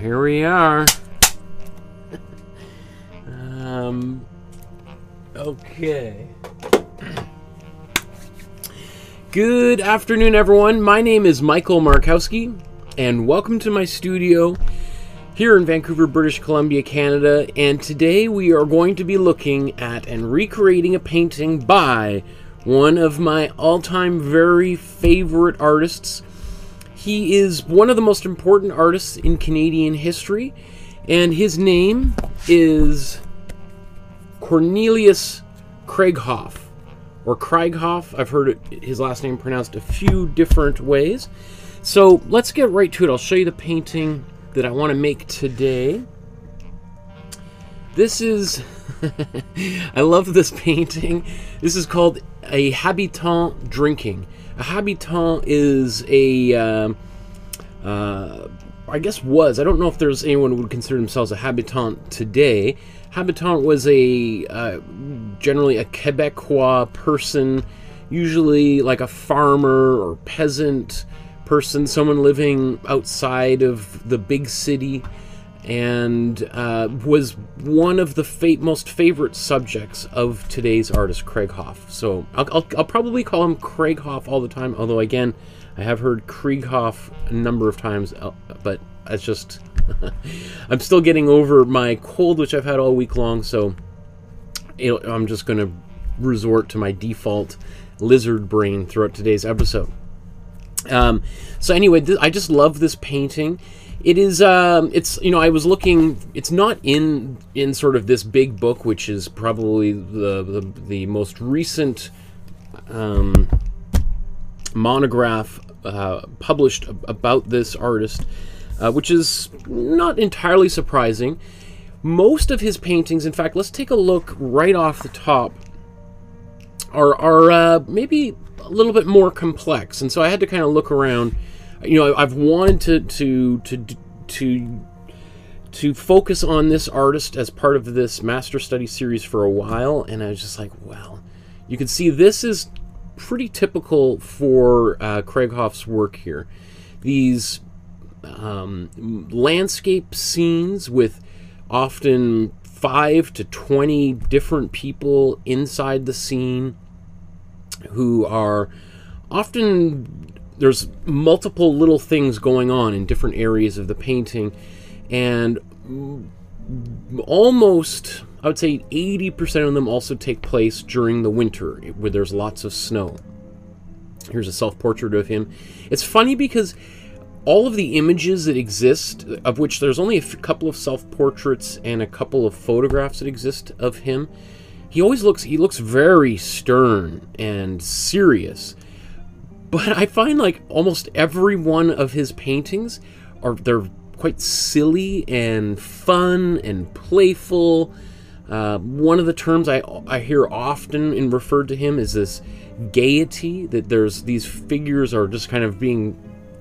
Here we are. um. Okay. Good afternoon, everyone. My name is Michael Markowsky, and welcome to my studio here in Vancouver, British Columbia, Canada. And today we are going to be looking at and recreating a painting by one of my all time very favorite artists. He is one of the most important artists in Canadian history, and his name is Cornelius Krieghoff, or Krieghoff. I've heard his last name pronounced a few different ways. So let's get right to it. I'll show you the painting that I want to make today. This is, I love this painting. This is called a habitant drinking. A habitant is a, uh, uh, I guess was. I don't know if there's anyone who would consider themselves a habitant today. Habitant was a uh, generally a Quebecois person, usually like a farmer or peasant person, someone living outside of the big city, and uh, was one of the fa- most favorite subjects of today's artist, Krieghoff. So I'll, I'll, I'll probably call him Krieghoff all the time, although again, I have heard Krieghoff a number of times, uh, but it's just. I'm still getting over my cold, which I've had all week long, so I'm just going to resort to my default lizard brain throughout today's episode. Um, so anyway, th- I just love this painting. It is, um, it's you know, I was looking. It's not in in sort of this big book, which is probably the the, the most recent um, monograph uh, published about this artist, uh, which is not entirely surprising. Most of his paintings, in fact, let's take a look right off the top, are are uh, maybe a little bit more complex, and so I had to kind of look around. You know, I've wanted to to to to to focus on this artist as part of this master study series for a while, and I was just like, well, you can see this is pretty typical for uh, Krieghoff's work here. These um, landscape scenes with often five to 20 different people inside the scene who are often there's multiple little things going on in different areas of the painting and almost i would say 80% of them also take place during the winter where there's lots of snow. Here's a self-portrait of him. It's funny because all of the images that exist of which there's only a couple of self-portraits and a couple of photographs that exist of him he always looks he looks very stern and serious but i find like almost every one of his paintings are they're quite silly and fun and playful. Uh, one of the terms I, I hear often and referred to him is this gaiety that there's these figures are just kind of being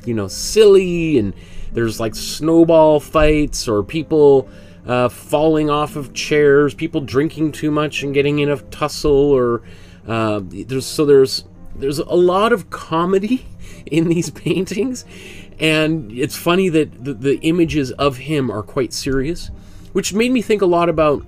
you know silly and there's like snowball fights or people uh, falling off of chairs, people drinking too much and getting in a tussle, or uh, there's so there's there's a lot of comedy in these paintings, and it's funny that the, the images of him are quite serious, which made me think a lot about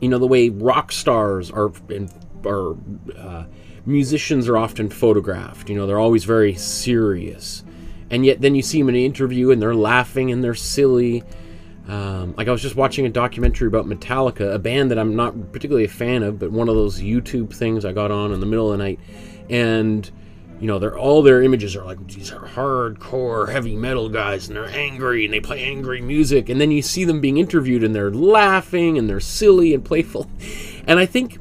you know the way rock stars are and are uh, musicians are often photographed. You know they're always very serious, and yet then you see them in an interview and they're laughing and they're silly. Um, like I was just watching a documentary about Metallica, a band that I'm not particularly a fan of, but one of those YouTube things I got on in the middle of the night, and you know, they're all their images are like these are hardcore heavy metal guys, and they're angry and they play angry music, and then you see them being interviewed and they're laughing and they're silly and playful, and I think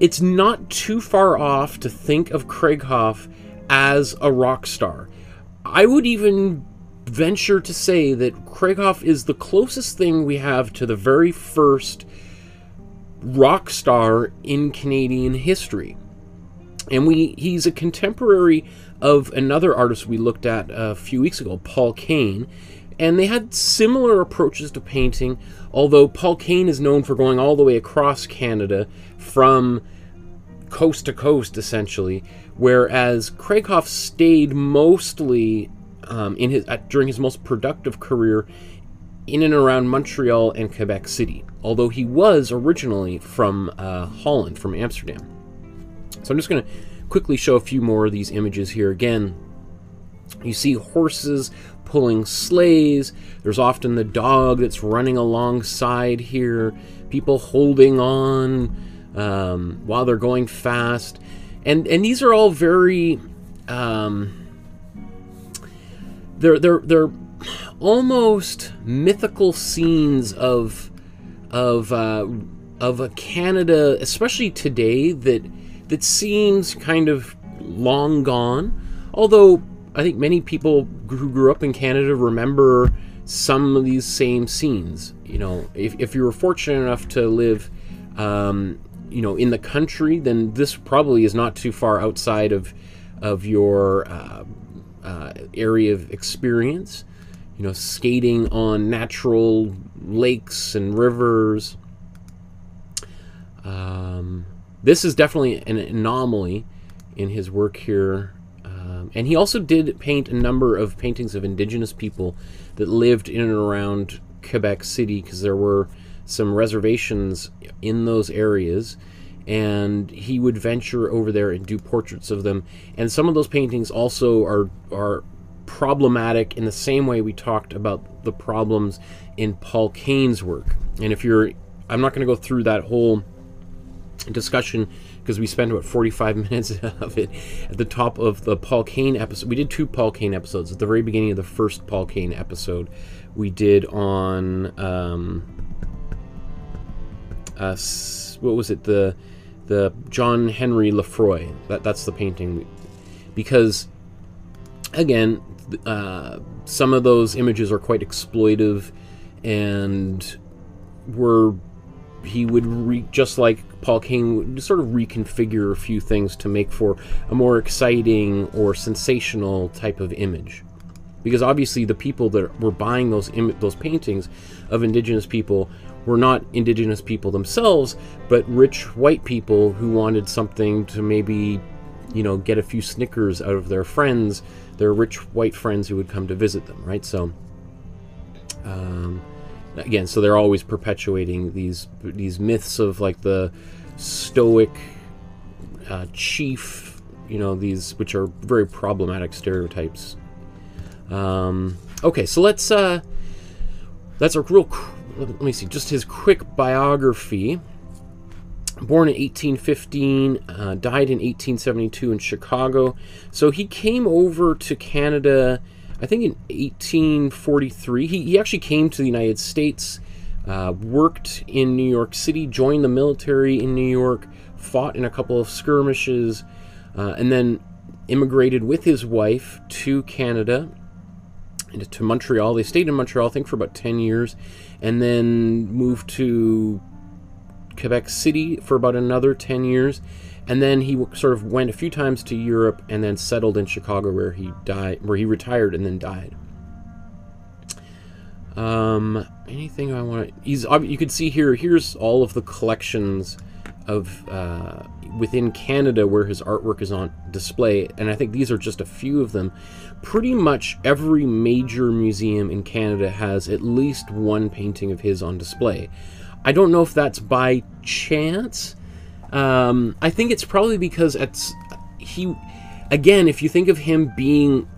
it's not too far off to think of Krieghoff as a rock star. I would even venture to say that Krieghoff is the closest thing we have to the very first rock star in Canadian history. And we he's a contemporary of another artist we looked at a few weeks ago, Paul Kane, and they had similar approaches to painting, although Paul Kane is known for going all the way across Canada from coast to coast essentially, whereas Krieghoff stayed mostly um, in his during his most productive career in and around Montreal and Quebec City, although he was originally from uh, Holland, from Amsterdam. So I'm just going to quickly show a few more of these images here. Again, you see horses pulling sleighs. There's often the dog that's running alongside here, people holding on um, while they're going fast. And, and these are all very. Um, they're, they're, they're almost mythical scenes of of uh, of a Canada, especially today, that that seems kind of long gone. Although I think many people who grew up in Canada remember some of these same scenes. You know, if, if you were fortunate enough to live, um, you know, in the country, then this probably is not too far outside of of your uh, uh, area of experience you know, skating on natural lakes and rivers. Um, this is definitely an anomaly in his work here. Um, and he also did paint a number of paintings of indigenous people that lived in and around Quebec City because there were some reservations in those areas. And he would venture over there and do portraits of them. And some of those paintings also are, are problematic in the same way we talked about the problems in Paul Kane's work. And if you're, I'm not going to go through that whole discussion because we spent about 45 minutes of it at the top of the Paul Kane episode. We did two Paul Kane episodes. At the very beginning of the first Paul Kane episode, we did on um, uh, what was it the the John Henry Lefroy. That that's the painting because again uh, some of those images are quite exploitive and were he would re, just like Paul would sort of reconfigure a few things to make for a more exciting or sensational type of image. Because obviously the people that were buying those Im- those paintings of indigenous people were not indigenous people themselves, but rich white people who wanted something to maybe, you know, get a few snickers out of their friends their rich white friends who would come to visit them, right? So, um, again, so they're always perpetuating these these myths of like the stoic uh, chief, you know, these which are very problematic stereotypes. Um, okay, so let's uh, that's a real. Let me see, just his quick biography born in 1815, uh, died in 1872 in Chicago. So he came over to Canada, I think in 1843. He, he actually came to the United States, uh, worked in New York City, joined the military in New York, fought in a couple of skirmishes, uh, and then immigrated with his wife to Canada. And to Montreal. They stayed in Montreal, I think, for about 10 years, and then moved to Quebec City for about another 10 years. And then he sort of went a few times to Europe and then settled in Chicago where he died, where he retired and then died. Um, anything I want he's, you can see here, here's all of the collections of, uh, within Canada where his artwork is on display. And I think these are just a few of them. Pretty much every major museum in Canada has at least one painting of his on display. I don't know if that's by chance. Um, I think it's probably because it's he. Again, if you think of him being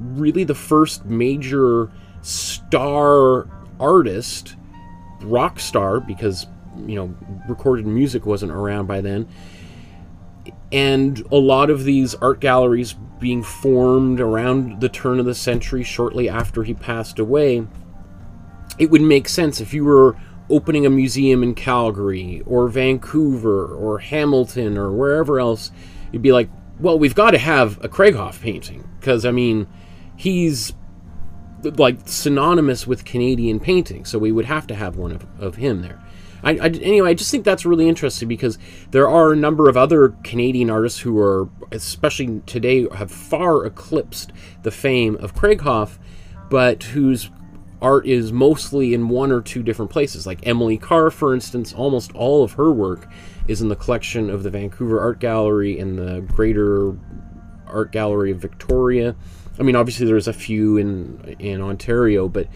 really the first major star artist, rock star, because you know recorded music wasn't around by then, and a lot of these art galleries being formed around the turn of the century, shortly after he passed away, it would make sense if you were opening a museum in Calgary or Vancouver or Hamilton or wherever else, you'd be like, well, we've got to have a Krieghoff painting because I mean, he's like synonymous with Canadian painting, so we would have to have one of, of him there. I, I, anyway, I just think that's really interesting because there are a number of other Canadian artists who are, especially today, have far eclipsed the fame of Krieghoff, but whose art is mostly in one or two different places. Like Emily Carr, for instance, almost all of her work is in the collection of the Vancouver Art Gallery and the Greater Art Gallery of Victoria. I mean, obviously there's a few in in Ontario, but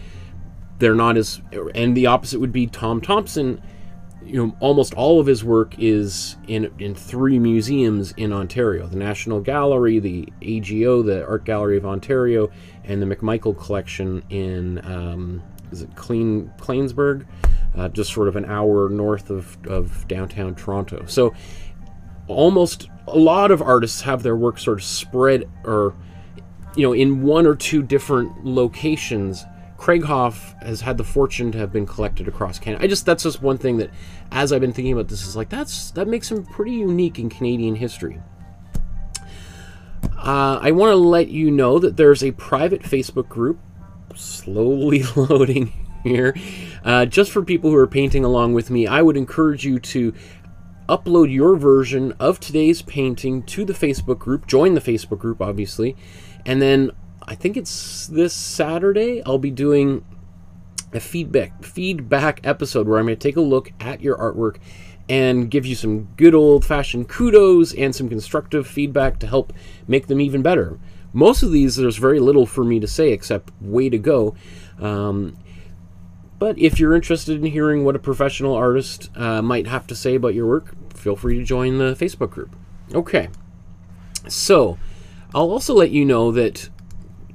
they're not as. And the opposite would be Tom Thomson. You know, almost all of his work is in in three museums in Ontario: the National Gallery, the AGO, the Art Gallery of Ontario, and the McMichael Collection in um, is it Clean Clainsburg, uh, just sort of an hour north of of downtown Toronto. So almost a lot of artists have their work sort of spread or you know in one or two different locations Krieghoff has had the fortune to have been collected across Canada. I just that's just one thing that as I've been thinking about this is like that's that makes him pretty unique in Canadian history. Uh, I want to let you know that there's a private Facebook group slowly loading here uh, just for people who are painting along with me. I would encourage you to upload your version of today's painting to the Facebook group. Join the Facebook group, obviously. And then I think it's this Saturday, I'll be doing a feedback feedback episode where I'm going to take a look at your artwork and give you some good old fashioned kudos and some constructive feedback to help make them even better. Most of these, there's very little for me to say except way to go. Um, but if you're interested in hearing what a professional artist uh, might have to say about your work, feel free to join the Facebook group. Okay, so I'll also let you know that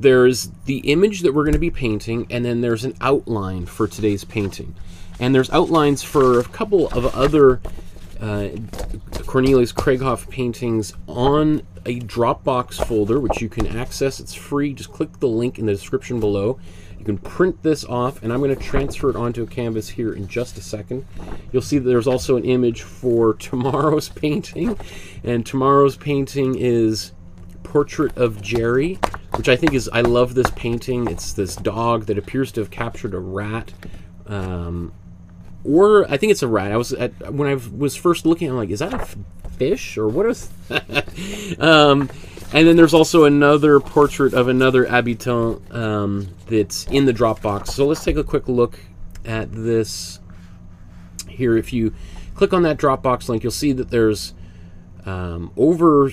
there's the image that we're going to be painting, and then there's an outline for today's painting. And there's outlines for a couple of other uh, Cornelius Krieghoff paintings on a Dropbox folder, which you can access. It's free. Just click the link in the description below. You can print this off, and I'm going to transfer it onto a canvas here in just a second. You'll see that there's also an image for tomorrow's painting, and tomorrow's painting is Portrait of Jerry, which I think is, I love this painting. It's this dog that appears to have captured a rat. Um, or I think it's a rat. I was at, when I was first looking, I'm like, is that a fish or what is um, and then there's also another portrait of another habitant um, that's in the Dropbox. So let's take a quick look at this here. If you click on that Dropbox link, you'll see that there's um, over,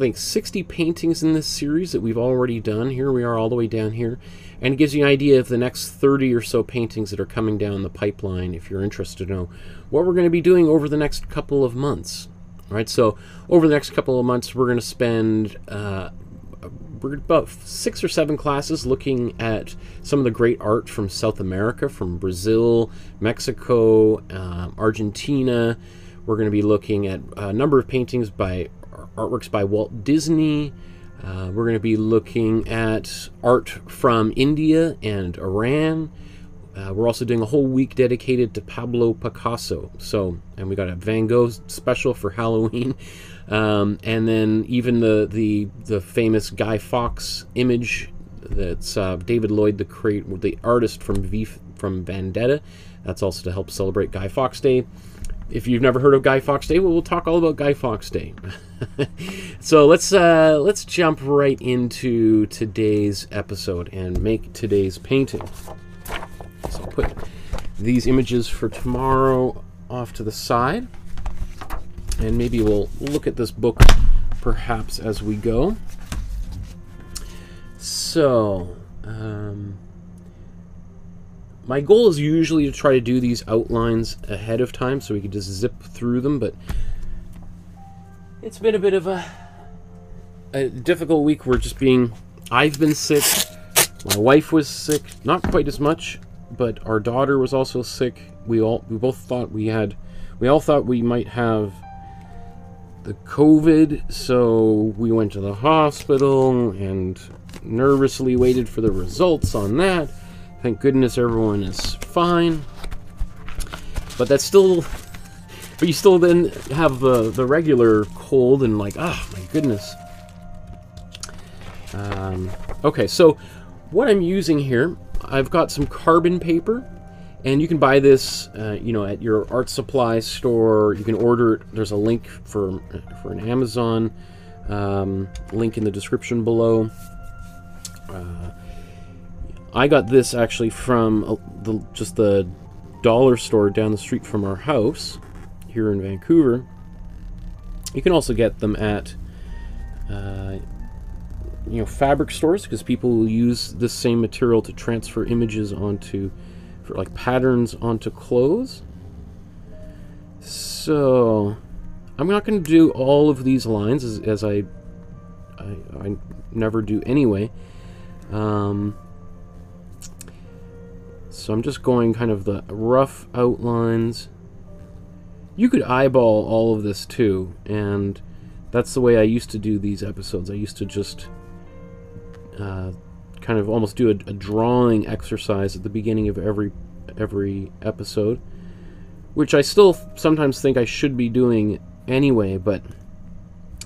think, 60 paintings in this series that we've already done. Here we are all the way down here. And it gives you an idea of the next 30 or so paintings that are coming down the pipeline if you're interested to know what we're going to be doing over the next couple of months. All right, so over the next couple of months, we're going to spend uh, about six or seven classes looking at some of the great art from South America, from Brazil, Mexico, um, Argentina. We're going to be looking at a number of paintings by artworks by Walt Disney. Uh, we're going to be looking at art from India and Iran. Uh, we're also doing a whole week dedicated to Pablo Picasso. So, and we got a Van Gogh special for Halloween, um, and then even the the the famous Guy Fawkes image that's uh, David Lloyd, the create the artist from v, from Vendetta. That's also to help celebrate Guy Fawkes Day. If you've never heard of Guy Fawkes Day, well, we'll talk all about Guy Fawkes Day. so let's uh, let's jump right into today's episode and make today's painting. So put these images for tomorrow off to the side. And maybe we'll look at this book perhaps as we go. So, um, my goal is usually to try to do these outlines ahead of time so we can just zip through them, but it's been a bit of a, a difficult week. We're just being, I've been sick, my wife was sick, not quite as much, but our daughter was also sick. We all we both thought we had we all thought we might have the COVID, so we went to the hospital and nervously waited for the results on that. Thank goodness everyone is fine. But that's still but you still then have the the regular cold and like, oh my goodness. Um, okay, so what I'm using here I've got some carbon paper, and you can buy this, uh, you know, at your art supply store. You can order it. There's a link for for an Amazon um, link in the description below. Uh, I got this actually from uh, the, just the dollar store down the street from our house here in Vancouver. You can also get them at uh, you know fabric stores because people will use this same material to transfer images onto for like patterns onto clothes. So I'm not going to do all of these lines as, as I, I, I never do anyway. Um, so I'm just going kind of the rough outlines. You could eyeball all of this too, and that's the way I used to do these episodes. I used to just uh, kind of almost do a, a, drawing exercise at the beginning of every every episode, which I still sometimes think I should be doing anyway. But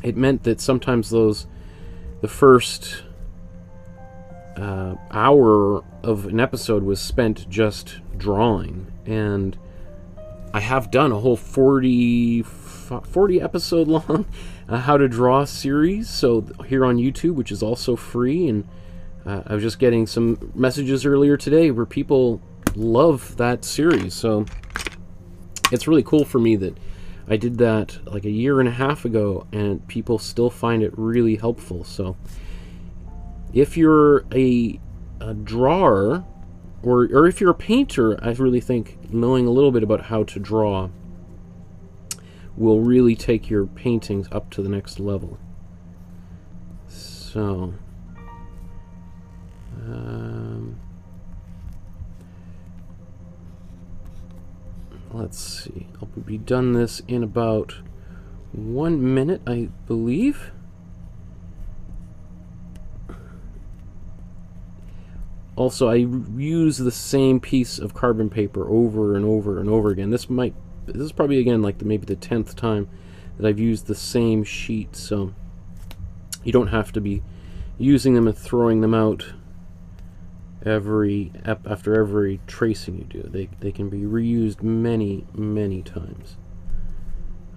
it meant that sometimes those the first uh, hour of an episode was spent just drawing, and I have done a whole 40, 40 episode long uh, how to draw series. So here on YouTube, which is also free, and uh, I was just getting some messages earlier today where people love that series. So it's really cool for me that I did that like a year and a half ago, and people still find it really helpful. So if you're a, a drawer, or, or if you're a painter, I really think knowing a little bit about how to draw will really take your paintings up to the next level. So, um, let's see. I'll be done this in about one minute, I believe. Also, I use the same piece of carbon paper over and over and over again. This might this is probably again like the, maybe the 10th time that I've used the same sheet so you don't have to be using them and throwing them out every after every tracing you do they, they can be reused many many times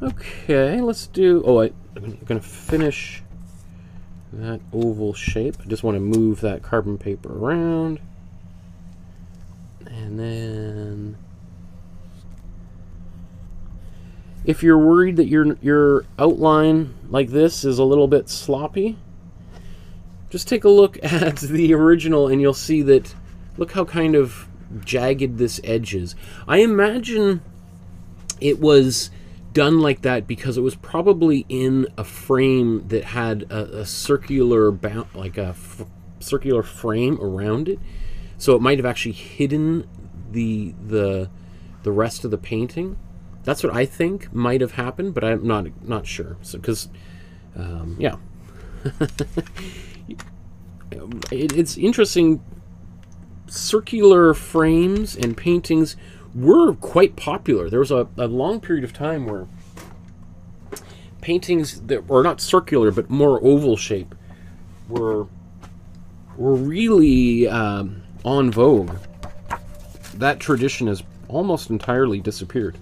okay let's do oh I, I'm gonna finish that oval shape I just want to move that carbon paper around and then If you're worried that your your outline like this is a little bit sloppy, just take a look at the original and you'll see that look how kind of jagged this edge is. I imagine it was done like that because it was probably in a frame that had a, a circular like a circular frame around it so it might have actually hidden the the the rest of the painting that's what I think might have happened, but I'm not not sure. So because, um, yeah, it, it's interesting. Circular frames and paintings were quite popular. There was a, a long period of time where paintings that were not circular but more oval shape were were really um, on vogue. That tradition has almost entirely disappeared.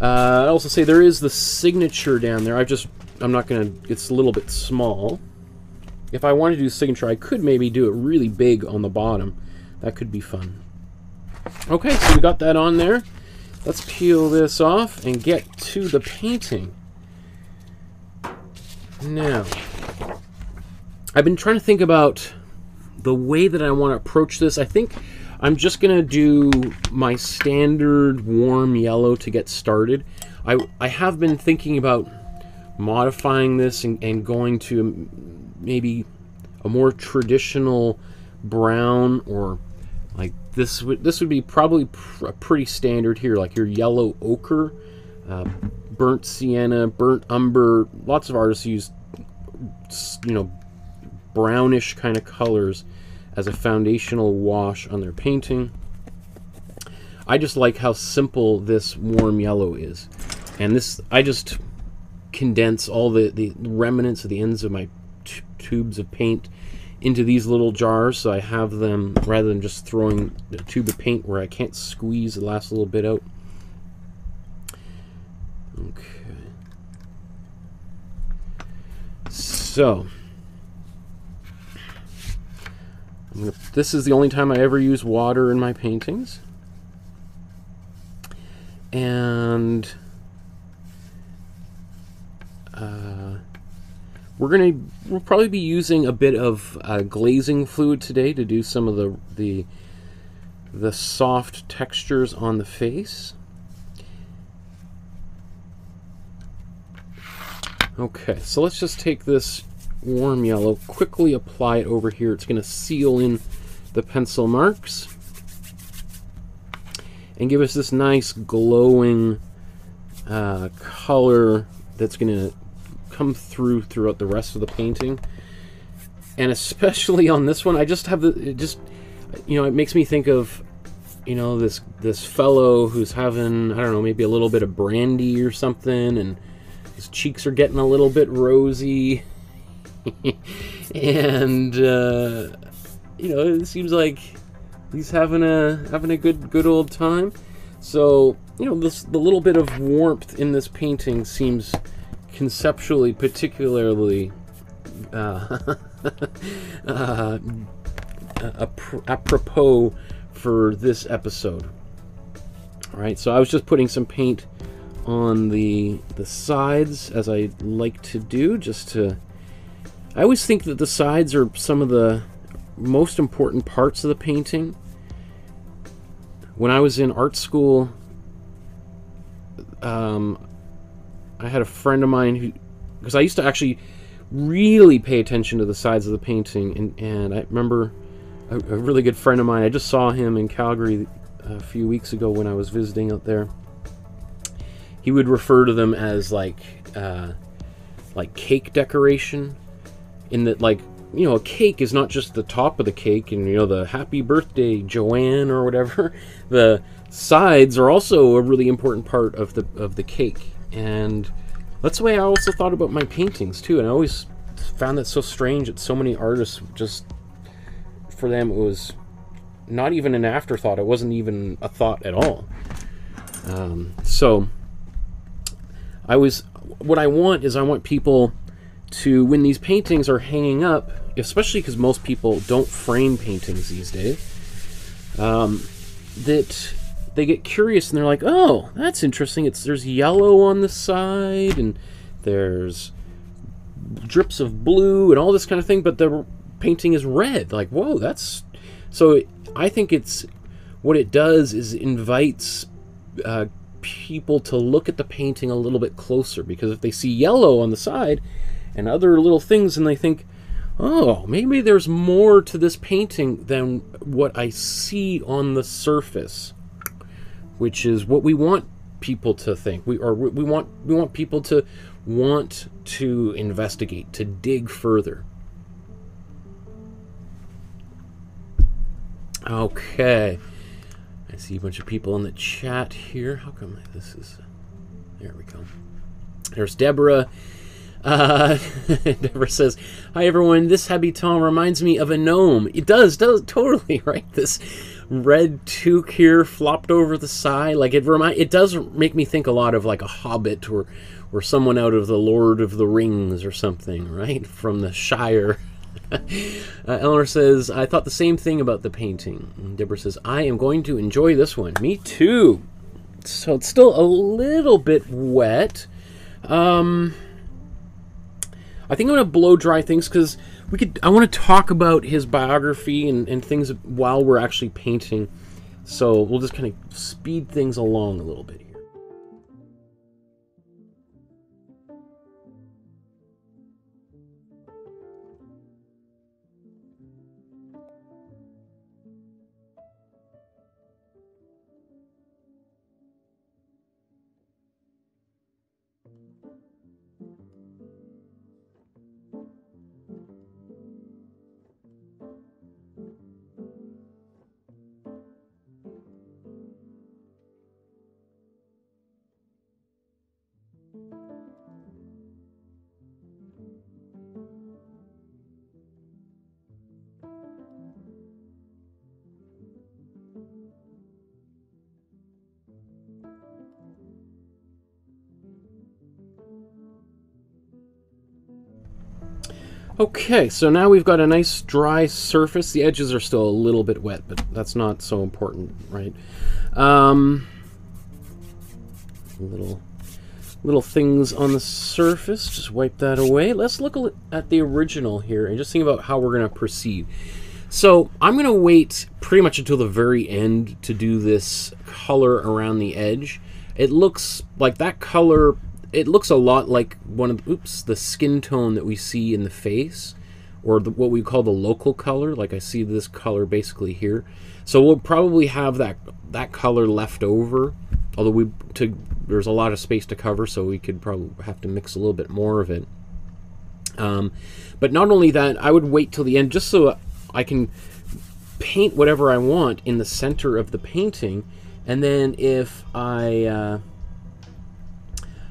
Uh, I also say there is the signature down there. I just, I'm not to, it's a little bit small. If I wanted to do signature, I could maybe do it really big on the bottom. That could be fun. Okay, so we got that on there. Let's peel this off and get to the painting. Now, I've been trying to think about the way that I want to approach this. I think I'm just going to do my standard warm yellow to get started. I, I have been thinking about modifying this and, and going to maybe a more traditional brown or like this would this would be probably pr pretty standard here like your yellow ochre uh, burnt sienna burnt umber lots of artists use you know brownish kind of colors as a foundational wash on their painting. I just like how simple this warm yellow is. And this, I just condense all the, the remnants of the ends of my tubes of paint into these little jars so I have them rather than just throwing a tube of paint where I can't squeeze the last little bit out. Okay. So, this is the only time I ever use water in my paintings. And uh, We're gonna we'll probably be using a bit of uh, glazing fluid today to do some of the the the soft textures on the face. Okay, so let's just take this warm yellow, quickly apply it over here. It's going to seal in the pencil marks and give us this nice glowing uh, color that's going to come through throughout the rest of the painting. And especially on this one, I just have the, it just, you know, it makes me think of, you know, this, this fellow who's having, I don't know, maybe a little bit of brandy or something and his cheeks are getting a little bit rosy. and, uh, you know, it seems like he's having a, having a good, good old time. So, you know, this, the little bit of warmth in this painting seems conceptually particularly uh, uh, apropos for this episode. All right, so I was just putting some paint on the the sides as I like to do just to I always think that the sides are some of the most important parts of the painting. When I was in art school, um, I had a friend of mine who, because I used to actually really pay attention to the sides of the painting, and, and I remember a, a really good friend of mine, I just saw him in Calgary a few weeks ago when I was visiting out there. He would refer to them as like uh, like cake decoration in that like you know a cake is not just the top of the cake and you know the happy birthday joanne or whatever. The sides are also a really important part of the of the cake and that's the way i also thought about my paintings too and i always found that so strange that so many artists just for them it was not even an afterthought. It wasn't even a thought at all. Um, so I was what I want is I want people to when these paintings are hanging up, especially because most people don't frame paintings these days, um, that they get curious and they're like, "Oh, that's interesting. It's there's yellow on the side and there's drips of blue and all this kind of thing, but the painting is red. Like, whoa, that's so. I think it's what it does is invites uh, people to look at the painting a little bit closer because if they see yellow on the side and other little things and they think, oh, maybe there's more to this painting than what I see on the surface, which is what we want people to think. We or we want we want people to want to investigate, to dig further. Okay I see a bunch of people in the chat here. How come this is... There we go. There's Deborah. Uh, Deborah says, Hi everyone, this habitant reminds me of a gnome. It does, does, totally, right? This red toque here flopped over the side. Like it remind, it does make me think a lot of like a hobbit or, or someone out of the Lord of the Rings or something, right? From the Shire. uh, Eleanor says, I thought the same thing about the painting. And Deborah says, I am going to enjoy this one. Me too. So it's still a little bit wet. Um, I think I'm going to blow dry things because we could. I want to talk about his biography and, and things while we're actually painting. So we'll just kind of speed things along a little bit here. Okay, so now we've got a nice dry surface. The edges are still a little bit wet, but that's not so important, right? Um, little little things on the surface. Just wipe that away. Let's look at the original here and just think about how we're going to proceed. So I'm going to wait pretty much until the very end to do this color around the edge. It looks like that color, it looks a lot like one of the, oops, the skin tone that we see in the face or the, what we call the local color. Like I see this color basically here. So we'll probably have that that color left over although we to there's a lot of space to cover, so we could probably have to mix a little bit more of it. Um, but not only that, I would wait till the end just so I can paint whatever I want in the center of the painting, and then if I uh,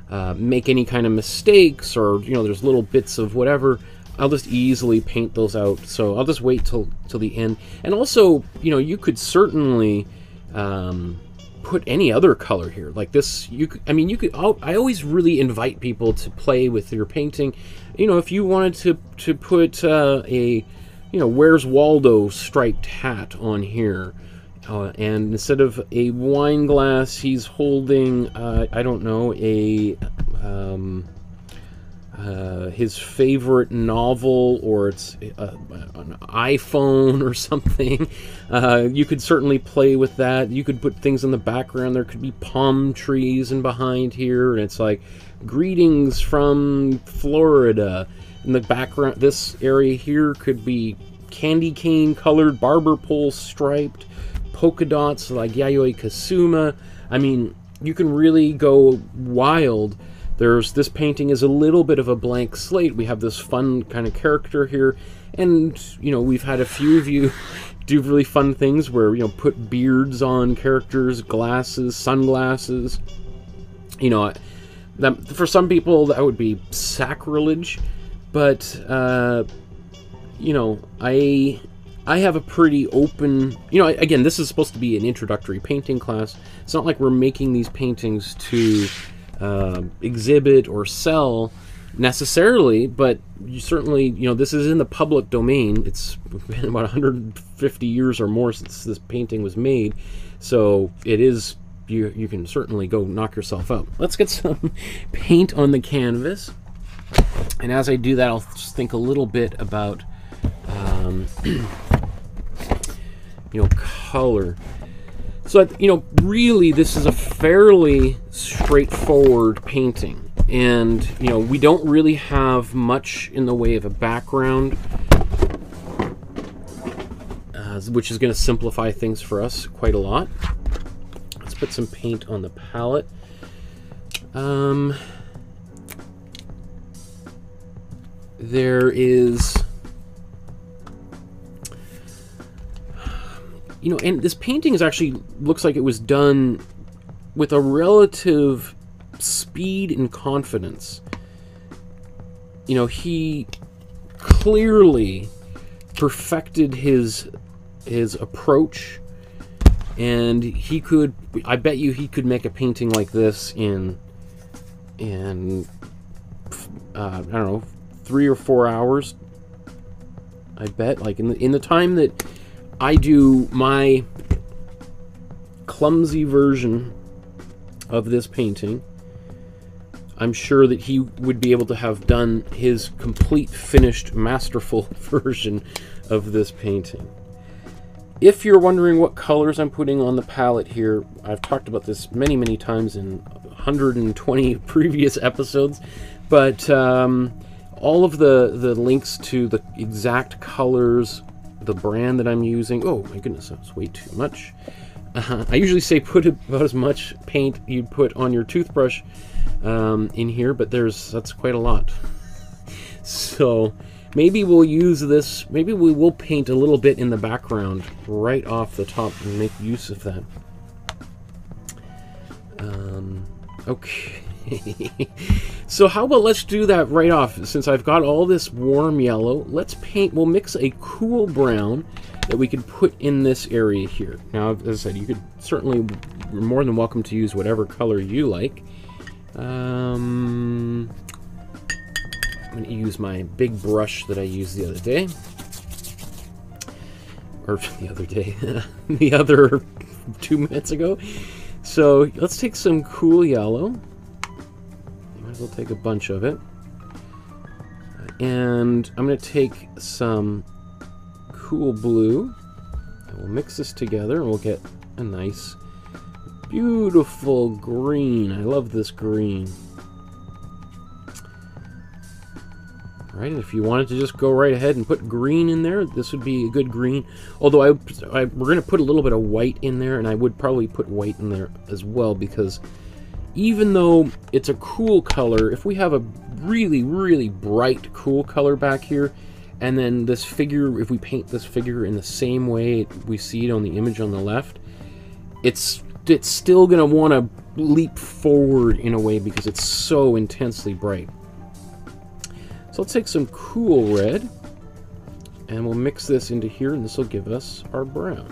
uh, make any kind of mistakes or you know there's little bits of whatever, I'll just easily paint those out. So I'll just wait till till the end. And also, you know, you could certainly um, put any other color here like this you i mean you could i always really invite people to play with your painting you know if you wanted to to put uh, a you know where's waldo striped hat on here uh, and instead of a wine glass he's holding uh, i don't know a um, uh, his favorite novel or it's uh, an iPhone or something. Uh, you could certainly play with that. You could put things in the background. There could be palm trees and behind here, and it's like greetings from Florida. In the background, this area here could be candy cane colored, barber pole striped, polka dots like Yayoi Kusama. I mean, you can really go wild there's this painting is a little bit of a blank slate. We have this fun kind of character here, and you know we've had a few of you do really fun things where you know put beards on characters, glasses, sunglasses. You know, that for some people that would be sacrilege, but uh, you know I I have a pretty open, you know, again, this is supposed to be an introductory painting class. It's not like we're making these paintings to uh, exhibit or sell necessarily, but you certainly, you know, this is in the public domain. It's been about 150 years or more since this painting was made, so it is. You, you can certainly go knock yourself out. Let's get some paint on the canvas. And as I do that, I'll just think a little bit about, um, you know, color. So, you know, really, this is a fairly straightforward painting. And, you know, we don't really have much in the way of a background, uh, which is going to simplify things for us quite a lot. Let's put some paint on the palette. Um, there is you know, and this painting is actually looks like it was done with a relative speed and confidence. You know, he clearly perfected his his approach and he could I bet you he could make a painting like this in in uh, I don't know, 3 or 4 hours. I bet like in the in the time that I do my clumsy version of this painting. I'm sure that he would be able to have done his complete, finished, masterful version of this painting. If you're wondering what colors I'm putting on the palette here, I've talked about this many, many times in 120 previous episodes, but um, all of the, the links to the exact colors the brand that I'm using. Oh my goodness, that's way too much. Uh, I usually say put about as much paint you'd put on your toothbrush um, in here, but there's that's quite a lot. so maybe we'll use this, maybe we will paint a little bit in the background right off the top and make use of that. Um, okay. so how about let's do that right off. Since I've got all this warm yellow, let's paint, we'll mix a cool brown that we could put in this area here. Now, as I said, you could certainly, you're more than welcome to use whatever color you like. Um, I'm going to use my big brush that I used the other day. Or the other day, the other two minutes ago. So let's take some cool yellow. We'll take a bunch of it. And I'm going to take some cool blue. And we'll mix this together and we'll get a nice, beautiful green. I love this green. Right, if you wanted to just go right ahead and put green in there, this would be a good green. Although I, I we're going to put a little bit of white in there, and I would probably put white in there as well because even though it's a cool color, if we have a really, really bright cool color back here, and then this figure, if we paint this figure in the same way we see it on the image on the left, it's it's still going to want to leap forward in a way because it's so intensely bright. So let's take some cool red, and we'll mix this into here, and this will give us our brown.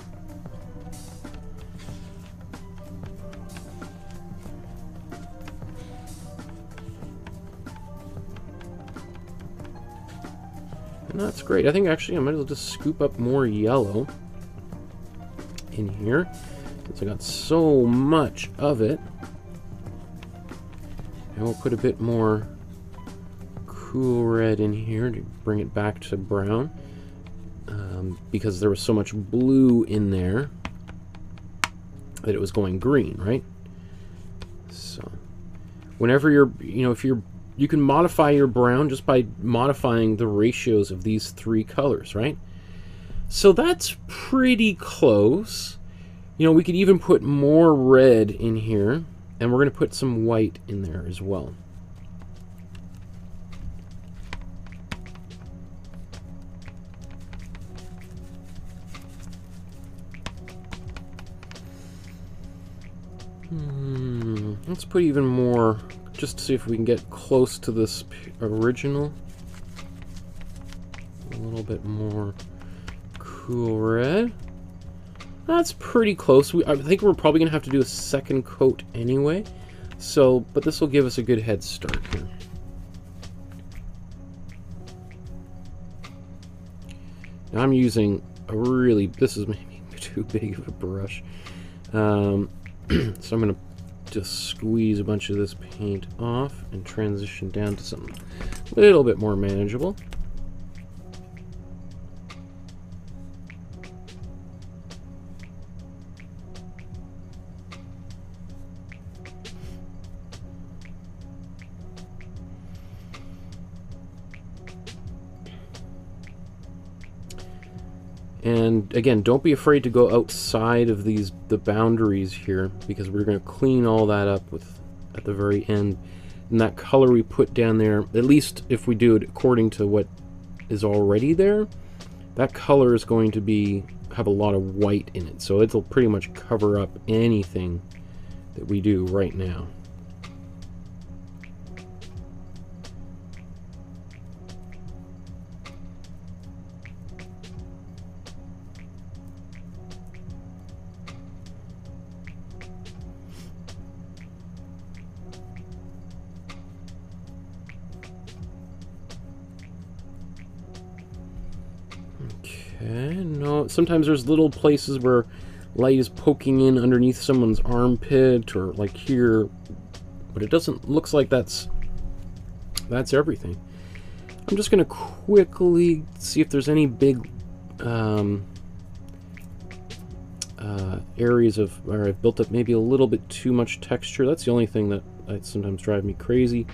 That's great. I think actually I might as well just scoop up more yellow in here. Since I got so much of it. And we'll put a bit more cool red in here to bring it back to brown. Um, because there was so much blue in there that it was going green, right? So, whenever you're, you know, if you're you can modify your brown just by modifying the ratios of these three colors, right? So that's pretty close. You know, we could even put more red in here, and we're going to put some white in there as well. Hmm, let's put even more just to see if we can get close to this original. A little bit more cool red. That's pretty close. We, I think we're probably going to have to do a second coat anyway. So, but this will give us a good head start here. Now I'm using a really, this is maybe too big of a brush. Um, so I'm going to just squeeze a bunch of this paint off and transition down to something a little bit more manageable. And again, don't be afraid to go outside of these the boundaries here because we're going to clean all that up with at the very end. And that color we put down there, at least if we do it according to what is already there, that color is going to be have a lot of white in it. So it'll pretty much cover up anything that we do right now. Okay, no, sometimes there's little places where light is poking in underneath someone's armpit or like here, but it doesn't, looks like that's, that's everything. I'm just going to quickly see if there's any big um, uh, areas of where I've built up maybe a little bit too much texture. That's the only thing that, that sometimes drive me crazy.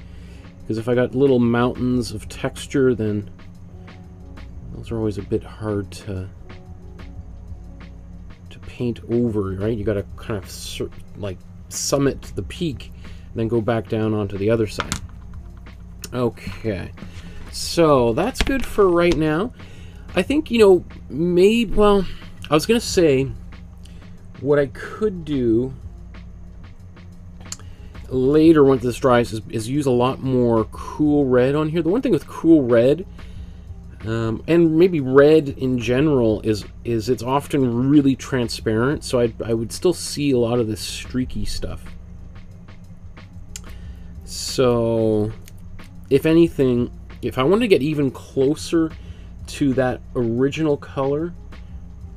Because if I got little mountains of texture, then those are always a bit hard to to paint over, right? You got to kind of like summit the peak, and then go back down onto the other side. Okay, so that's good for right now. I think you know, maybe. Well, I was gonna say what I could do later once this dries is, is use a lot more cool red on here. The one thing with cool red um, and maybe red in general is is it's often really transparent, so I I would still see a lot of this streaky stuff. So, if anything, if I wanted to get even closer to that original color,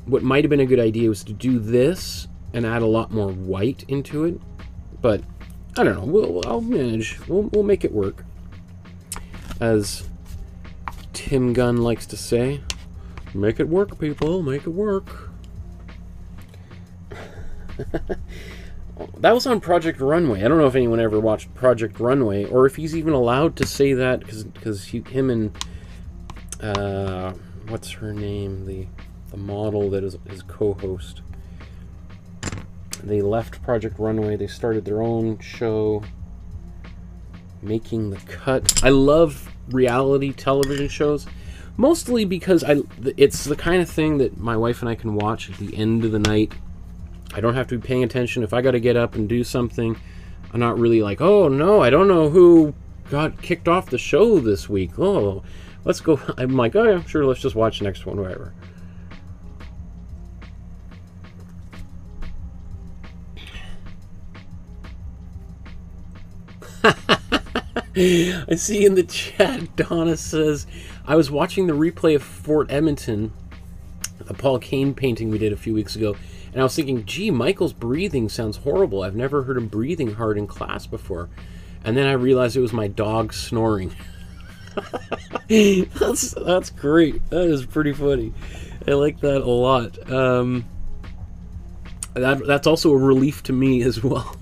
what might have been a good idea was to do this and add a lot more white into it. But I don't know. We'll, I'll manage. We'll, we'll make it work. As Tim Gunn likes to say, make it work, people. Make it work. that was on Project Runway. I don't know if anyone ever watched Project Runway or if he's even allowed to say that because him and uh, what's her name the the model that is his co-host. They left Project Runway. They started their own show, Making the Cut. I love reality television shows, mostly because I it's the kind of thing that my wife and I can watch at the end of the night I don't have to be paying attention. If I got to get up and do something, I'm not really like, oh no, I don't know who got kicked off the show this week. Oh, let's go. I'm like, oh yeah, sure, let's just watch the next one, whatever. I see in the chat, Donna says, I was watching the replay of Fort Edmonton, the Paul Kane painting we did a few weeks ago, and I was thinking, gee, Michael's breathing sounds horrible. I've never heard him breathing hard in class before. And then I realized it was my dog snoring. that's that's great. That is pretty funny. I like that a lot. Um, that that's also a relief to me as well.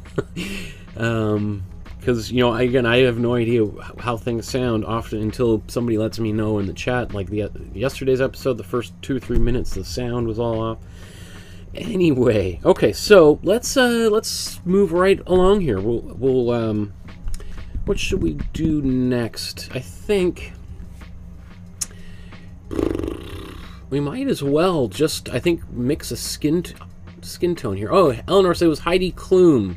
um, because you know again i have no idea how things sound often until somebody lets me know in the chat like the yesterday's episode the first two or three minutes the sound was all off Anyway, okay, so let's uh let's move right along here. We'll we'll um what should we do next? I think we might as well just I think mix a skin skin tone here. Oh, Eleanor said it was Heidi Klum.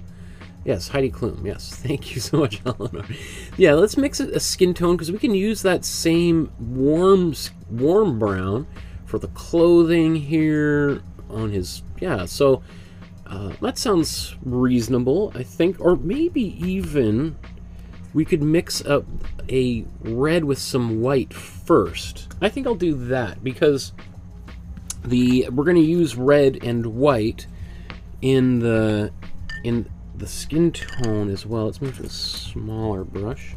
Yes, Heidi Klum. Yes, thank you so much, Eleanor. Yeah, let's mix a, a skin tone because we can use that same warm warm brown for the clothing here on his yeah. So uh, that sounds reasonable, I think, or maybe even we could mix up a red with some white first. I think I'll do that because the we're going to use red and white in the in the skin tone as well. Let's move to a smaller brush.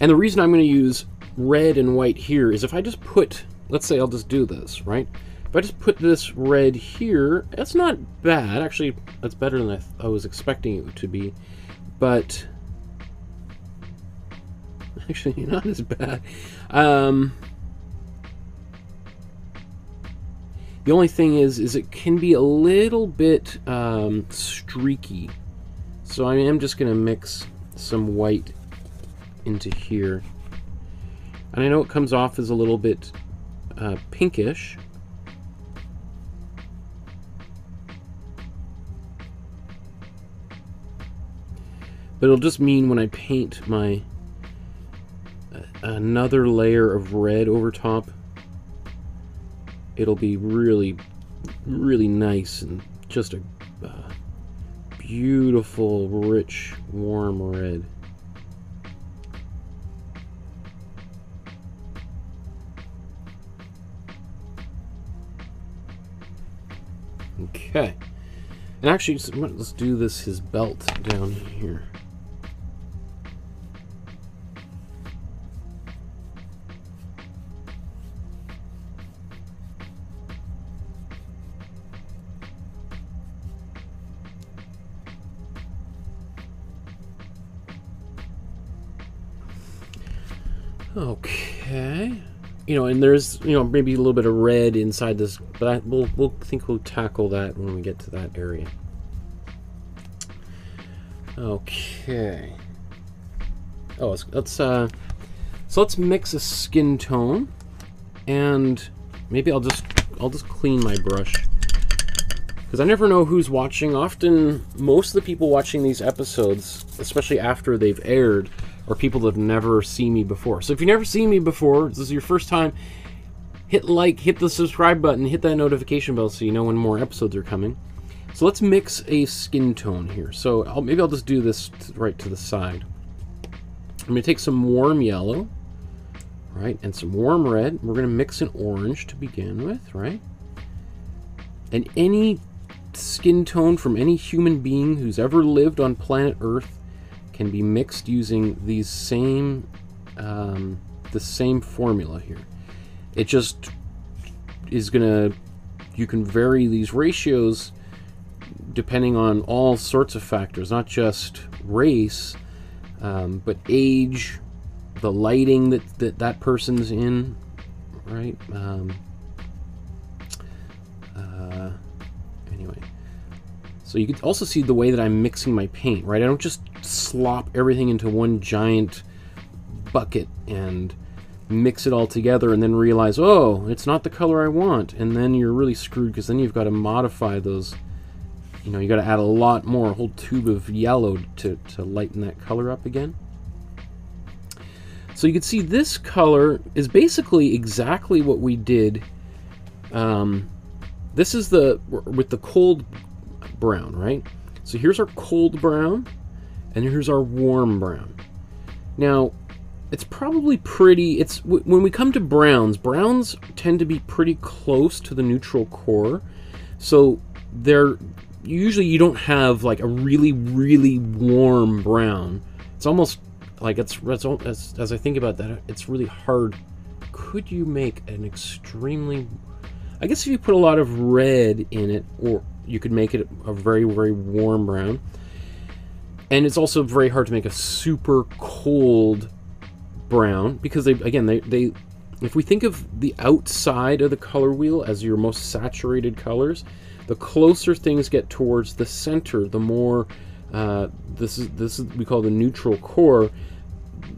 And the reason I'm going to use red and white here is if I just put, let's say I'll just do this, right? If I just put this red here, that's not bad. Actually, that's better than I, th I was expecting it to be. But actually, not as bad. Um, the only thing is, is it can be a little bit um, streaky. So I am just going to mix some white into here. And I know it comes off as a little bit uh, pinkish. But it'll just mean when I paint my uh, another layer of red over top, it'll be really, really nice and just a uh, beautiful, rich, warm red. Okay. And actually, let's do this, his belt down here. Okay. You know, and there's you know maybe a little bit of red inside this, but I, we'll we'll think we'll tackle that when we get to that area. Okay. Oh, let's, let's uh, so let's mix a skin tone, and maybe I'll just I'll just clean my brush because I never know who's watching. Often, most of the people watching these episodes, especially after they've aired, or people that have never seen me before. So if you've never seen me before, this is your first time, hit like, hit the subscribe button, hit that notification bell so you know when more episodes are coming. So let's mix a skin tone here. So I'll, maybe I'll just do this right to the side. I'm going to take some warm yellow, right, and some warm red. We're going to mix an orange to begin with, right? And any skin tone from any human being who's ever lived on planet Earth can be mixed using these same um, the same formula here. It just is gonna you can vary these ratios depending on all sorts of factors, not just race, um, but age, the lighting that that, that person's in, right? Um, uh, anyway, so you can also see the way that I'm mixing my paint, right? I don't just slop everything into one giant bucket and mix it all together and then realize, oh, it's not the color I want. And then you're really screwed because then you've got to modify those. You know, you got to add a lot more, a whole tube of yellow to, to lighten that color up again. So you can see this color is basically exactly what we did. Um, this is the, with the cold brown, right? So here's our cold brown, and here's our warm brown. Now, it's probably pretty it's when we come to browns browns tend to be pretty close to the neutral core. So they're usually you don't have like a really really warm brown. It's almost like it's, it's as, as i think about that it's really hard. Could you make an extremely i guess if you put a lot of red in it or you could make it a very very warm brown and it's also very hard to make a super cold brown because they again they they if we think of the outside of the color wheel as your most saturated colors, the closer things get towards the center, the more uh, this is this is we call the neutral core.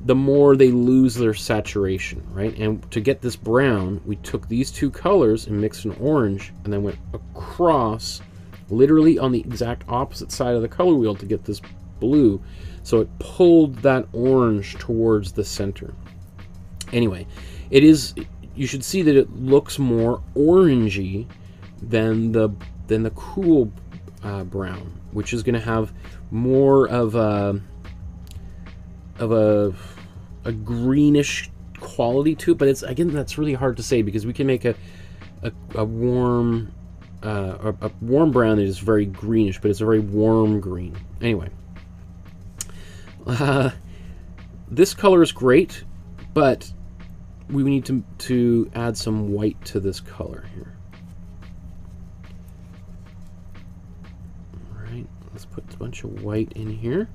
The more they lose their saturation, right? And to get this brown, we took these two colors and mixed an orange, and then went across, literally on the exact opposite side of the color wheel to get this blue. So it pulled that orange towards the center. Anyway, it is you should see that it looks more orangey than the than the cool uh, brown, which is going to have more of a of a a greenish quality to it. But it's again that's really hard to say because we can make a a, a warm uh, a, a warm brown that is very greenish, but it's a very warm green. Anyway, uh, this color is great, but we need to, to add some white to this color here. Alright, let's put a bunch of white in here.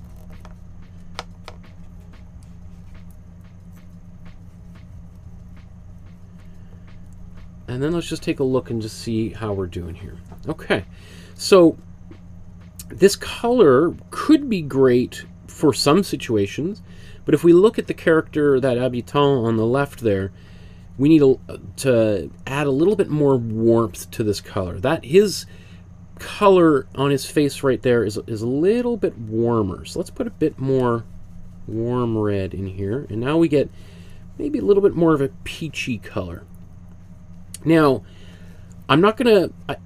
And then let's just take a look and just see how we're doing here. Okay, so this color could be great for some situations. But if we look at the character, that habitant on the left there, we need a, to add a little bit more warmth to this color. That his color on his face right there is, is a little bit warmer. So let's put a bit more warm red in here. And now we get maybe a little bit more of a peachy color. Now, I'm not going to...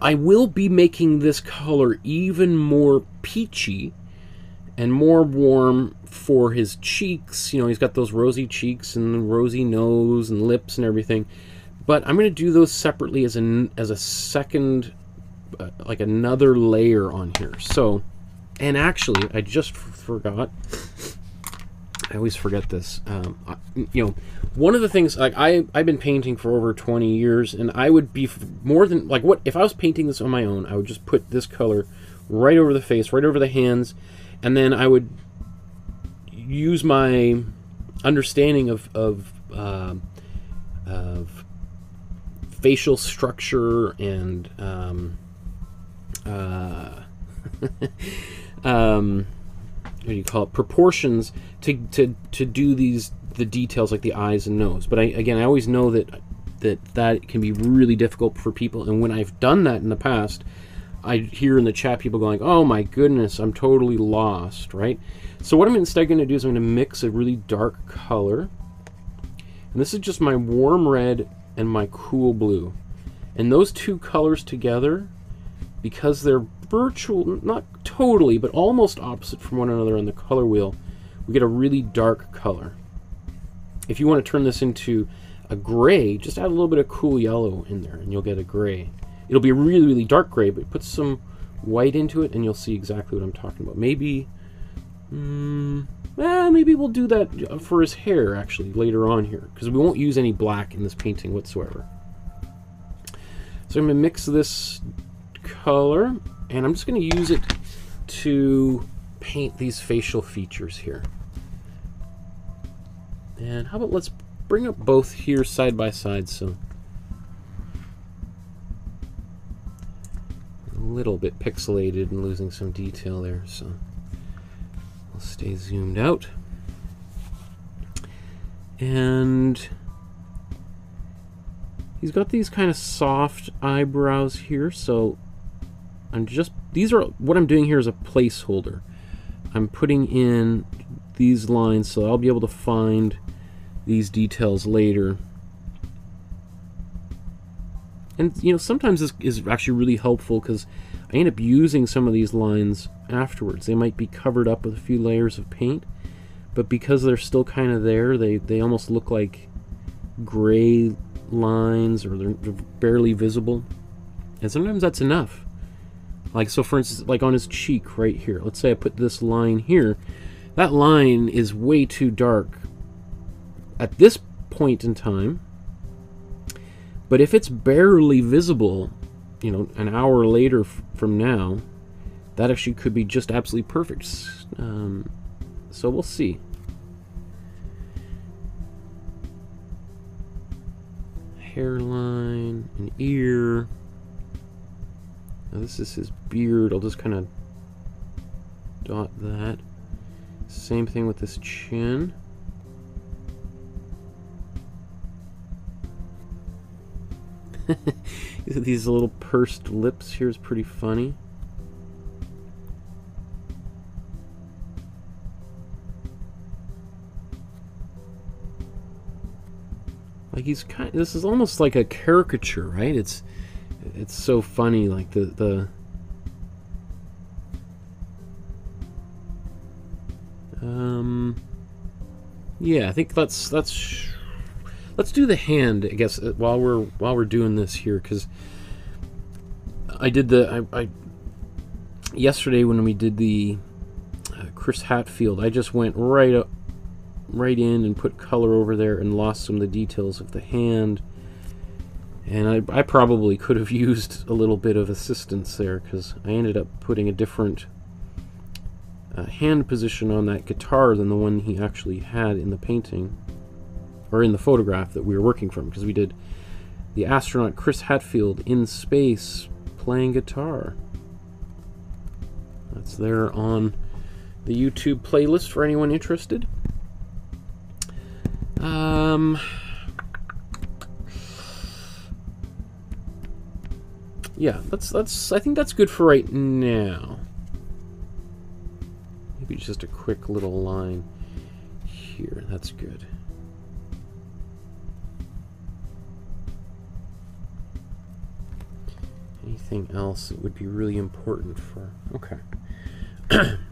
I will be making this color even more peachy and more warm for his cheeks. You know, he's got those rosy cheeks and rosy nose and lips and everything. But I'm going to do those separately as a, as a second, uh, like another layer on here. So, and actually, I just forgot. I always forget this. Um, I, you know, one of the things like I I've been painting for over 20 years, and I would be more than like what if I was painting this on my own, I would just put this color right over the face, right over the hands, and then I would use my understanding of of, uh, of facial structure and um, uh, um, what do you call it proportions to, to to do these the details like the eyes and nose. But I again I always know that that that can be really difficult for people, and when I've done that in the past I hear in the chat people going, "Oh my goodness, I'm totally lost," right? So what I'm instead going to do is I'm going to mix a really dark color. And this is just my warm red and my cool blue. And those two colors together, because they're virtual, not totally, but almost opposite from one another on the color wheel, we get a really dark color. If you want to turn this into a gray, just add a little bit of cool yellow in there and you'll get a gray. It'll be really, really dark gray, but put some white into it and you'll see exactly what I'm talking about. Maybe, mm, eh, maybe we'll do that for his hair actually later on here because we won't use any black in this painting whatsoever. So I'm going to mix this color and I'm just going to use it to paint these facial features here. And how about let's bring up both here side by side so little bit pixelated and losing some detail there so I'll stay zoomed out and he's got these kind of soft eyebrows here so I'm just these are what I'm doing here is a placeholder I'm putting in these lines so I'll be able to find these details later. And, you know, sometimes this is actually really helpful because I end up using some of these lines afterwards. They might be covered up with a few layers of paint, but because they're still kind of there, they, they almost look like gray lines or they're, they're barely visible. And sometimes that's enough. Like, so for instance, like on his cheek right here, let's say I put this line here. That line is way too dark at this point in time. But if it's barely visible, you know, an hour later from now, that actually could be just absolutely perfect. Um, so we'll see. Hairline, an ear. Now this is his beard. I'll just kind of dot that. Same thing with this chin. These little pursed lips here is pretty funny. Like he's kind. Of, this is almost like a caricature, right? It's it's so funny. Like the the. Um. Yeah, I think that's that's Let's do the hand, I guess, uh, while we're while we're doing this here, because I did the I, I, yesterday when we did the uh, Chris Hadfield. I just went right up, right in and put color over there and lost some of the details of the hand. And I, I probably could have used a little bit of assistance there because I ended up putting a different uh, hand position on that guitar than the one he actually had in the painting or in the photograph that we were working from, because we did the astronaut Chris Hadfield in space playing guitar. That's there on the YouTube playlist for anyone interested. Um, yeah, that's that's. I think that's good for right now. Maybe just a quick little line here. That's good. Anything else that would be really important for okay.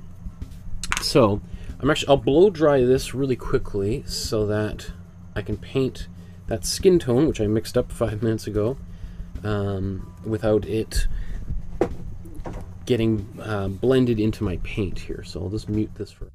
So I'm actually I'll blow dry this really quickly so that I can paint that skin tone which I mixed up five minutes ago um, without it getting uh, blended into my paint here. So I'll just mute this for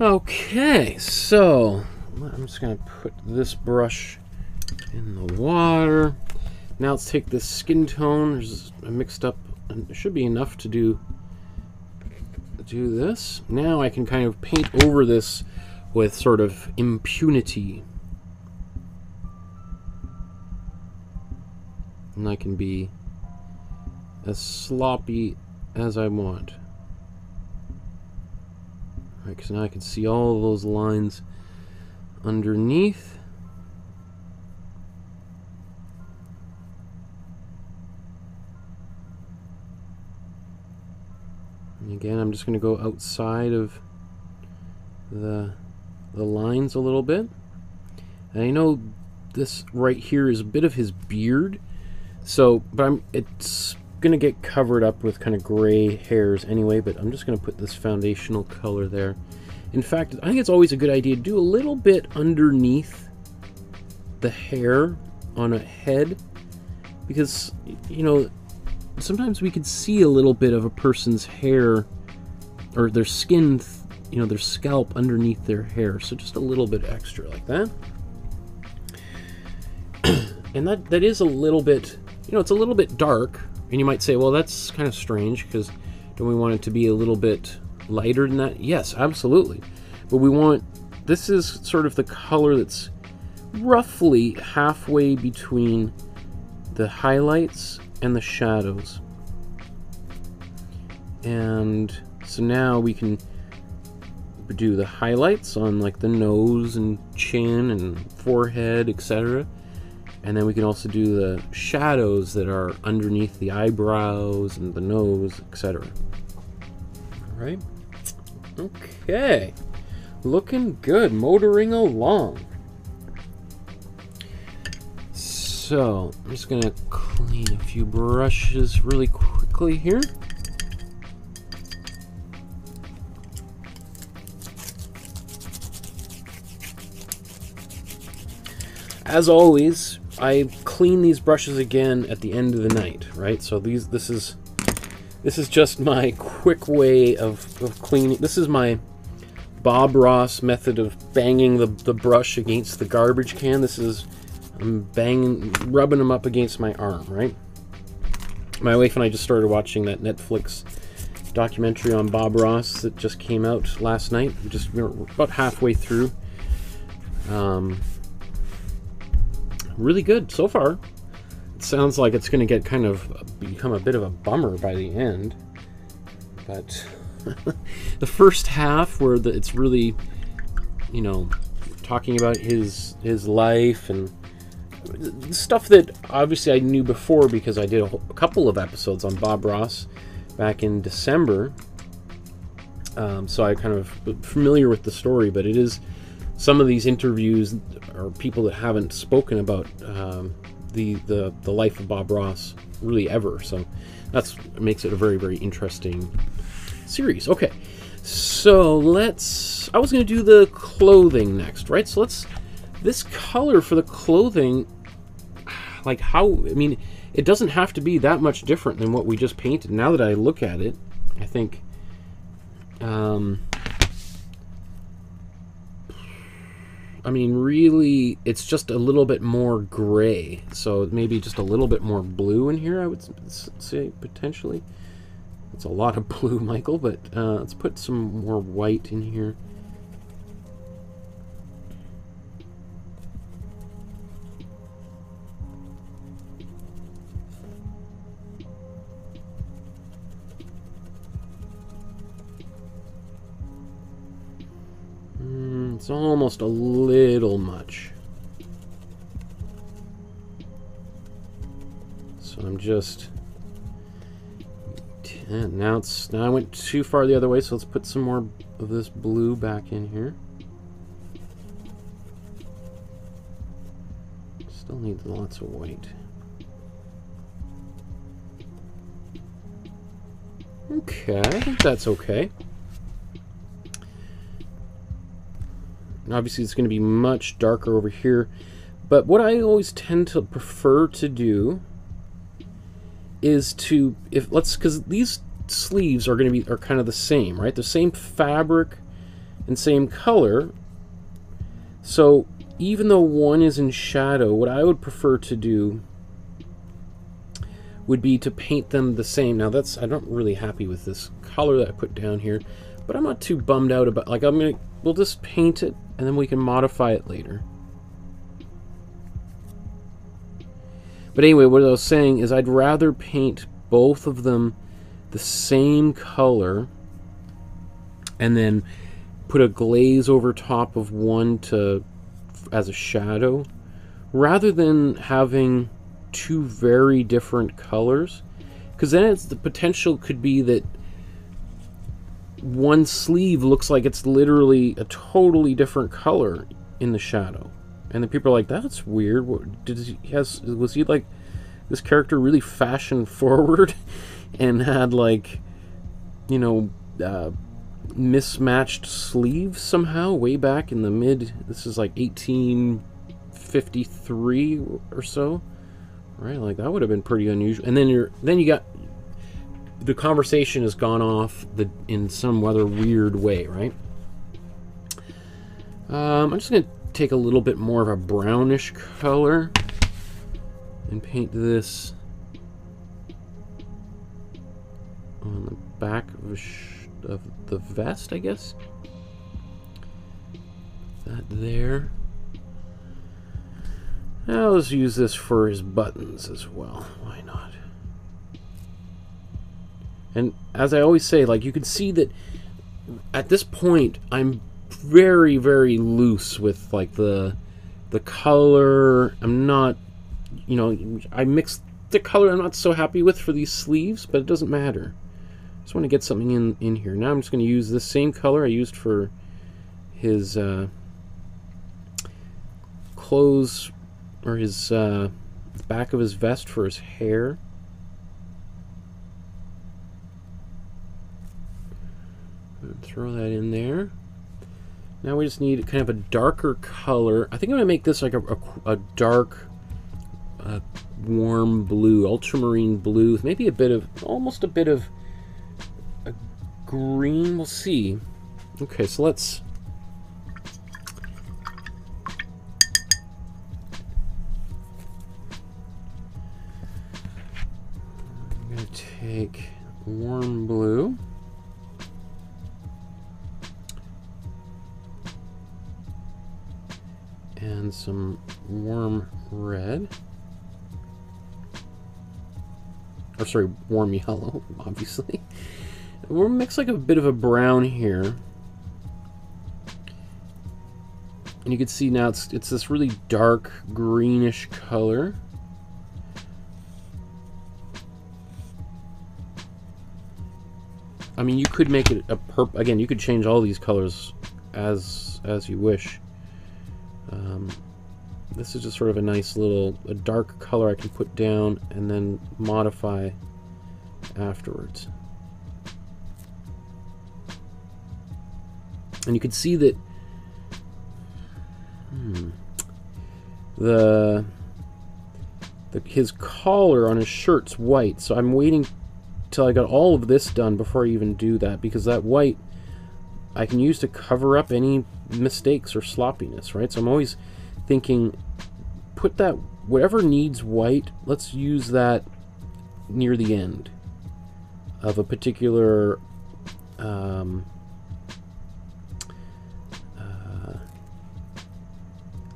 Okay, so I'm just going to put this brush in the water. Now let's take this skin tone. There's a mixed up, and there should be enough to do do this. Now I can kind of paint over this with sort of impunity. And I can be as sloppy as I want. Right, so now I can see all those lines underneath. And again, I'm just going to go outside of the, the lines a little bit. And I know this right here is a bit of his beard, so but I'm it's going to get covered up with kind of gray hairs anyway, but I'm just going to put this foundational color there. In fact, I think it's always a good idea to do a little bit underneath the hair on a head because, you know, sometimes we can see a little bit of a person's hair or their skin, you know, their scalp underneath their hair. So just a little bit extra like that. and that, that is a little bit, you know, it's a little bit dark. And you might say, well, that's kind of strange because don't we want it to be a little bit lighter than that? Yes, absolutely. But we want, this is sort of the color that's roughly halfway between the highlights and the shadows. And so now we can do the highlights on like the nose and chin and forehead, etc. And then we can also do the shadows that are underneath the eyebrows and the nose, etc. All right. Okay. Looking good, motoring along. So, I'm just going to clean a few brushes really quickly here. As always, I clean these brushes again at the end of the night, right? So these, this is, this is just my quick way of, of cleaning. This is my Bob Ross method of banging the, the brush against the garbage can. This is, I'm banging, rubbing them up against my arm, right? My wife and I just started watching that Netflix documentary on Bob Ross that just came out last night. We just we about halfway through. Um, really good so far. It sounds like it's going to get kind of become a bit of a bummer by the end, but the first half where the, it's really, you know, talking about his his life and stuff that obviously I knew before because I did a, a couple of episodes on Bob Ross back in December. Um, so I kind of familiar with the story, but it is some of these interviews are people that haven't spoken about um, the, the the life of Bob Ross really ever. So that's makes it a very very interesting series. Okay, so let's. I was going to do the clothing next, right? So let's. This color for the clothing, like how? I mean, it doesn't have to be that much different than what we just painted. Now that I look at it, I think. Um, I mean, really, it's just a little bit more gray. So maybe just a little bit more blue in here, I would say, potentially. It's a lot of blue, Michael, but uh, let's put some more white in here. Mm, it's almost a little much. So I'm just and now it's now I went too far the other way, so let's put some more of this blue back in here. Still need lots of white. Okay, I think that's okay. Obviously it's going to be much darker over here. But what I always tend to prefer to do is to if let's because these sleeves are going to be are kind of the same, right? The same fabric and same color. So even though one is in shadow, what I would prefer to do would be to paint them the same. Now that's I'm not really happy with this color that I put down here, but I'm not too bummed out about like I'm gonna we'll just paint it and then we can modify it later. But anyway, what I was saying is I'd rather paint both of them the same color and then put a glaze over top of one to as a shadow rather than having two very different colors because then it's the potential could be that one sleeve looks like it's literally a totally different color in the shadow. And the people are like, "That's weird. What, did he has was he like this character really fashion forward and had like you know uh, mismatched sleeves somehow way back in the mid this is like 1853 or so right like that would have been pretty unusual and then you're then you got the conversation has gone off the in some other weird way right um, I'm just gonna take a little bit more of a brownish color and paint this on the back of, of the vest, I guess. That there. Now let's use this for his buttons as well. Why not? And as I always say, like you can see that at this point I'm very, very loose with like the the color. I'm not you know, I mixed the color I'm not so happy with for these sleeves, but it doesn't matter. I just want to get something in, in here. Now I'm just going to use the same color I used for his uh, clothes, or his uh, back of his vest for his hair. Throw that in there. Now we just need kind of a darker color. I think I'm to make this like a, a, a dark a warm blue, ultramarine blue, maybe a bit of, almost a bit of a green. We'll see. Okay, so let's. I'm to take warm blue. Some warm red. or sorry, warm yellow, obviously. We'll mix like a bit of a brown here. And you can see now it's, it's this really dark greenish color. I mean, you could make it a purple. Again, you could change all these colors as as you wish. Um, this is just sort of a nice little a dark color I can put down and then modify afterwards. And you can see that hmm, the, the his collar on his shirt's white, so I'm waiting till I got all of this done before I even do that because that white I can use to cover up any mistakes or sloppiness, right? So I'm always thinking put that whatever needs white let's use that near the end of a particular um, uh,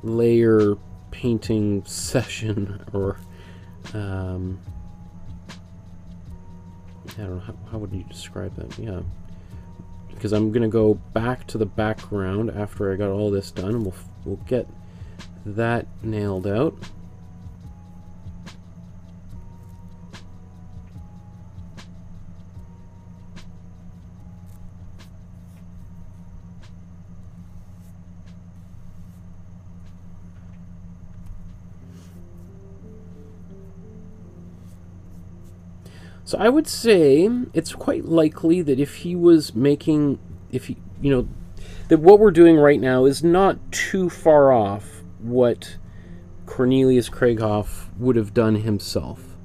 layer painting session or um, I don't know how, how would you describe that yeah because I'm gonna go back to the background after I got all this done and we'll, we'll get that nailed out. So I would say it's quite likely that if he was making, if he, you know, that what we're doing right now is not too far off what Cornelius Krieghoff would have done himself.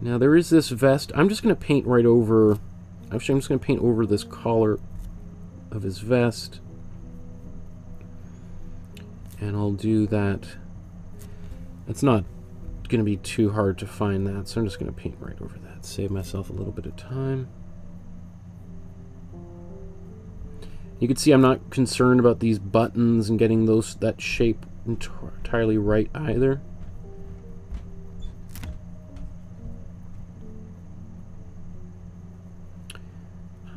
Now there is this vest. I'm just going to paint right over. Actually, I'm just going to paint over this collar of his vest. And I'll do that. It's not going to be too hard to find that, so I'm just going to paint right over that. Save myself a little bit of time. You can see I'm not concerned about these buttons and getting those that shape entirely right either.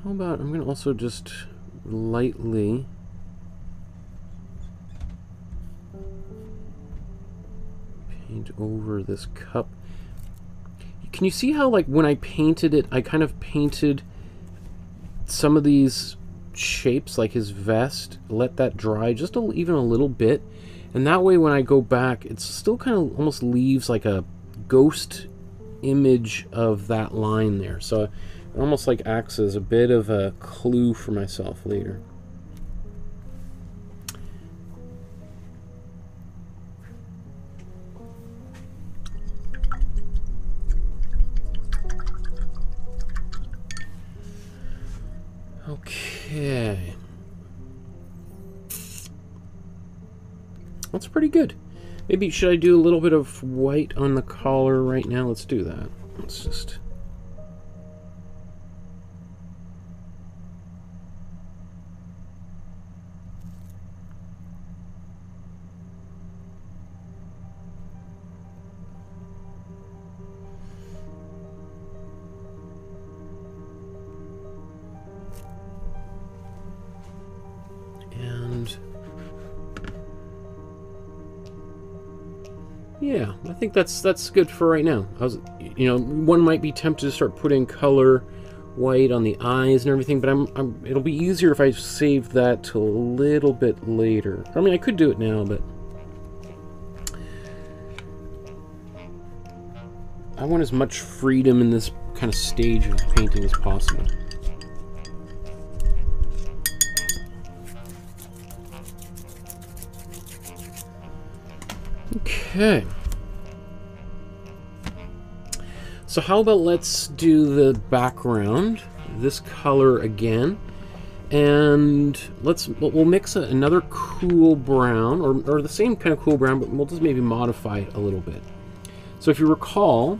How about, I'm going to also just lightly paint over this cup. Can you see how, like, when I painted it, I kind of painted some of these shapes, like his vest, let that dry just a, even a little bit. And that way, when I go back, it still kind of almost leaves like a ghost image of that line there. So it almost like acts as a bit of a clue for myself later. Okay. That's pretty good. Maybe should I do a little bit of white on the collar right now? Let's do that. Let's just... Yeah, I think that's that's good for right now. I was, you know, one might be tempted to start putting color white on the eyes and everything, but I'm, I'm it'll be easier if I save that to a little bit later. I mean, I could do it now, but I want as much freedom in this kind of stage of painting as possible. Okay. So how about let's do the background, this color again, and let's we'll mix a, another cool brown, or, or the same kind of cool brown, but we'll just maybe modify it a little bit. So if you recall,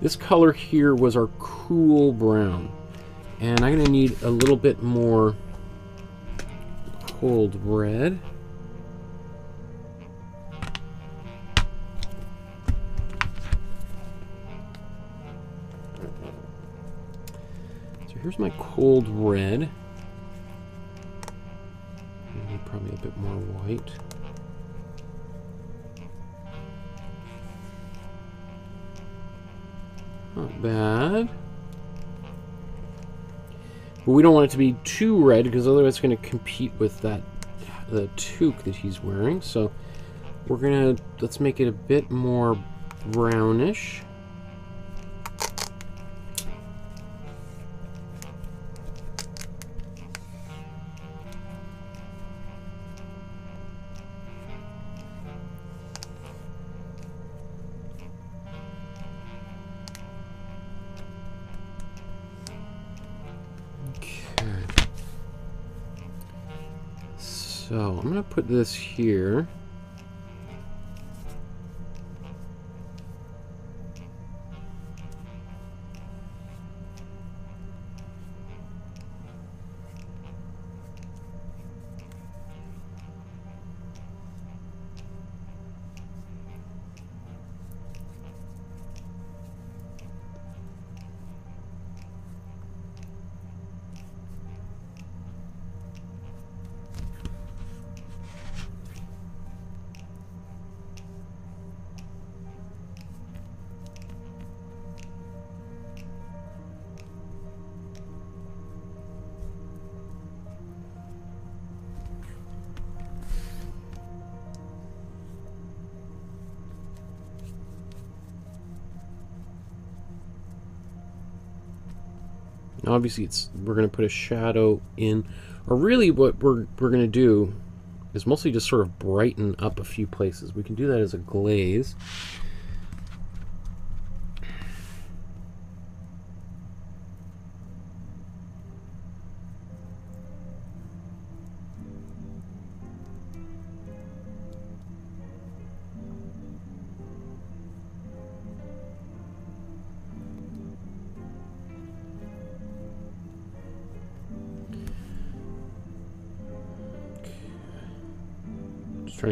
this color here was our cool brown, and I'm going to need a little bit more cold red. Here's my cold red. probably a bit more white. Not bad. But we don't want it to be too red because otherwise it's going to compete with that the toque that he's wearing. So we're going to let's make it a bit more brownish. I'm going to put this here. Obviously it's we're going to put a shadow in. Or really what we're, we're going to do is mostly just sort of brighten up a few places. We can do that as a glaze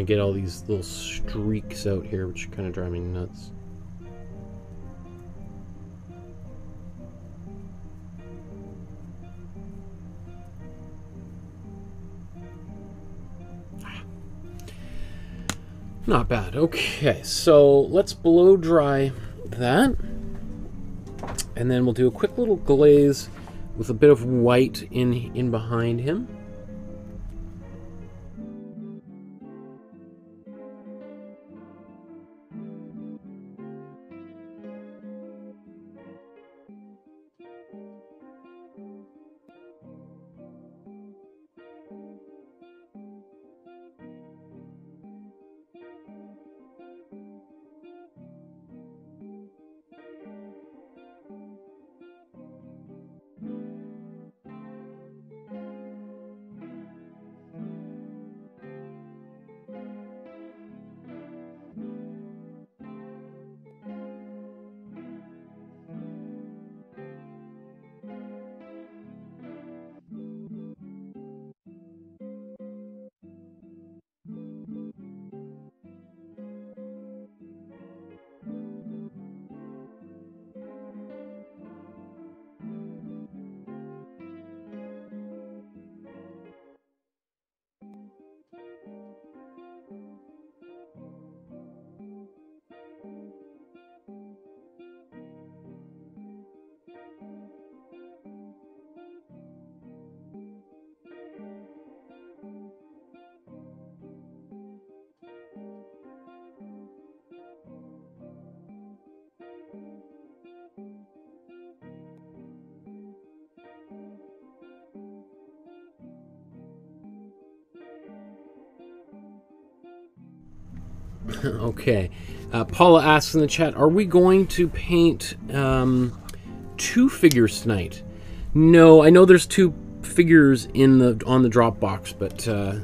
get all these little streaks out here, which kind of drive me nuts. Ah. Not bad. Okay, so let's blow dry that. And then we'll do a quick little glaze with a bit of white in in behind him. Okay. Uh, Paula asks in the chat, are we going to paint um, two figures tonight? No, I know there's two figures in the on the Dropbox, but uh,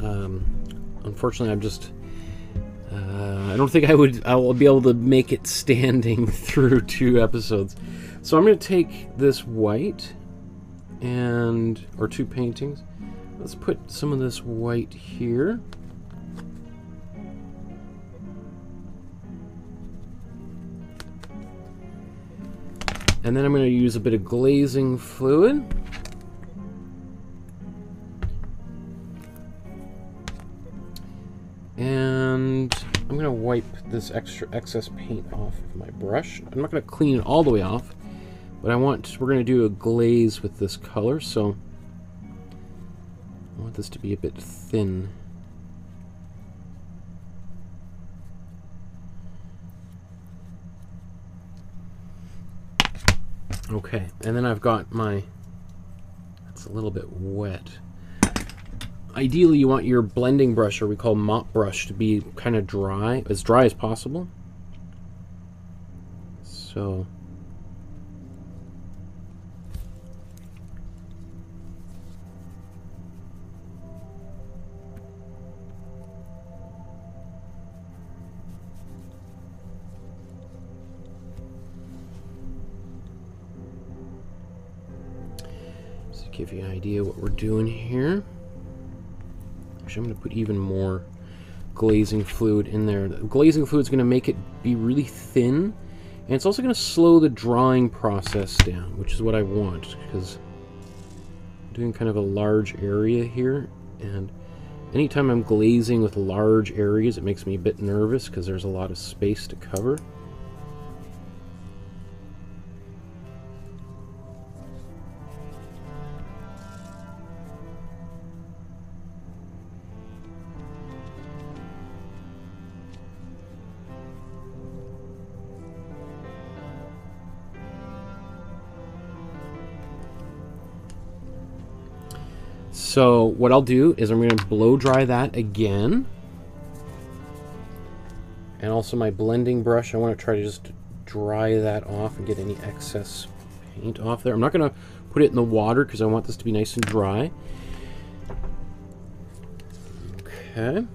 um, unfortunately, I'm just uh, I don't think I would I will be able to make it standing through two episodes. So I'm going to take this white and or two paintings. Let's put some of this white here. And then I'm going to use a bit of glazing fluid. And I'm going to wipe this extra excess paint off of my brush. I'm not going to clean it all the way off, but I want, we're going to do a glaze with this color, so I want this to be a bit thin. Okay, and then I've got my, that's a little bit wet. Ideally, you want your blending brush, or we call mop brush, to be kind of dry, as dry as possible. So, give you an idea what we're doing here. Actually, I'm going to put even more glazing fluid in there. The glazing fluid is going to make it be really thin, and it's also going to slow the drying process down, which is what I want, because I'm doing kind of a large area here, and anytime I'm glazing with large areas, it makes me a bit nervous because there's a lot of space to cover. So what I'll do is I'm going to blow dry that again. And also my blending brush, I want to try to just dry that off and get any excess paint off there. I'm not going to put it in the water because I want this to be nice and dry. Okay.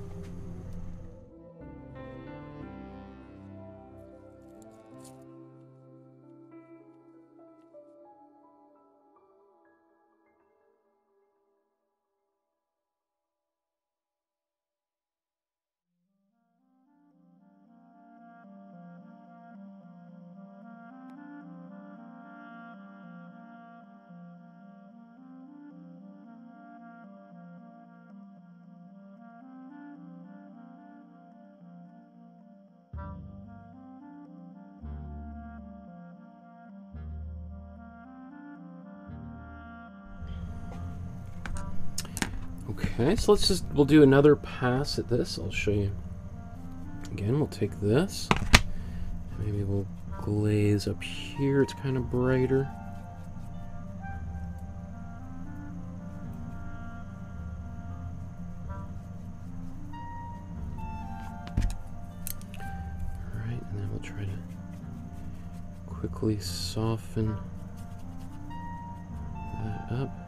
So let's just, we'll do another pass at this. I'll show you. Again, we'll take this. Maybe we'll glaze up here. It's kind of brighter. Alright, and then we'll try to quickly soften that up.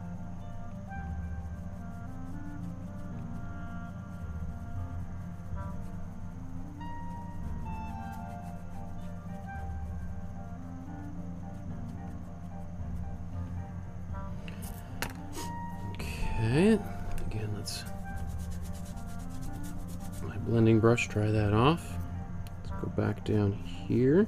Dry that off. Let's go back down here.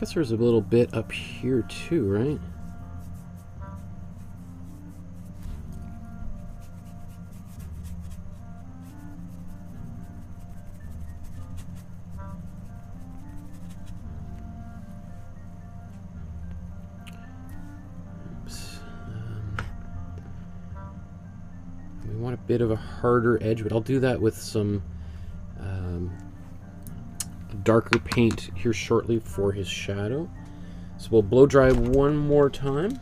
Guess there's a little bit up here too, right? Bit of a harder edge, but I'll do that with some um, darker paint here shortly for his shadow. So we'll blow dry one more time.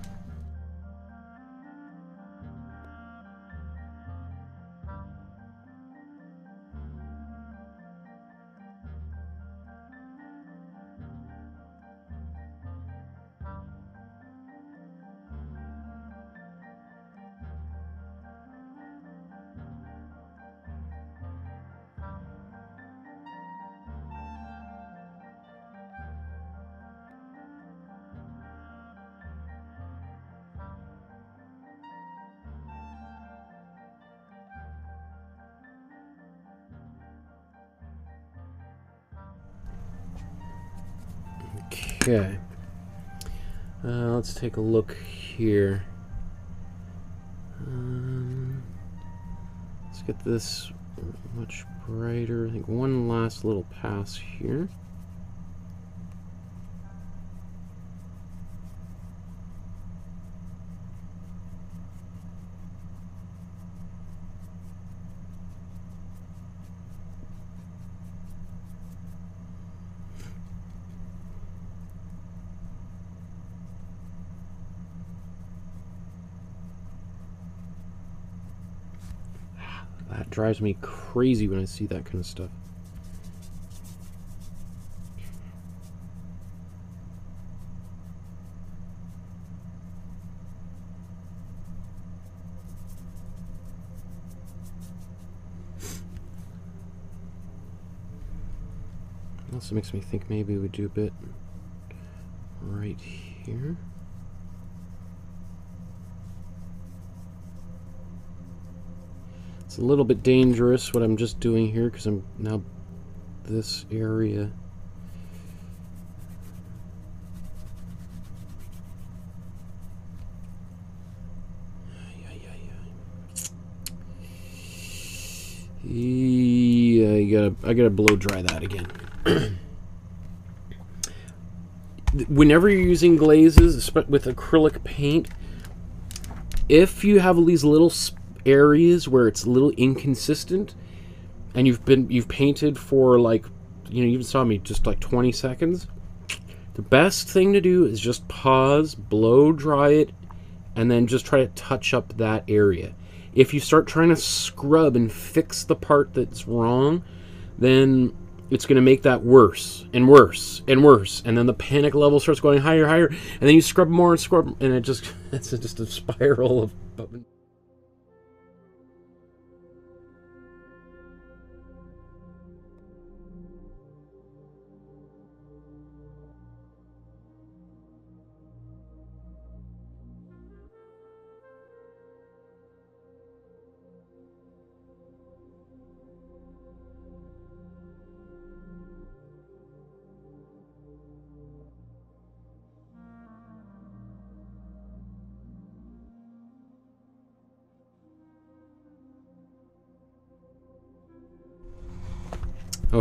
A look here. Um, let's get this much brighter. I think one last little pass here. That drives me crazy when I see that kind of stuff. Also makes me think maybe we do a bit right here. A little bit dangerous what I'm just doing here because I'm now this area. Yeah, I gotta, I gotta blow dry that again. Whenever you're using glazes especially with acrylic paint, if you have these little areas where it's a little inconsistent and you've been you've painted for like you know you even saw me just like 20 seconds. The best thing to do is just pause blow dry it and then just try to touch up that area. If you start trying to scrub and fix the part that's wrong then it's going to make that worse and worse and worse and then the panic level starts going higher higher and then you scrub more and scrub and it just it's just a spiral of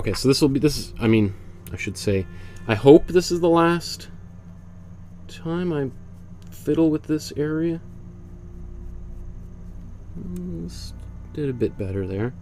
Okay, so this will be this is I mean, I should say I hope this is the last time I fiddle with this area. Mm, did a bit better there.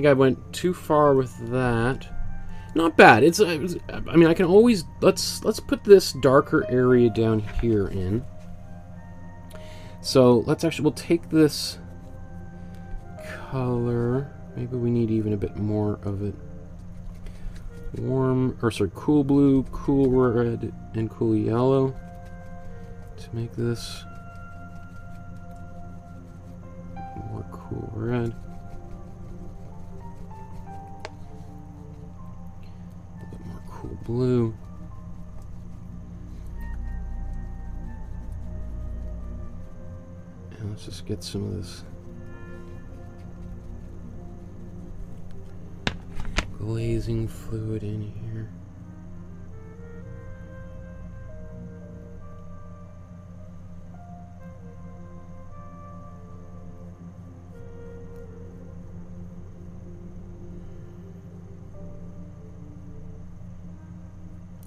Think I went too far with that. Not bad. It's, uh, it's I mean, I can always let's let's put this darker area down here in. So let's actually we'll take this color. Maybe we need even a bit more of it. Warm, or sorry, cool blue, cool red, and cool yellow to make this get some of this glazing fluid in here.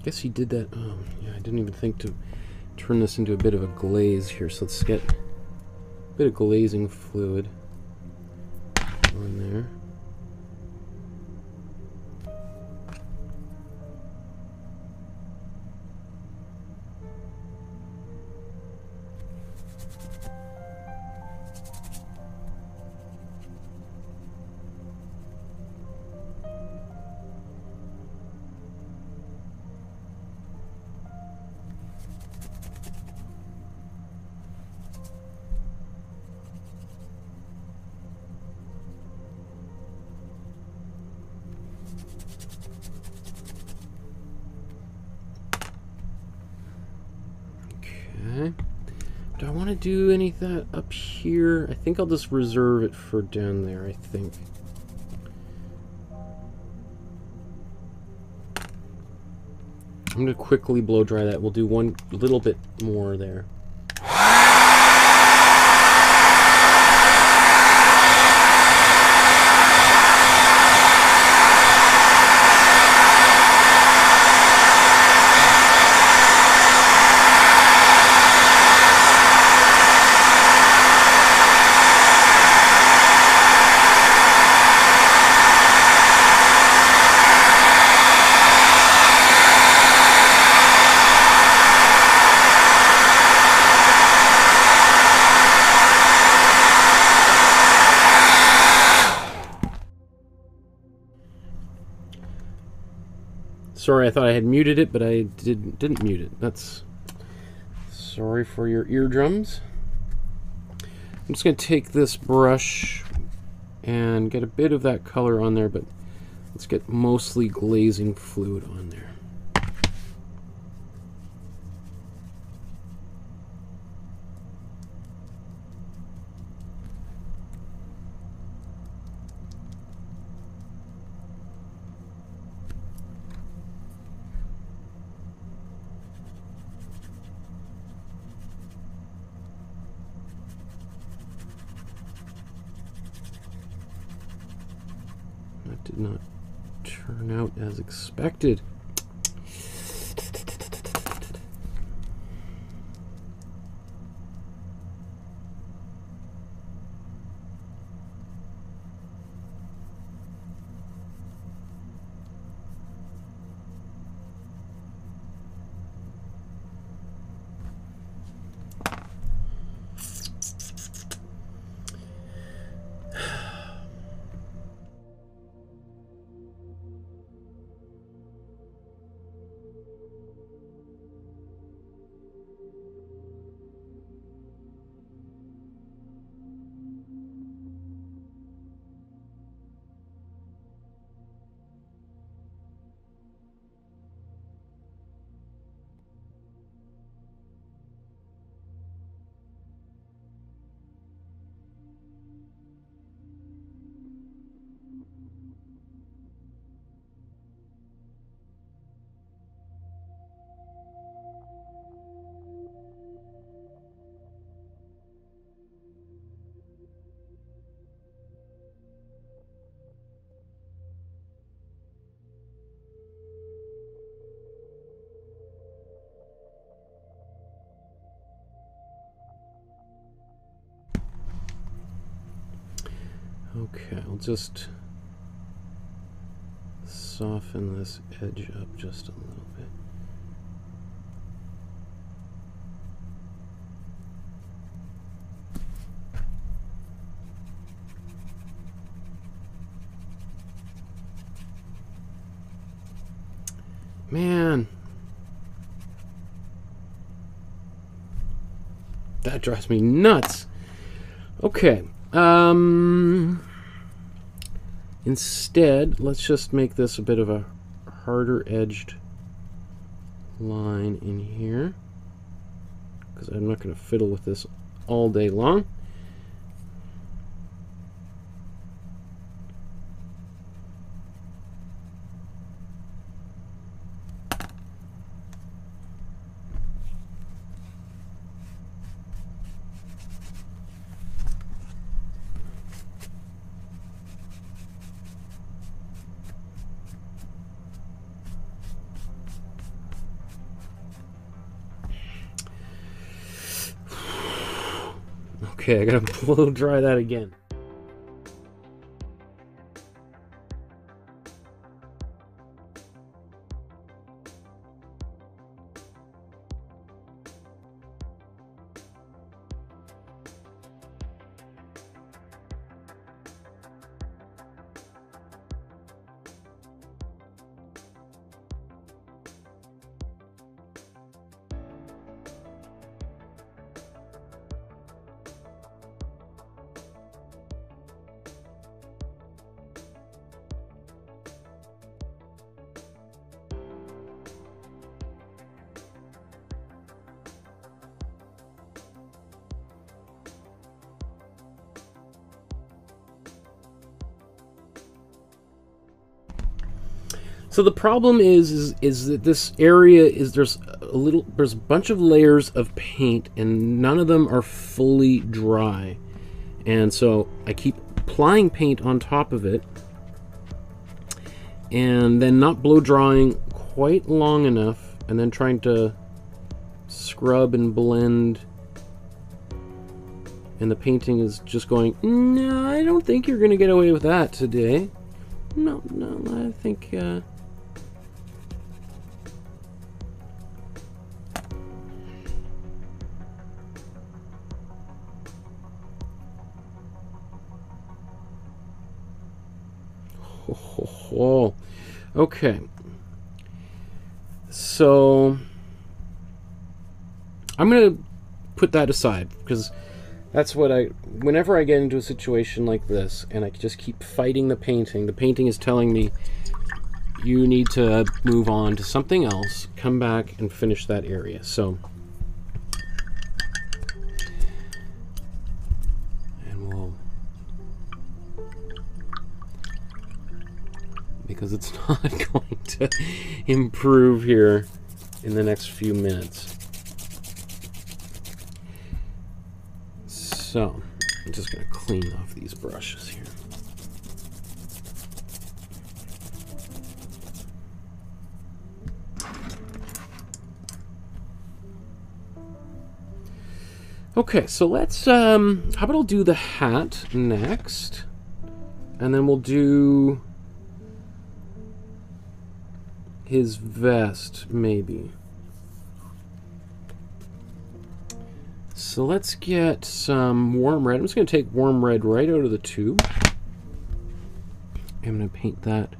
guess he did that. Oh, yeah, I didn't even think to turn this into a bit of a glaze here. So let's get bit of glazing fluid that up here? I think I'll just reserve it for down there, I think. I'm going to quickly blow dry that. We'll do one little bit more there. Sorry, I thought I had muted it, but I did, didn't mute it. That's... Sorry for your eardrums. I'm just going to take this brush and get a bit of that color on there, but let's get mostly glazing fluid on there. did not turn out as expected. Just soften this edge up just a little bit. Man. That drives me nuts. Okay. Um, instead, let's just make this a bit of a harder edged line in here. Because I'm not going to fiddle with this all day long. Okay, I gotta blow dry that again. So the problem is, is is that this area is there's a little there's a bunch of layers of paint and none of them are fully dry. And so I keep applying paint on top of it and then not blow drying quite long enough and then trying to scrub and blend and the painting is just going no i don't think you're gonna get away with that today no no i think uh Oh, okay. So I'm gonna put that aside because that's what I. Whenever I get into a situation like this and I just keep fighting the painting, the painting is telling me you need to move on to something else. Come back and finish that area. So. Because it's not going to improve here in the next few minutes. So, I'm just going to clean off these brushes here. Okay, so let's, um, how about I'll do the hat next, and then we'll do his vest, maybe. So let's get some warm red. I'm just going to take warm red right out of the tube. I'm going to paint that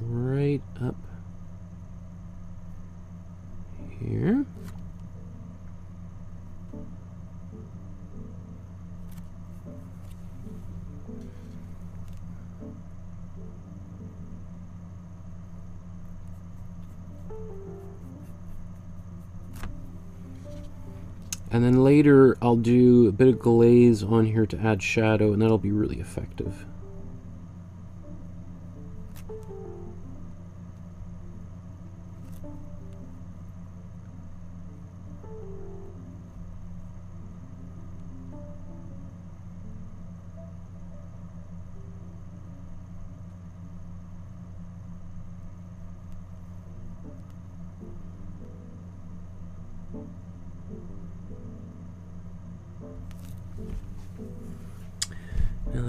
right up here. And then later I'll do a bit of glaze on here to add shadow and that'll be really effective.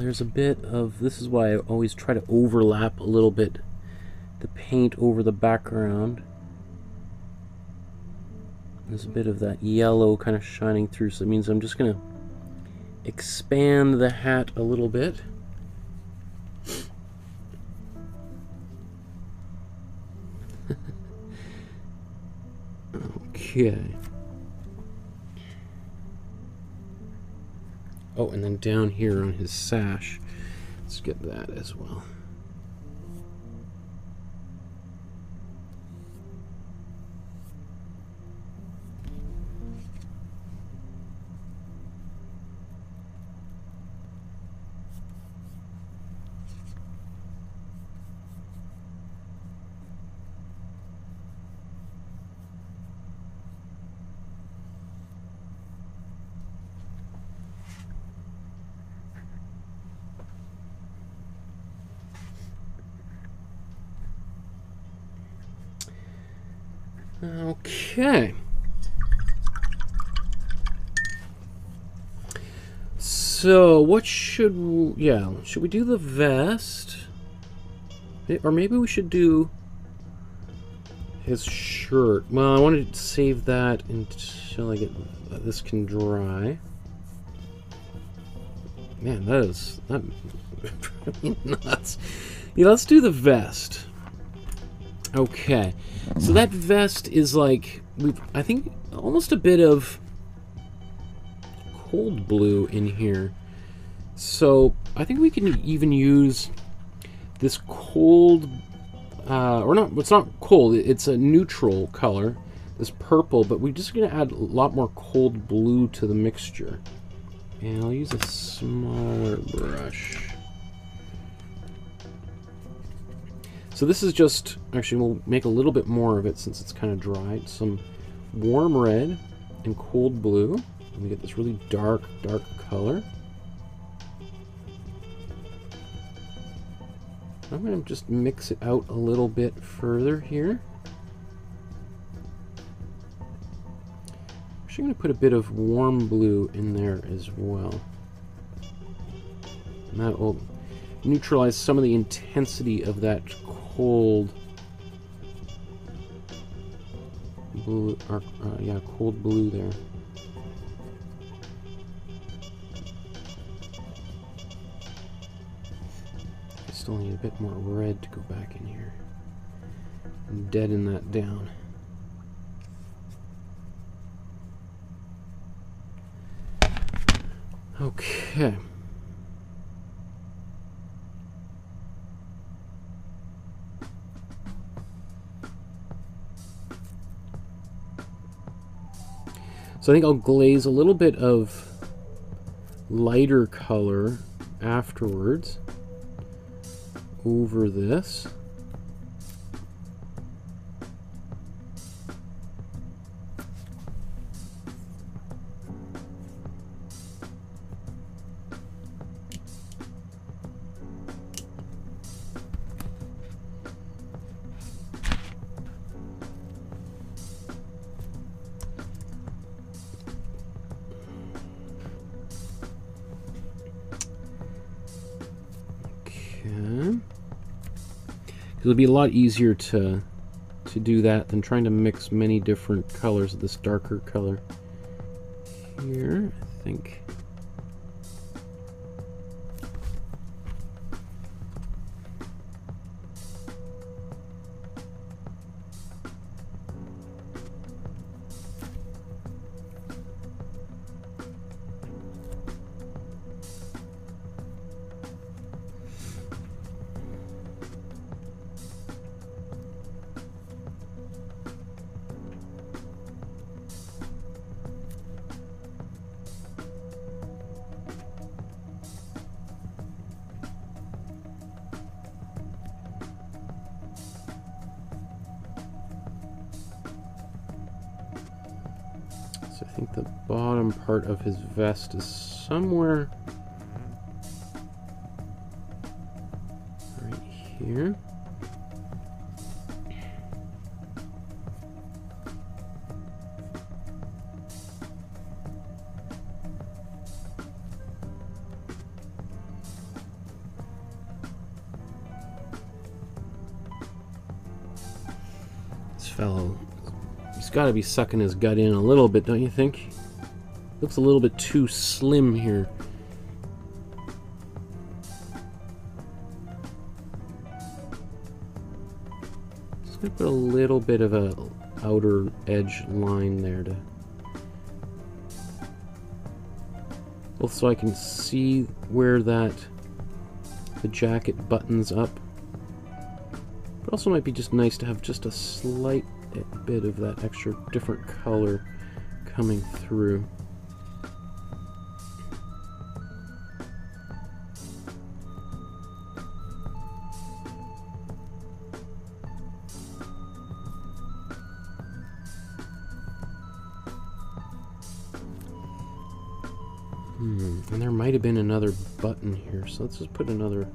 There's a bit of this is why I always try to overlap a little bit the paint over the background. There's a bit of that yellow kind of shining through, so it means I'm just going to expand the hat a little bit. okay. Oh, and then down here on his sash, let's get that as well. Okay. So, what should we, yeah, should we do the vest? Or maybe we should do his shirt. Well, I wanted to save that until I get uh, this can dry. Man, that is that nuts. Yeah, let's do the vest. Okay. So that vest is like we've I think almost a bit of cold blue in here. So I think we can even use this cold uh, or not it's not cold it's a neutral color this purple but we're just going to add a lot more cold blue to the mixture and I'll use a smaller brush So this is just, actually we'll make a little bit more of it since it's kind of dry. Some warm red and cold blue. And we get this really dark, dark color. I'm going to just mix it out a little bit further here. Actually going to put a bit of warm blue in there as well. And that will neutralize some of the intensity of that cold blue, or, uh, yeah, cold blue there. I still need a bit more red to go back in here and deaden that down. Okay. So I think I'll glaze a little bit of lighter color afterwards over this. It'll be a lot easier to to do that than trying to mix many different colors of this darker color here, I think. Of his vest is somewhere right here. To be sucking his gut in a little bit, don't you think? Looks a little bit too slim here. Just gonna put a little bit of a outer edge line there to both so I can see where that the jacket buttons up. But also might be just nice to have just a slight bit of that extra different color coming through. Hmm, and there might have been another button here, so let's just put another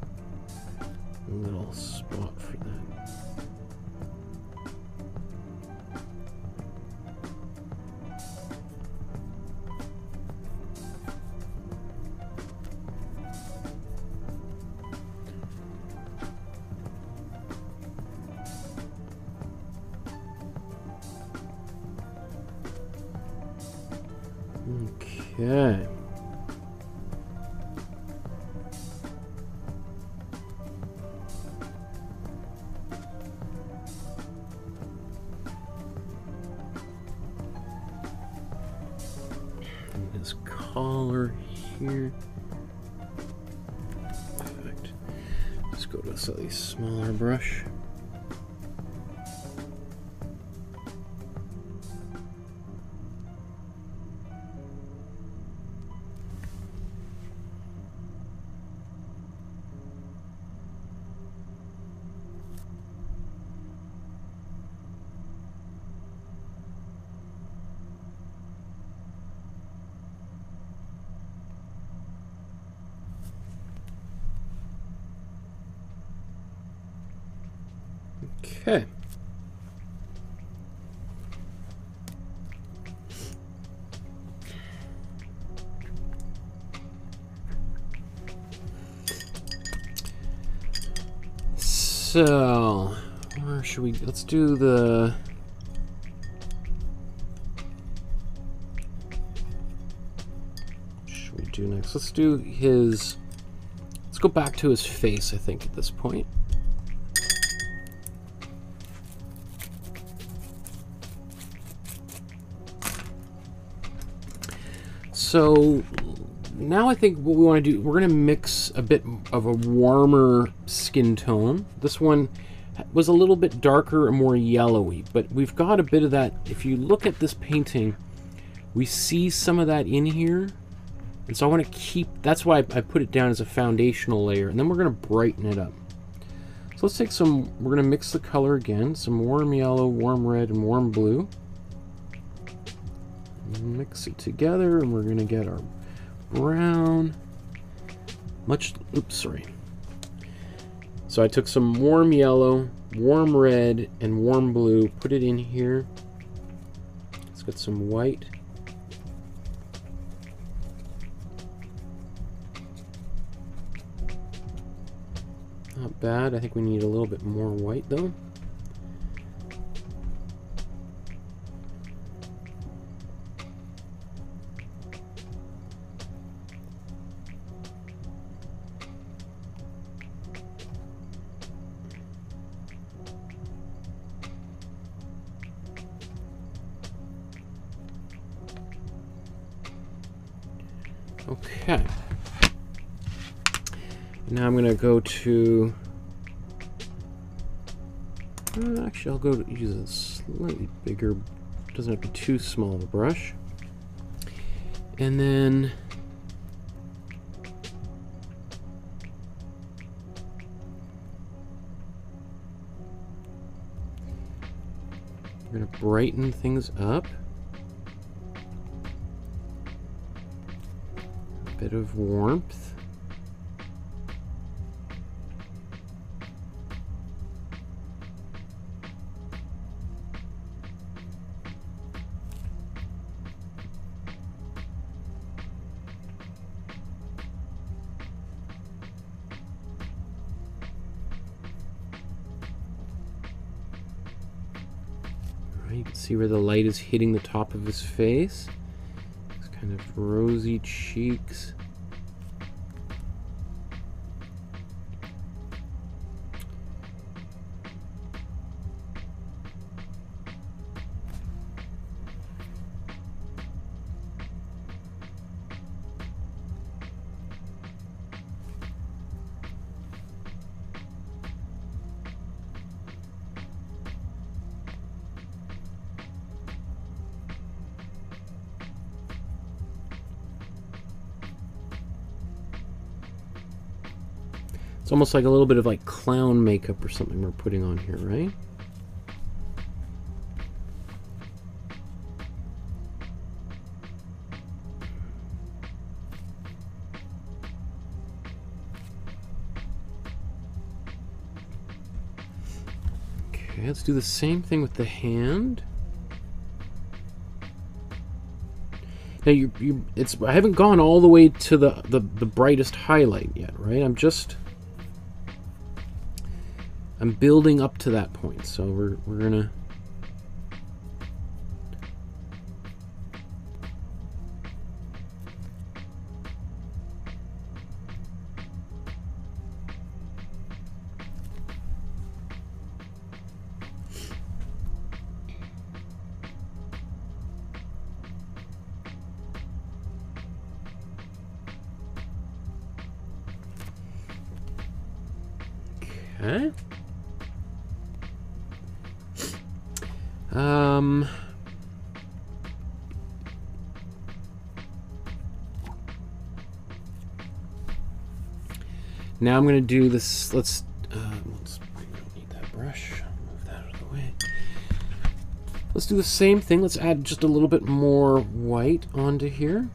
So, where should we? Let's do the. Should we do next? Let's do his. Let's go back to his face. I think at this point. So now I think what we want to do, we're going to mix a bit of a warmer skin tone. This one was a little bit darker and more yellowy, but we've got a bit of that. If you look at this painting, we see some of that in here. And so I want to keep, that's why I put it down as a foundational layer. And then we're going to brighten it up. So let's take some, we're going to mix the color again. Some warm yellow, warm red, and warm blue mix it together and we're going to get our brown much oops sorry so I took some warm yellow warm red and warm blue put it in here. Let's get some white. Not bad. I think we need a little bit more white though to. Uh, actually, I'll go to use a slightly bigger, doesn't have to be too small of a brush. And then... We're to brighten things up. A bit of warmth. See where the light is hitting the top of his face. It's kind of rosy cheeks. Almost like a little bit of like clown makeup or something we're putting on here, right? Okay, let's do the same thing with the hand. Now you, you, it's. I haven't gone all the way to the, the the brightest highlight yet, right? I'm just I'm building up to that point, so we're, we're gonna Now I'm going to do this. Let's. Uh, let's. Need that brush. Move that out of the way. Let's do the same thing. Let's add just a little bit more white onto here.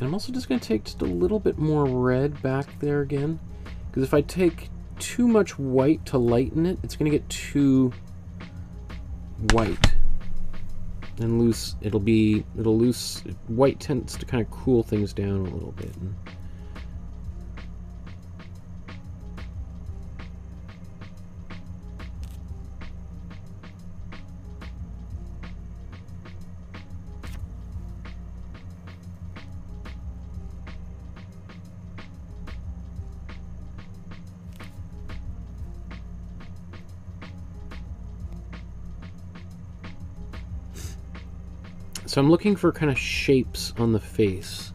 And I'm also just going to take just a little bit more red back there again. Because if I take too much white to lighten it, it's going to get too white and loose. It'll be, it'll loose, white tends to kind of cool things down a little bit. And So I'm looking for kind of shapes on the face.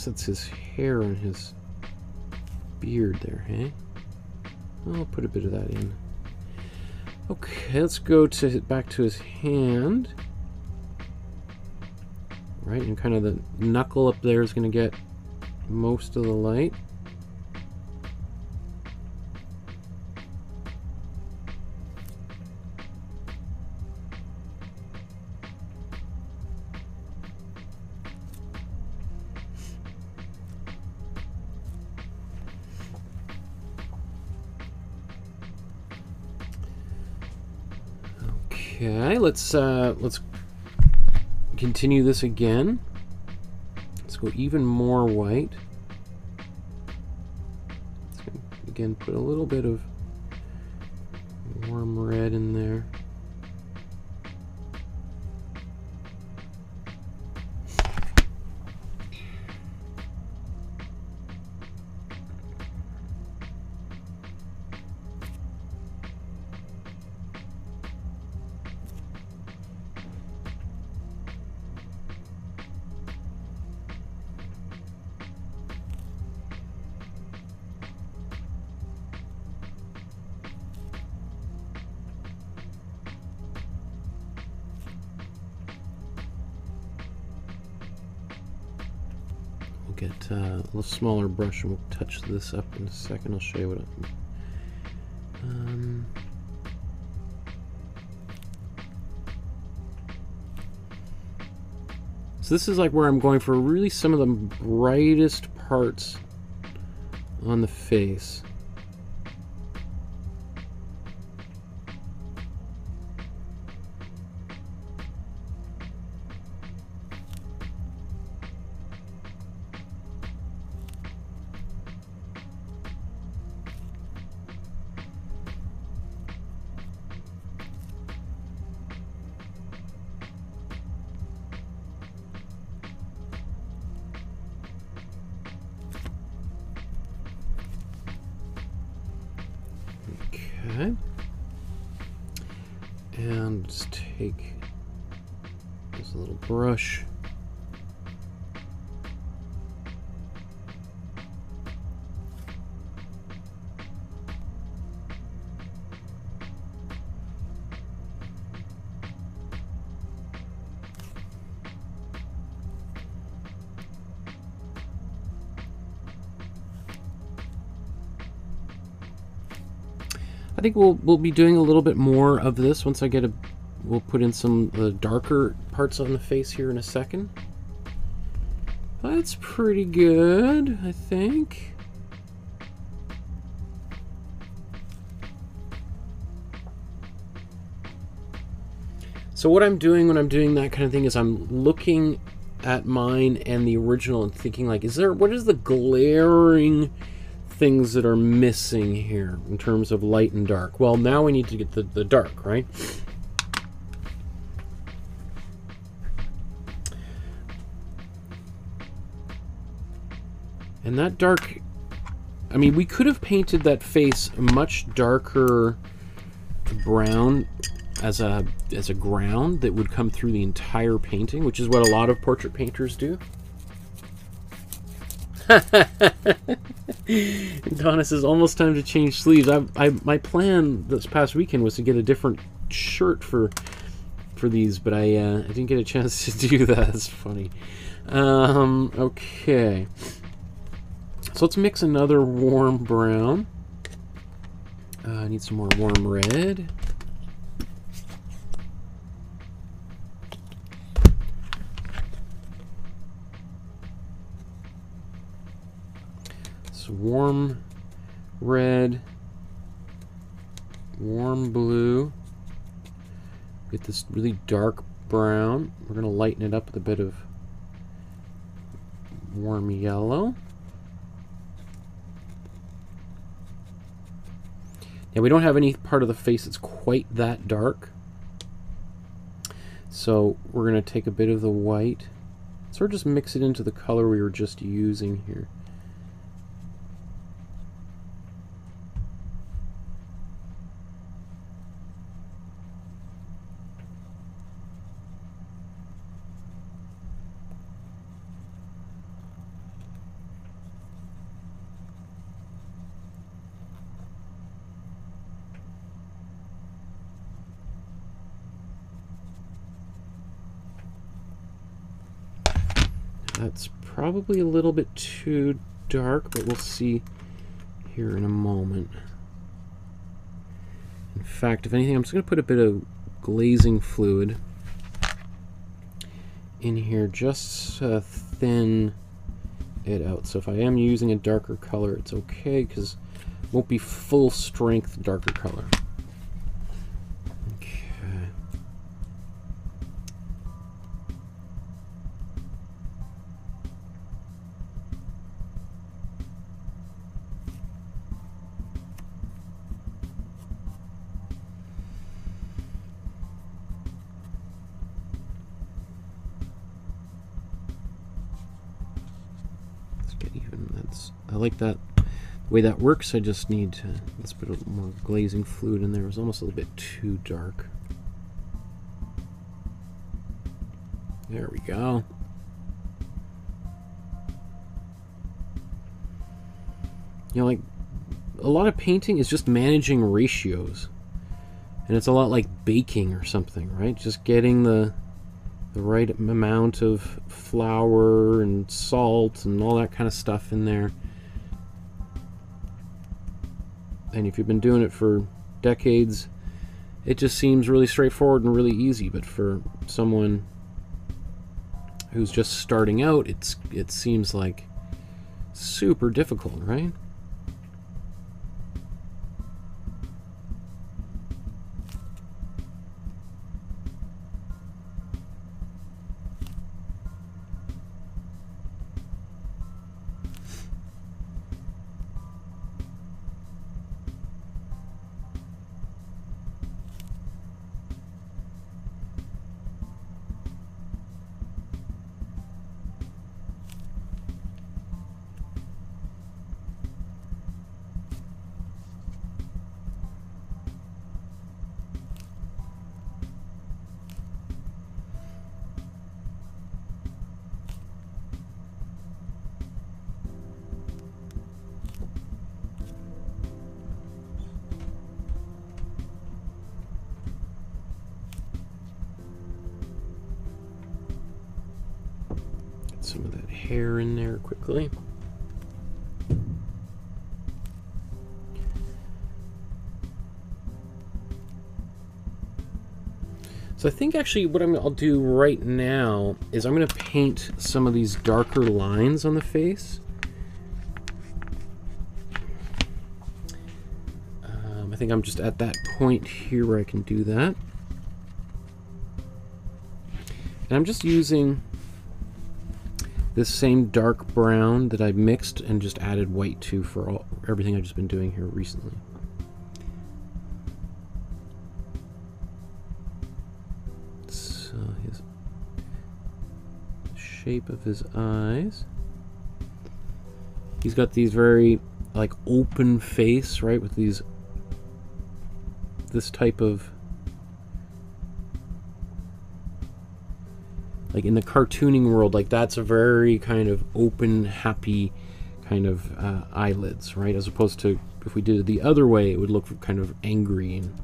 Guess that's his hair on his beard there, hey? I'll put a bit of that in. Okay, let's go to back to his hand. Right, and kind of the knuckle up there is going to get most of the light. Let's uh, let's continue this again. Let's go even more white. Again put a little bit of brush and we'll touch this up in a second. I'll show you what. I, um, so this is like where I'm going for really some of the brightest parts on the face. Think we'll we'll be doing a little bit more of this once I get a. We'll put in some the darker parts on the face here in a second. That's pretty good, I think. So what I'm doing when I'm doing that kind of thing is I'm looking at mine and the original and thinking like, is there what is the glaring things that are missing here in terms of light and dark? Well, now we need to get the, the dark, right? And that dark, I mean, we could have painted that face much darker brown as a as a ground that would come through the entire painting, which is what a lot of portrait painters do. Donna says almost time to change sleeves. I, I my plan this past weekend was to get a different shirt for for these, but I uh, I didn't get a chance to do that. It's funny. Um, okay, so let's mix another warm brown. Uh, I need some more warm red. Warm red, warm blue. Get this really dark brown. We're going to lighten it up with a bit of warm yellow. Now we don't have any part of the face that's quite that dark. So we're going to take a bit of the white, sort of just mix it into the color we were just using here. That's probably a little bit too dark, but we'll see here in a moment. In fact, if anything, I'm just going to put a bit of glazing fluid in here just to thin it out. So if I am using a darker color, it's okay because it won't be full strength darker color. Like that the way that works. I just need to let's put a little more glazing fluid in there. It was almost a little bit too dark. There we go. You know, like a lot of painting is just managing ratios. And it's a lot like baking or something, right? Just getting the the right amount of flour and salt and all that kind of stuff in there. And if you've been doing it for decades, it just seems really straightforward and really easy. But for someone who's just starting out, it's it seems like super difficult, right? Actually what I'm, I'll do right now is I'm going to paint some of these darker lines on the face. Um, I think I'm just at that point here where I can do that. And I'm just using this same dark brown that I mixed and just added white to for all, everything I've just been doing here recently. Shape of his eyes. He's got these very like open face, right, with these this type of like in the cartooning world, like that's a very kind of open, happy kind of uh, eyelids, right? As opposed to if we did it the other way, it would look kind of angry and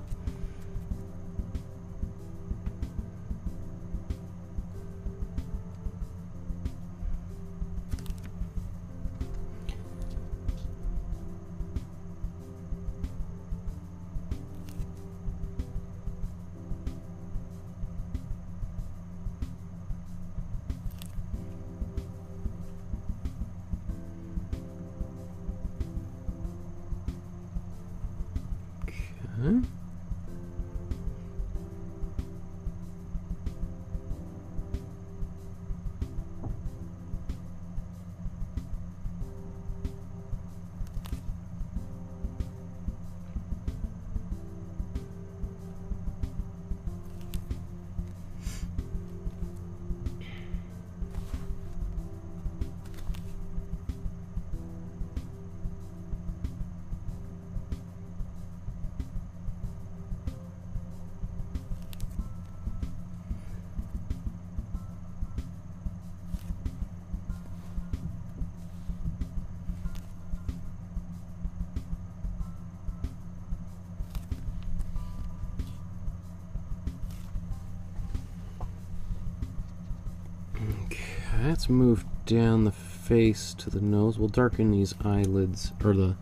let's move down the face to the nose. We'll darken these eyelids, or the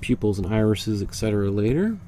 pupils and irises, etc. later.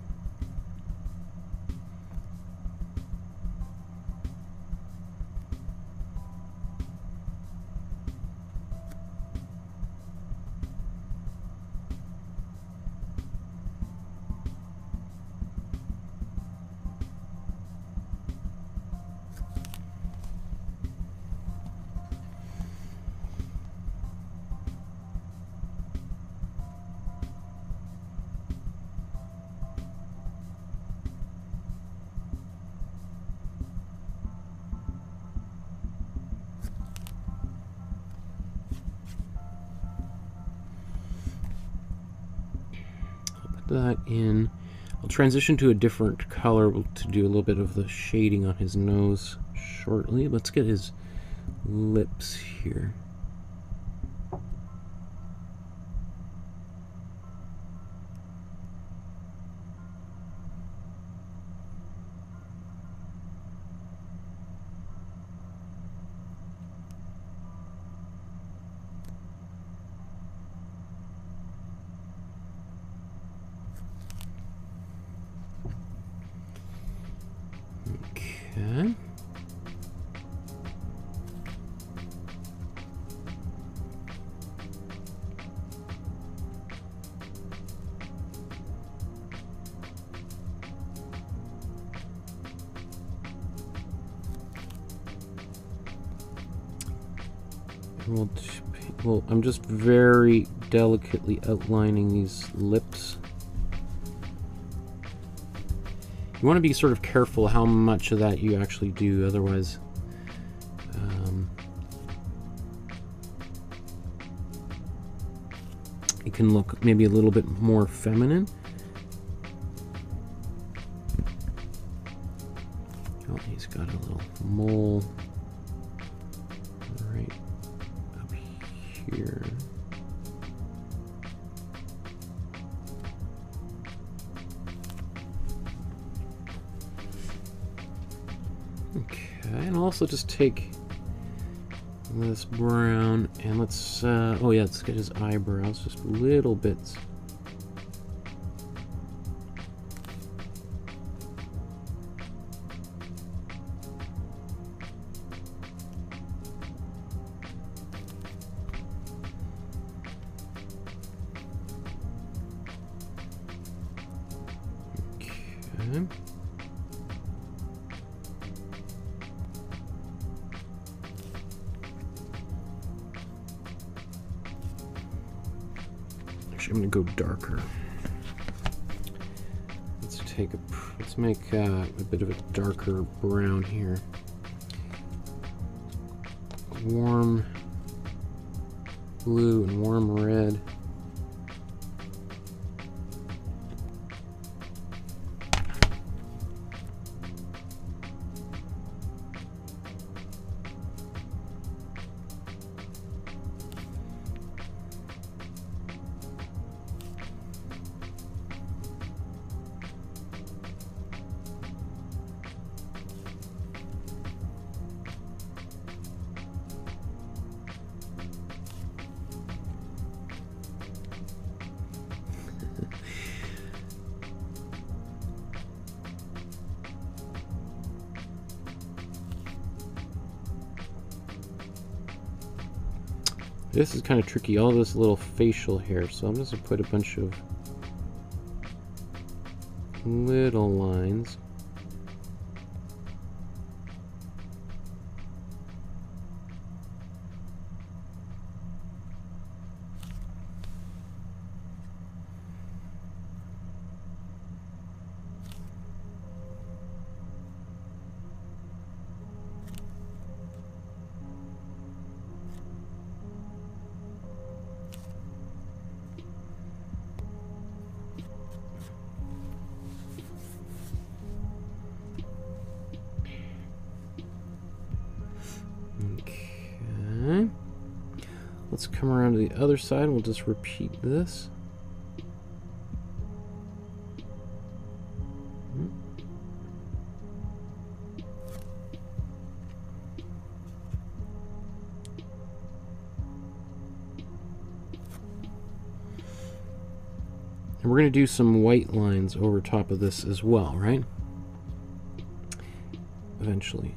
Transition to a different color to do a little bit of the shading on his nose shortly. Let's get his lips here. Outlining these lips. You want to be sort of careful how much of that you actually do, otherwise um, it can look maybe a little bit more feminine. Take this brown and let's, uh, oh yeah, let's get his eyebrows, just little bits. Darker brown here. This is kind of tricky, all this little facial hair, so I'm just going to put a bunch of little lines. Side. We'll just repeat this. And we're going to do some white lines over top of this as well, right? Eventually.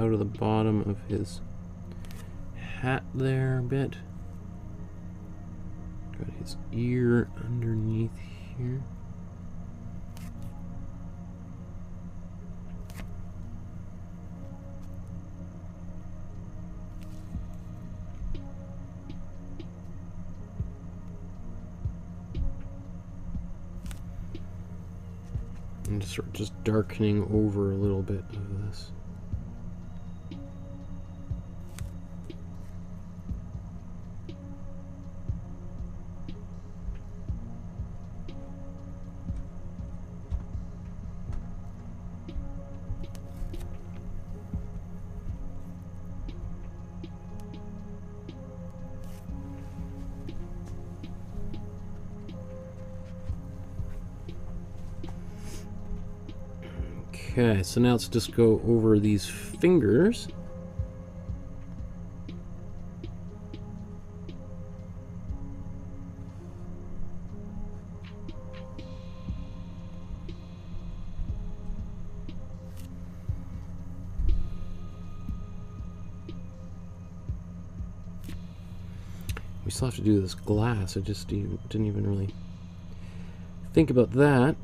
Out of the bottom of his hat there a bit. Got his ear underneath here. And sort of just darkening over a little bit Okay, so now let's just go over these fingers. We still have to do this glass. I just didn't even really think about that.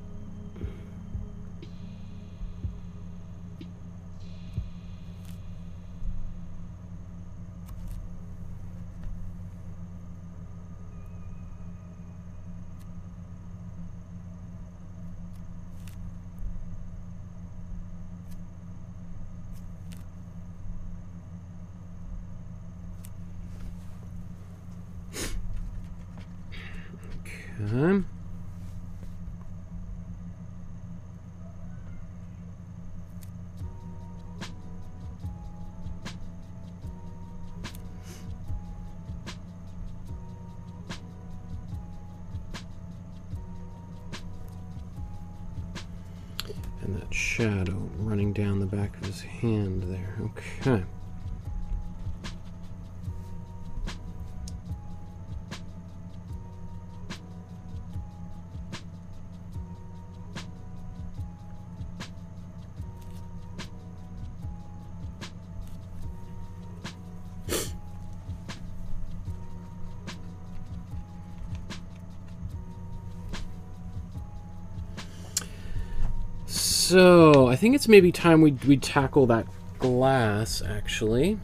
It's maybe time we, we tackle that glass, actually.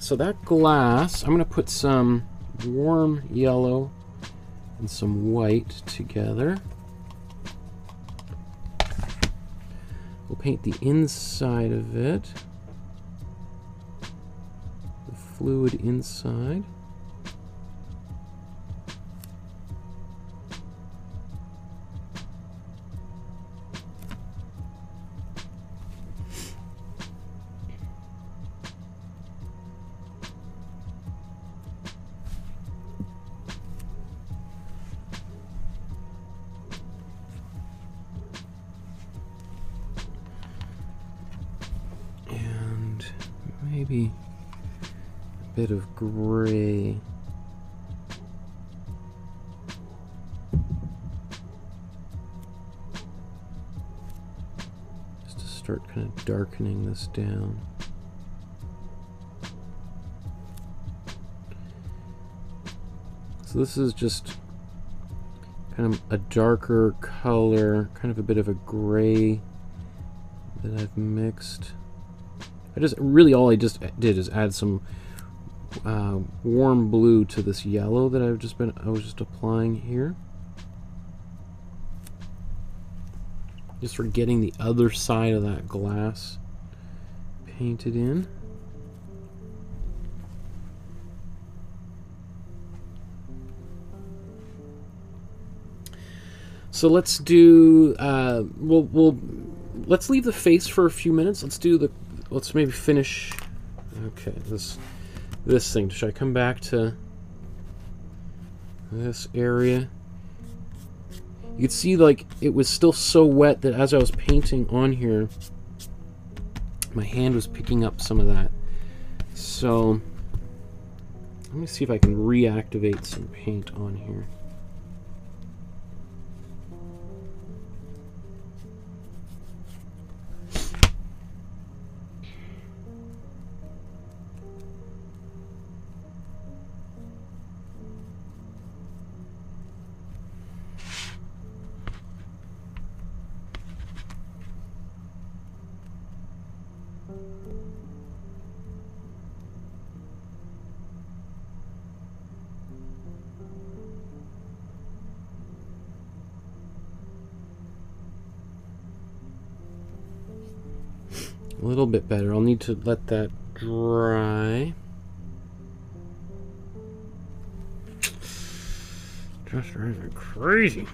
So that glass, I'm going to put some warm yellow and some white together. We'll paint the inside of it. The fluid inside. This down. So this is just kind of a darker color, kind of a bit of a gray that I've mixed. I just really all I just did is add some uh, warm blue to this yellow that I've just been I was just applying here. Just for getting the other side of that glass painted in. So let's do, uh, we'll, we'll, let's leave the face for a few minutes. Let's do the let's maybe finish. Okay, this this thing. Should I come back to this area? You could see like it was still so wet that as I was painting on here, my hand was picking up some of that. So let me see if I can reactivate some paint on here. Need to let that dry. Just driving crazy.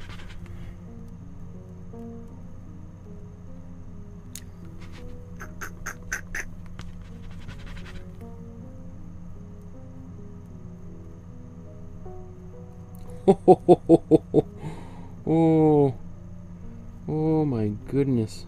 oh, oh my goodness.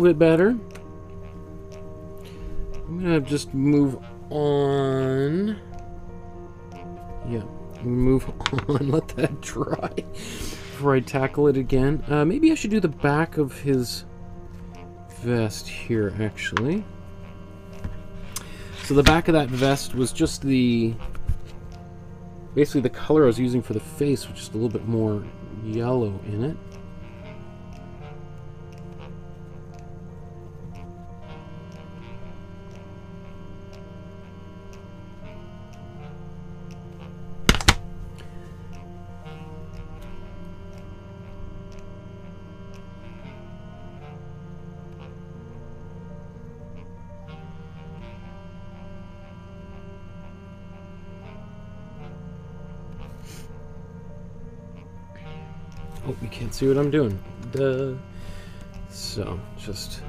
Little bit better. I'm gonna just move on. Yeah, move on. Let that dry before I tackle it again. Uh, maybe I should do the back of his vest here, actually. So the back of that vest was just the... Basically the color I was using for the face was just a little bit more yellow in it. Oh, you can't see what I'm doing. Duh. So, just...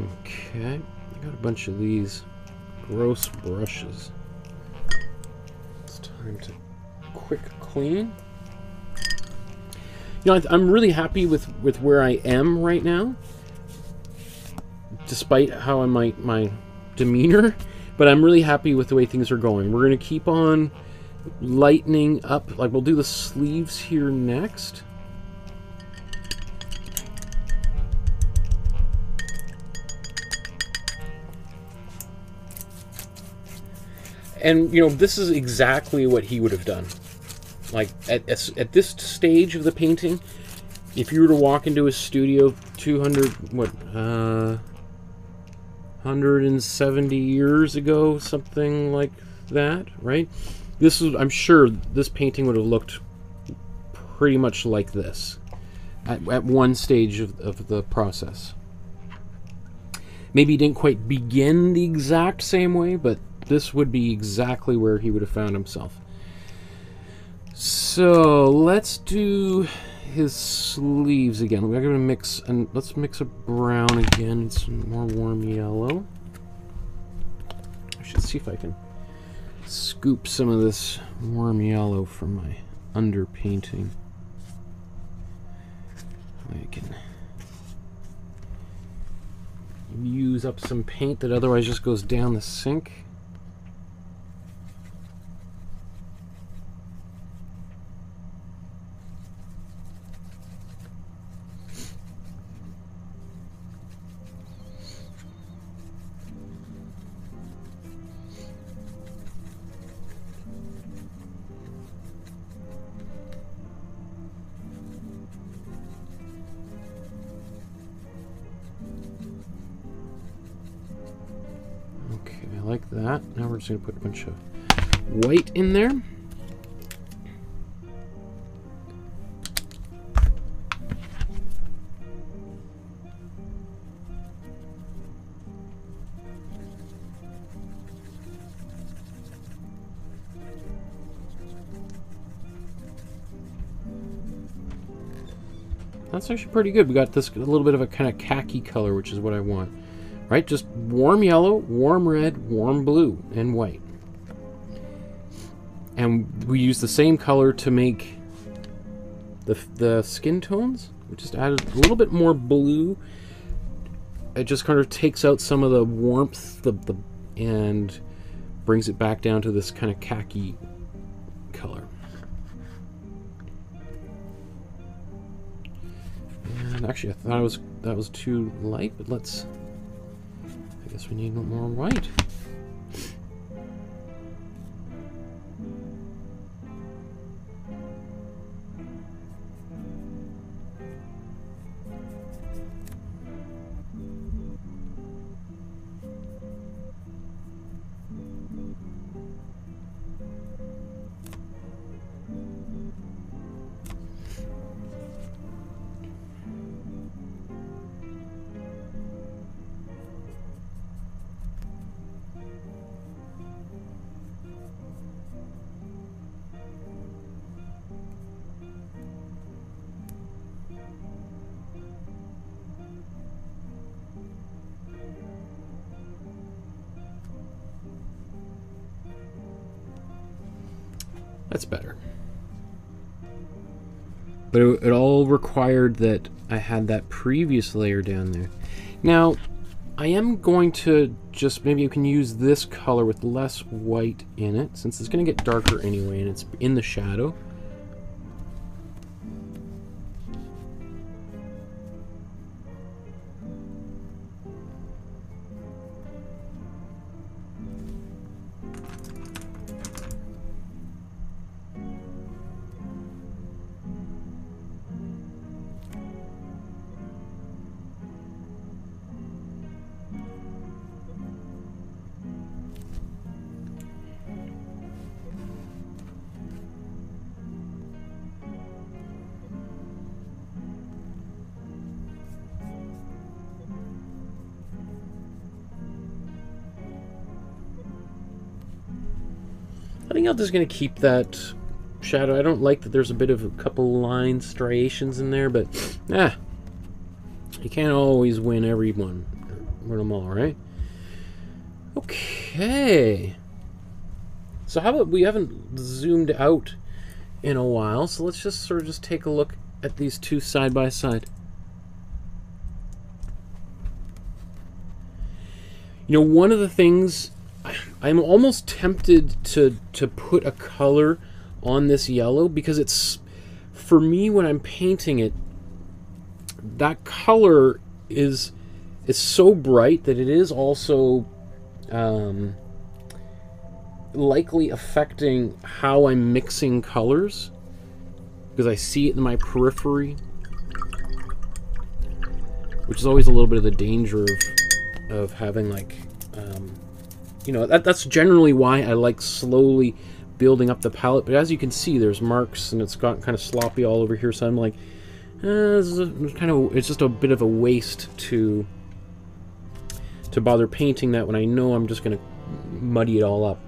okay, I got a bunch of these gross brushes. It's time to quick clean. You know, I'm really happy with, with where I am right now despite how I might my demeanor, but I'm really happy with the way things are going. We're going to keep on lightening up. Like, we'll do the sleeves here next. And, you know, this is exactly what he would have done. Like, at, at, at this stage of the painting, if you were to walk into his studio 200, what, uh, 170 years ago, something like that, right? This is, I'm sure this painting would have looked pretty much like this at, at one stage of, of the process. Maybe he didn't quite begin the exact same way, but this would be exactly where he would have found himself. So let's do his sleeves again. We're gonna mix and let's mix a brown again some more warm yellow. I should see if I can scoop some of this warm yellow from my underpainting. I can use up some paint that otherwise just goes down the sink. Like that. Now we're just going to put a bunch of white in there. That's actually pretty good. We got this a little bit of a kind of khaki color, which is what I want right? Just warm yellow, warm red, warm blue, and white. And we use the same color to make the, the skin tones. We just added a little bit more blue. It just kind of takes out some of the warmth the, the, and brings it back down to this kind of khaki color. And actually, I thought it was that was too light, but let's guess we need more white. That's better. But it, it all required that I had that previous layer down there. Now, I am going to just, maybe you can use this color with less white in it, since it's going to get darker anyway and it's in the shadow. Going to keep that shadow. I don't like that there's a bit of a couple lines, striations in there, but ah, you can't always win every one. Win them all, right? Okay. So how about we haven't zoomed out in a while, so let's just sort of just take a look at these two side by side. You know, one of the things I'm almost tempted to to put a color on this yellow because it's for me when I'm painting it that color is is so bright that it is also um, likely affecting how I'm mixing colors because I see it in my periphery which is always a little bit of the danger of, of having like um, you know, that, that's generally why I like slowly building up the palette. But as you can see, there's marks and it's gotten kind of sloppy all over here. So I'm like, eh, kind of, it's just a bit of a waste to to bother painting that when I know I'm just going to muddy it all up.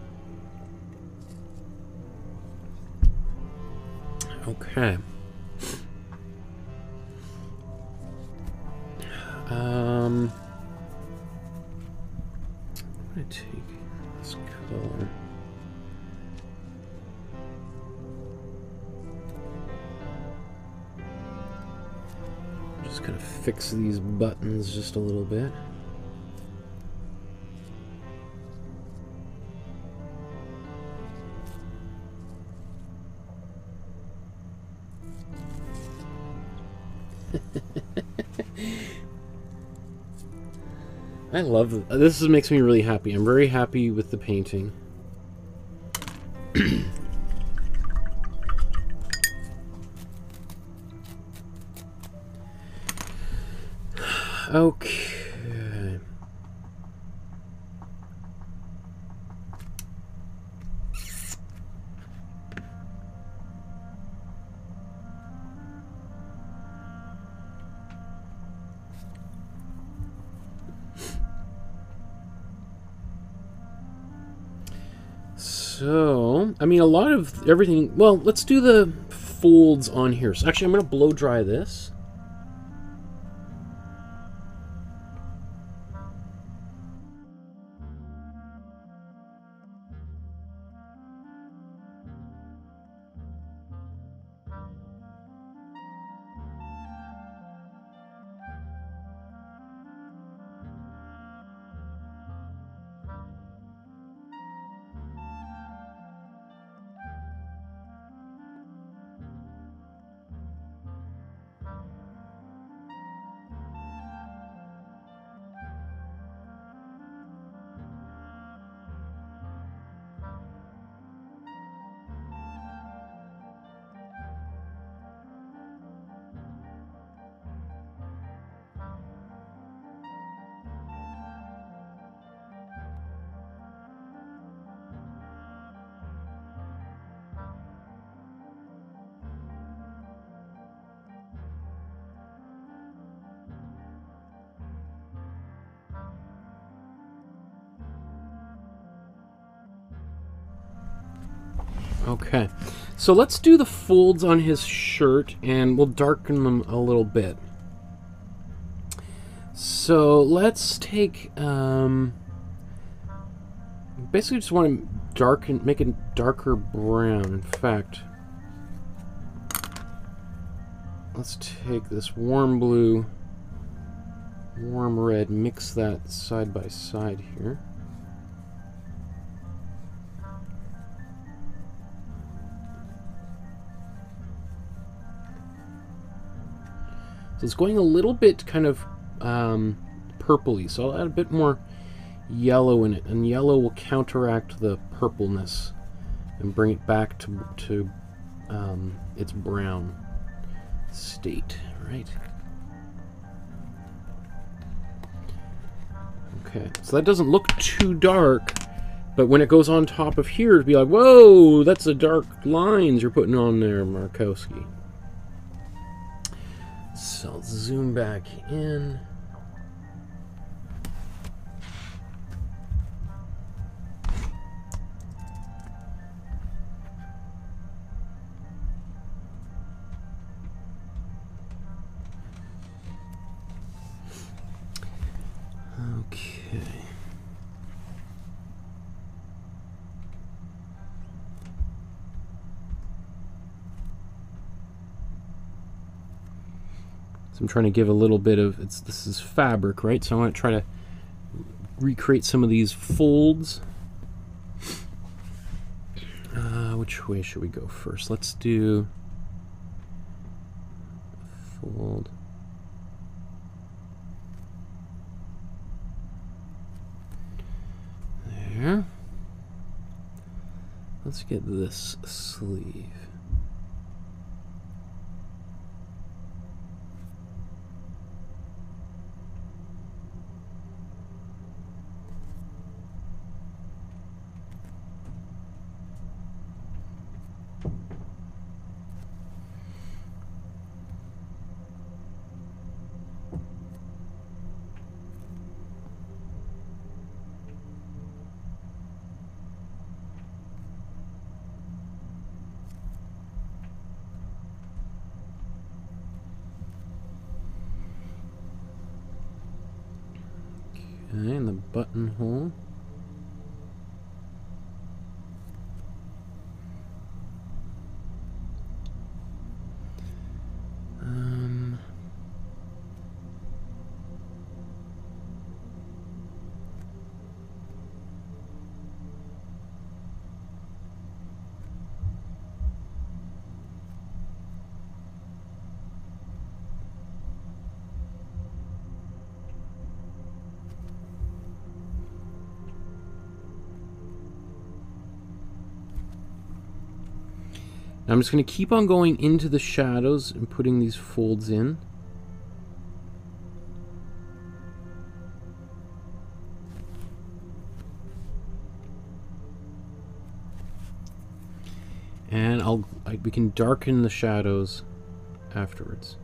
Okay. Um, I'm going to take fix these buttons just a little bit. I love this. makes me really happy. I'm very happy with the painting. Mean, a lot of everything... Well, let's do the folds on here. So actually, I'm going to blow dry this. So let's do the folds on his shirt and we'll darken them a little bit. So let's take um, basically just want to darken, make it darker brown. In fact, let's take this warm blue, warm red, mix that side by side here. So it's going a little bit kind of um, purpley, so I'll add a bit more yellow in it, and yellow will counteract the purpleness and bring it back to, to um, its brown state, right? Okay, so that doesn't look too dark, but when it goes on top of here, it'd be like, whoa, that's the dark lines you're putting on there, Markowsky. So I'll zoom back in. Trying to give a little bit of it's this is fabric, right? So I want to try to recreate some of these folds. Uh, which way should we go first? Let's do fold. There. Let's get this sleeve. Okay, and the buttonhole. Um, Now I'm just going to keep on going into the shadows and putting these folds in. And I'll I, we can darken the shadows afterwards.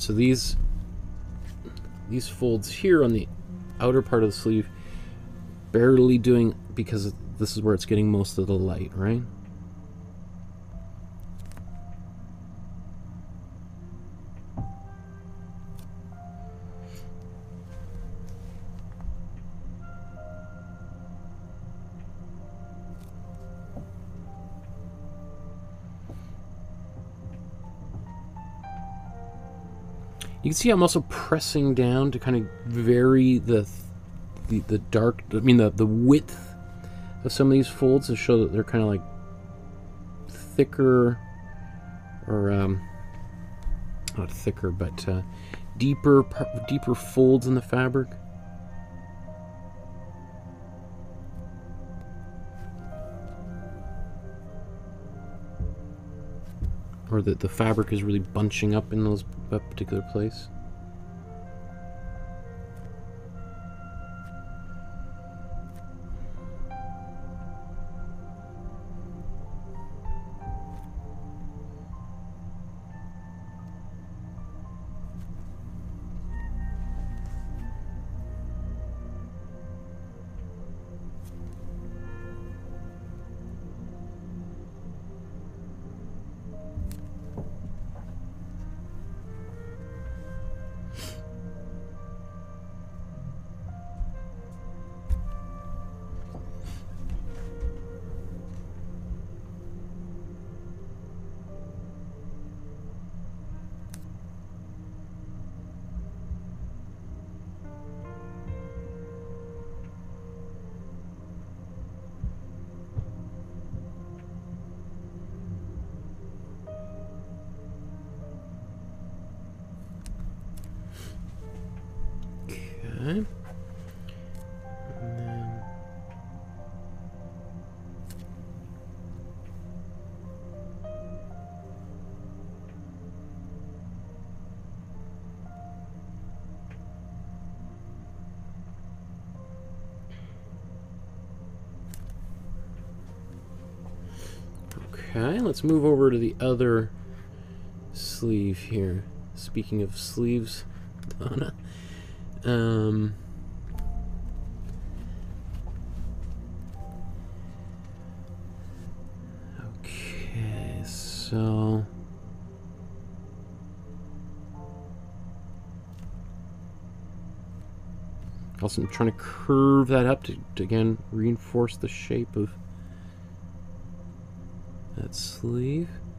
So these these folds here on the outer part of the sleeve barely doing because this is where it's getting most of the light, right? You can see I'm also pressing down to kind of vary the the, the dark, I mean the, the width of some of these folds to show that they're kind of like thicker or um, not thicker, but uh, deeper deeper folds in the fabric. Or that the fabric is really bunching up in those that particular place. Let's move over to the other sleeve here. Speaking of sleeves, Donna. Um, okay, so. Also, I'm trying to curve that up to, to again reinforce the shape of sleeve.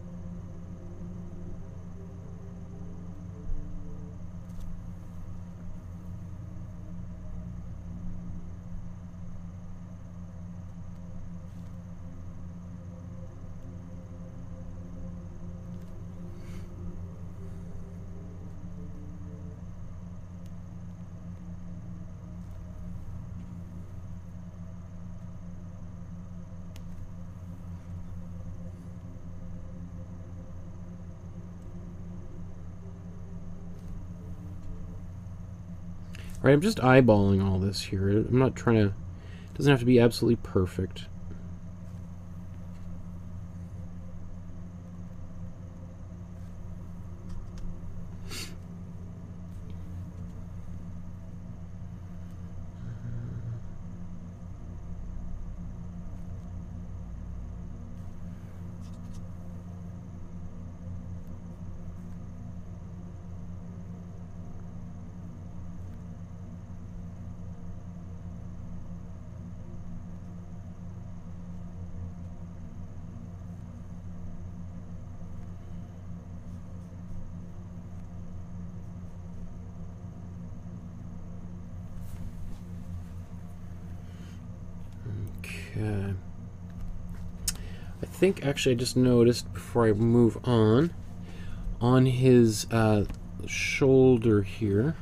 Right, I'm just eyeballing all this here. I'm not trying to... It doesn't have to be absolutely perfect. Okay. I think actually I just noticed before I move on, on his uh, shoulder here.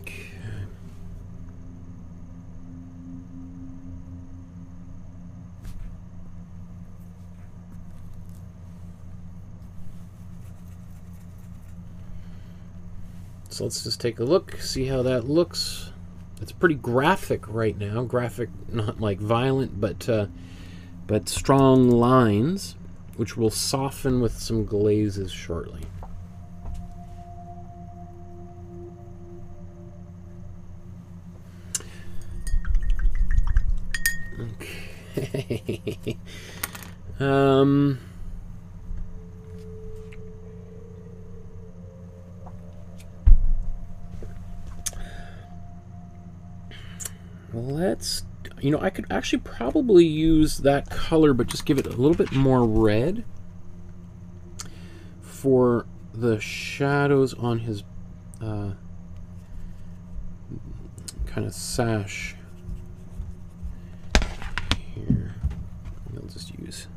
Okay. Let's just take a look, see how that looks. It's pretty graphic right now. Graphic, not like violent, but uh, but strong lines, which will soften with some glazes shortly. Okay. um. Let's, you know, I could actually probably use that color, but just give it a little bit more red for the shadows on his uh, kind of sash here. I'll just use.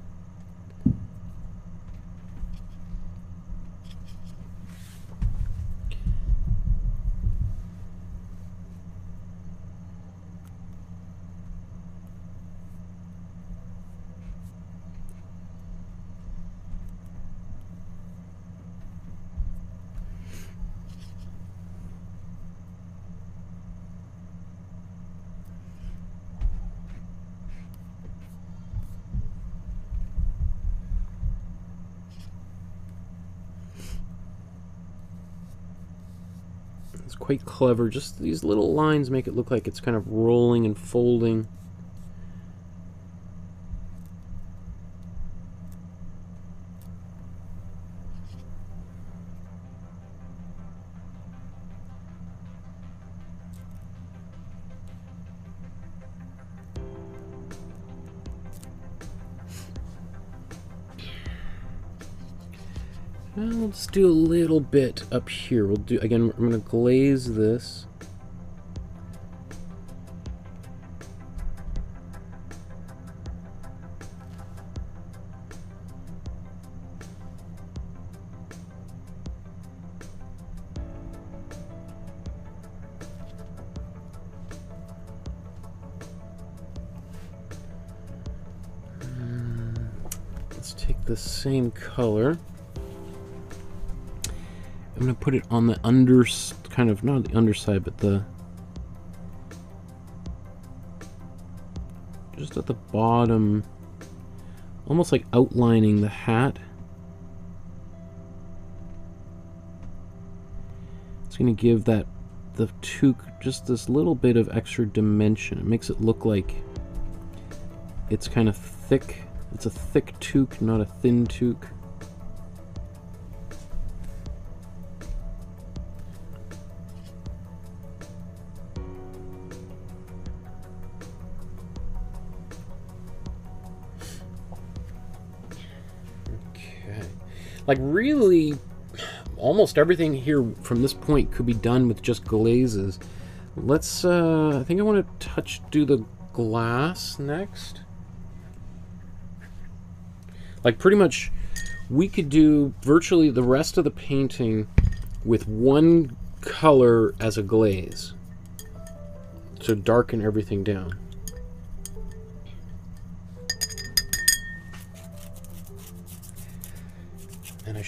It's quite clever. Just these little lines make it look like it's kind of rolling and folding. Now let's do a little bit up here. We'll do, again, I'm gonna glaze this. Uh, let's take the same color. To put it on the under, kind of, not the underside, but the, just at the bottom, almost like outlining the hat. It's going to give that, the toque, just this little bit of extra dimension. It makes it look like it's kind of thick. It's a thick toque, not a thin toque. Like really, almost everything here from this point could be done with just glazes. Let's, uh, I think I want to touch, do the glass next. Like pretty much, we could do virtually the rest of the painting with one color as a glaze to darken everything down.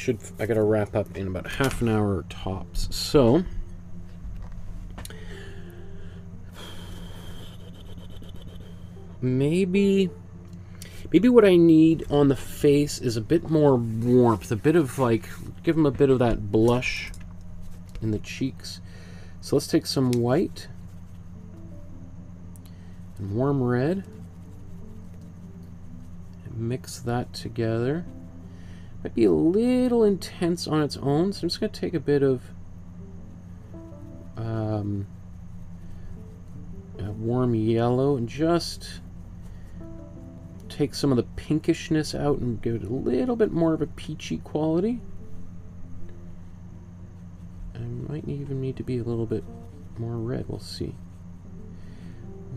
Should I gotta wrap up in about half an hour tops. So maybe maybe what I need on the face is a bit more warmth, a bit of like give them a bit of that blush in the cheeks. So let's take some white and warm red and mix that together. Might be a little intense on its own, so I'm just going to take a bit of um, warm yellow and just take some of the pinkishness out and give it a little bit more of a peachy quality. I might even need to be a little bit more red, we'll see.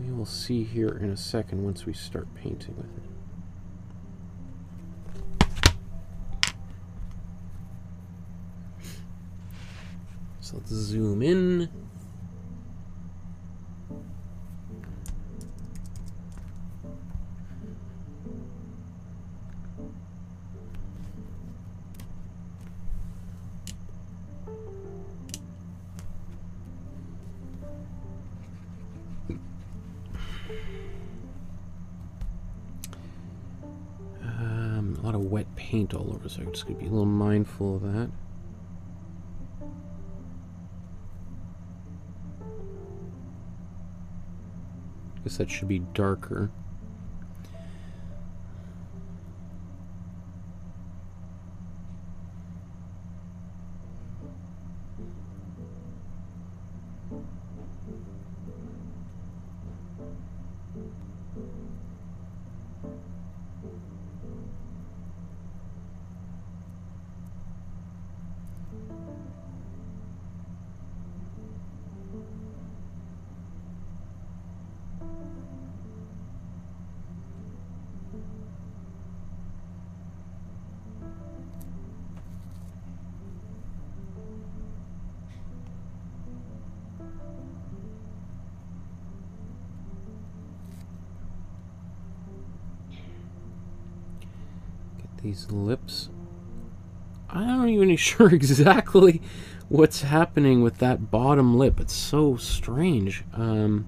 We will see here in a second once we start painting with it. So let's zoom in. Um, a lot of wet paint all over, so I'm just going to be a little mindful of that. Guess that should be darker. These lips. I'm not even sure exactly what's happening with that bottom lip. It's so strange. Um,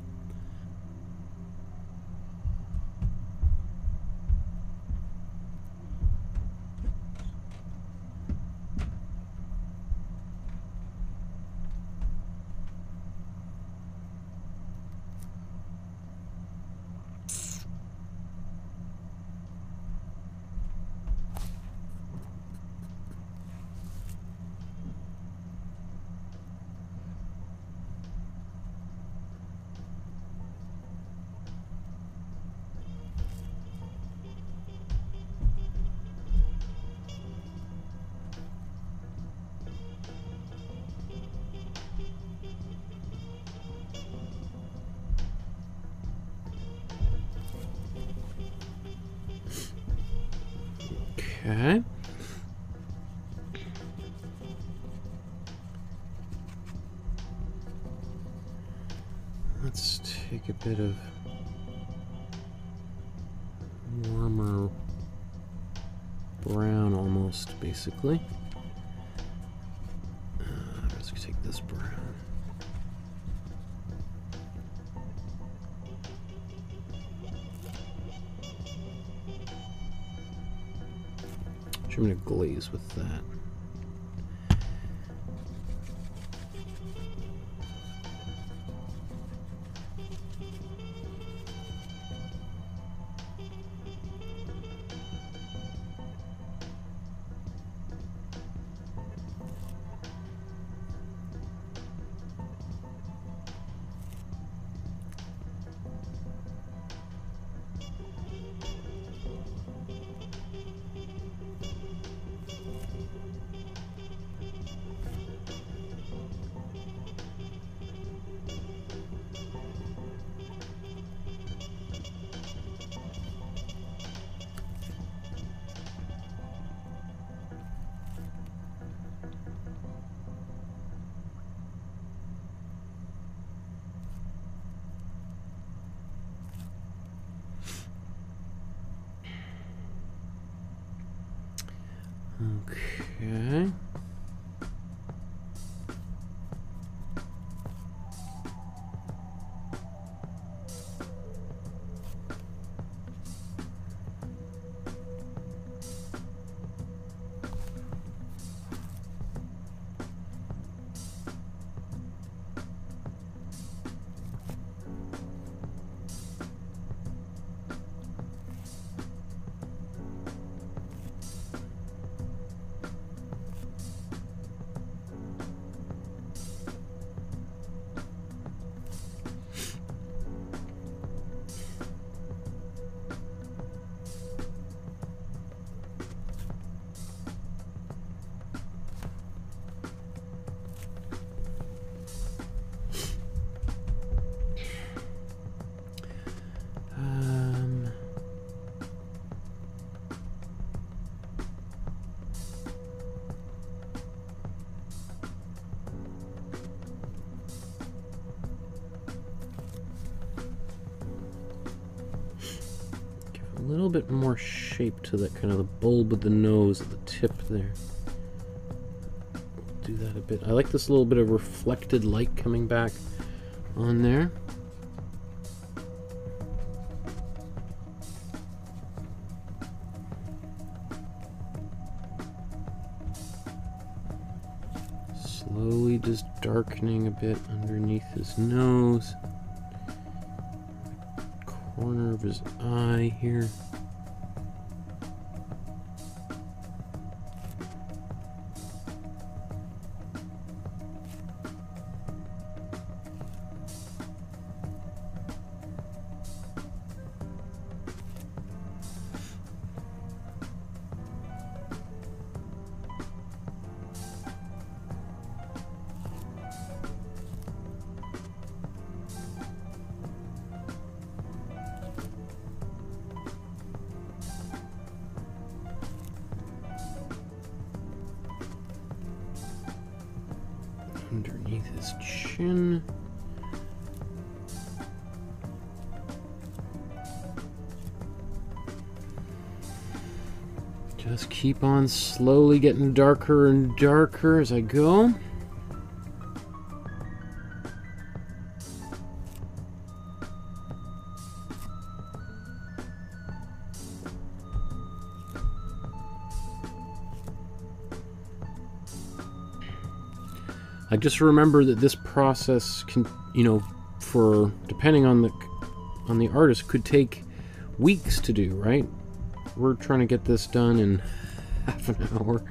Okay. Little bit more shape to that kind of the bulb of the nose at the tip there. Do that a bit. I like this little bit of reflected light coming back on there. Slowly just darkening a bit underneath his nose. Corner of his eye here. Keep on slowly getting darker and darker as I go. I just remember that this process can, you know, for depending on the on the artist, could take weeks to do. Right? We're trying to get this done in half an hour.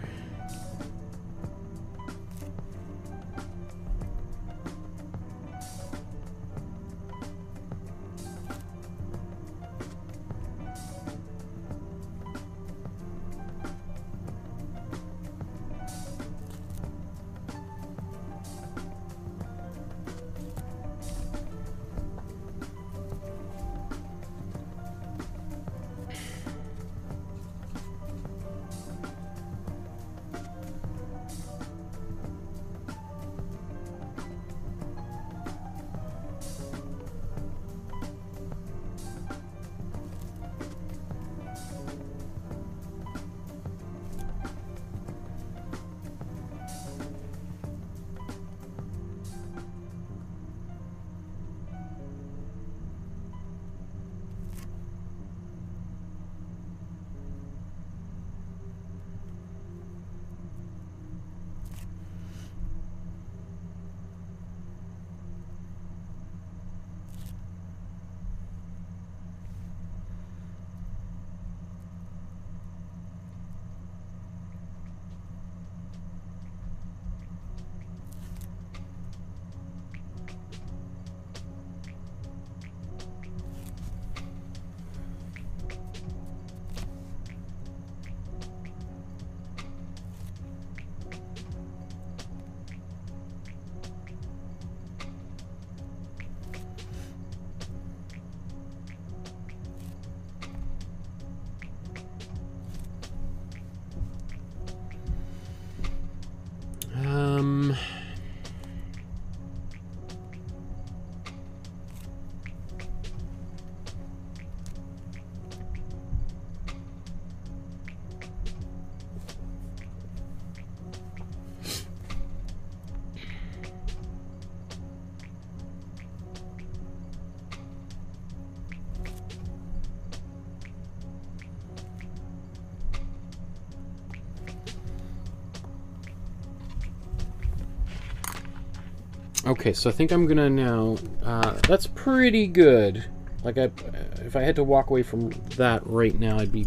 Okay, so I think I'm gonna now. Uh, that's pretty good. Like, I, if I had to walk away from that right now, I'd be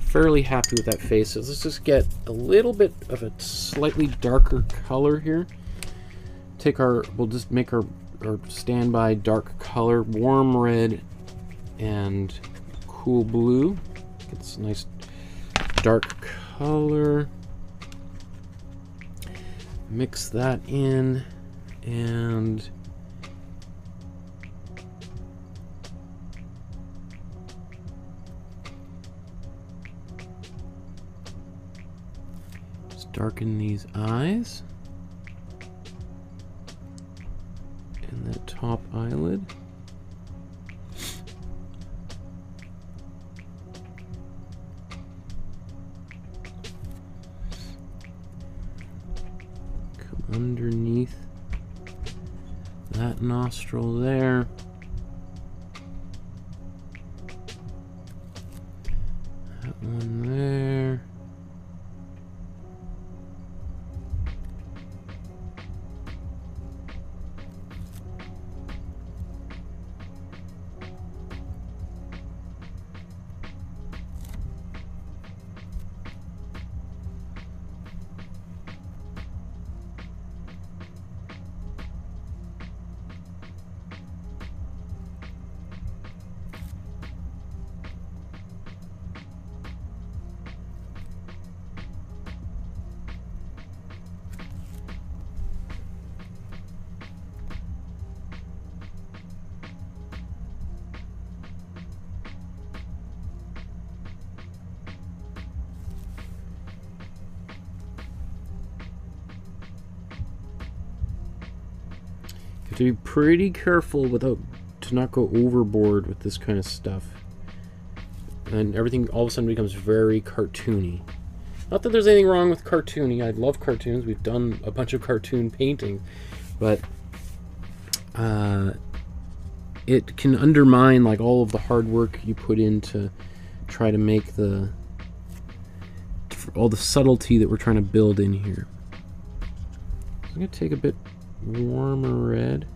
fairly happy with that face. So let's just get a little bit of a slightly darker color here. Take our, we'll just make our, our standby dark color, warm red and cool blue. This nice dark color. Mix that in and darken these eyes nostril to be pretty careful without to not go overboard with this kind of stuff. And everything all of a sudden becomes very cartoony. Not that there's anything wrong with cartoony. I love cartoons. We've done a bunch of cartoon painting, but uh, it can undermine like all of the hard work you put in to try to make the all the subtlety that we're trying to build in here. I'm gonna take a bit warmer red.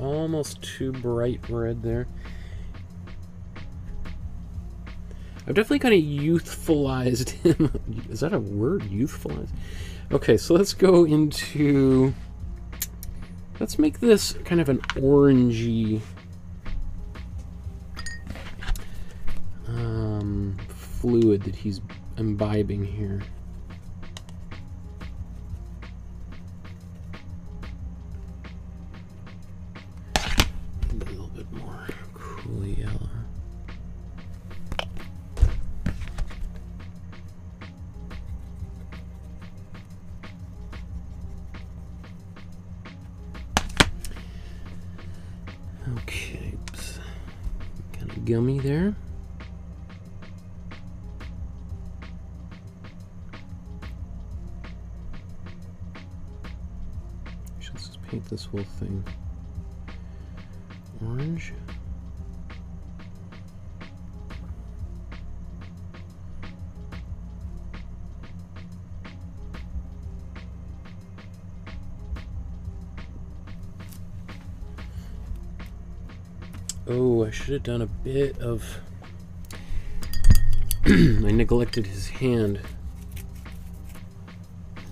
Almost too bright red there. I've definitely kind of youthfulized him. Is that a word? Youthfulized? Okay, so let's go into. Let's make this kind of an orangey um, fluid that he's imbibing here. Thing orange. Oh, I should have done a bit of. I neglected his hand.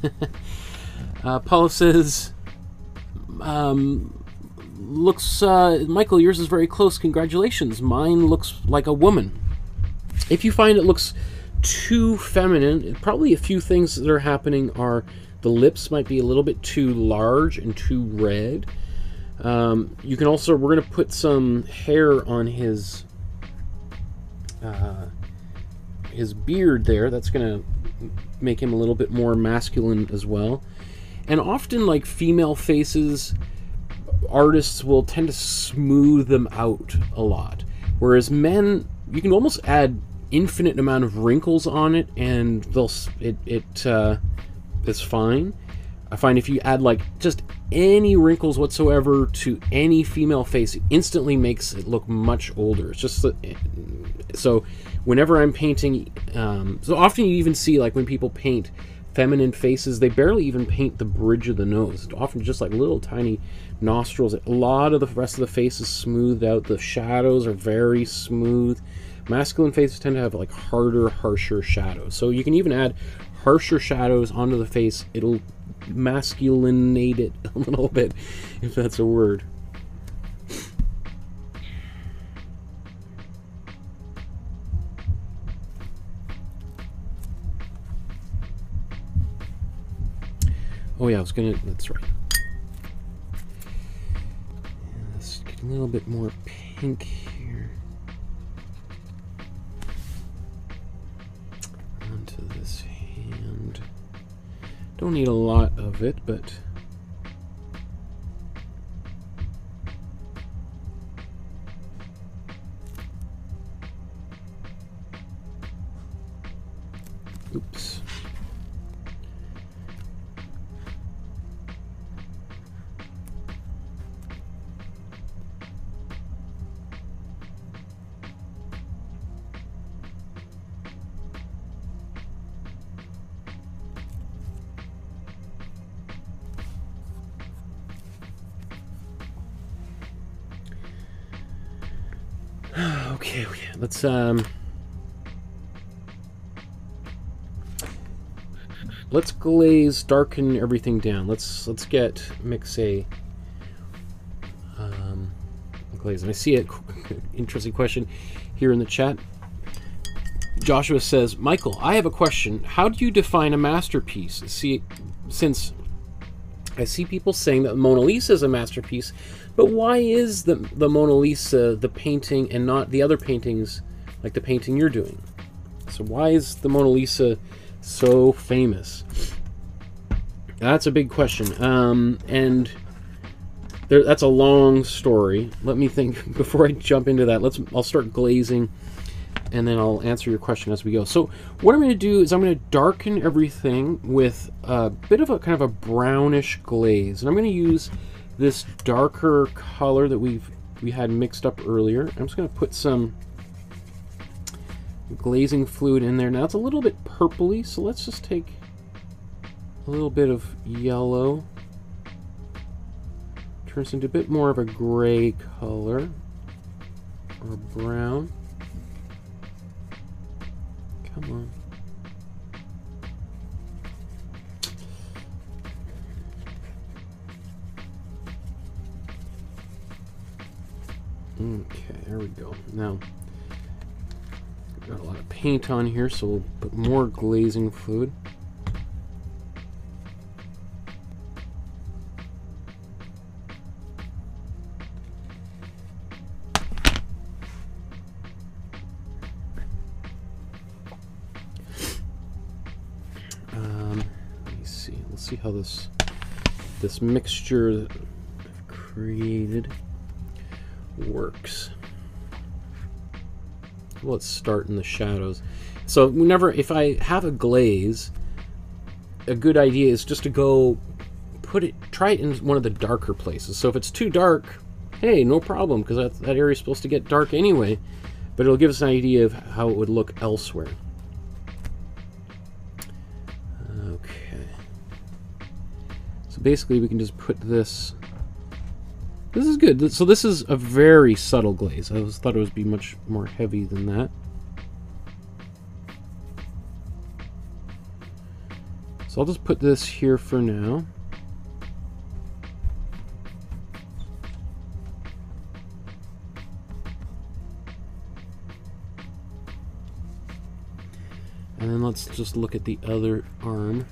uh, Paulo says, um, looks, uh, Michael, yours is very close. Congratulations. Mine looks like a woman. If you find it looks too feminine, probably a few things that are happening are the lips might be a little bit too large and too red. Um, you can also, we're going to put some hair on his uh, his beard there. That's going to make him a little bit more masculine as well. And often, like female faces, artists will tend to smooth them out a lot. Whereas men, you can almost add infinite amount of wrinkles on it, and they'll it it uh, is fine. I find if you add like just any wrinkles whatsoever to any female face, it instantly makes it look much older. It's just so whenever I'm painting, um, so often you even see like when people paint feminine faces, they barely even paint the bridge of the nose. It's Often just like little tiny nostrils. A lot of the rest of the face is smoothed out. The shadows are very smooth. Masculine faces tend to have like harder, harsher shadows. So you can even add harsher shadows onto the face. It'll masculinate it a little bit, if that's a word. Oh yeah, I was gonna. That's right. Little bit more pink here. Onto this hand. Don't need a lot of it, but. Oops. Let's um let's glaze, darken everything down. Let's let's get mix a um, glaze. And I see an interesting question here in the chat. Joshua says, Michael, I have a question. How do you define a masterpiece? See, since I see people saying that Mona Lisa is a masterpiece, but why is the the Mona Lisa the painting and not the other paintings like the painting you're doing? So why is the Mona Lisa so famous? That's a big question. Um, and there, that's a long story. Let me think before I jump into that. Let's I'll start glazing and then I'll answer your question as we go. So what I'm going to do is I'm going to darken everything with a bit of a kind of a brownish glaze. And I'm going to use this darker color that we've we had mixed up earlier. I'm just going to put some glazing fluid in there. Now it's a little bit purpley, so let's just take a little bit of yellow. Turns into a bit more of a gray color or brown. Come on. Okay, there we go. Now, we've got a lot of paint on here, so we'll put more glazing fluid. Um, let me see. Let's see how this this mixture that I've created works. Let's start in the shadows. So whenever, if I have a glaze, a good idea is just to go put it, try it in one of the darker places. So if it's too dark, hey, no problem, because that, that area is supposed to get dark anyway. But it'll give us an idea of how it would look elsewhere. Okay. So basically we can just put this this is good. So this is a very subtle glaze. I was, thought it would be much more heavy than that. So I'll just put this here for now. And then let's just look at the other arm.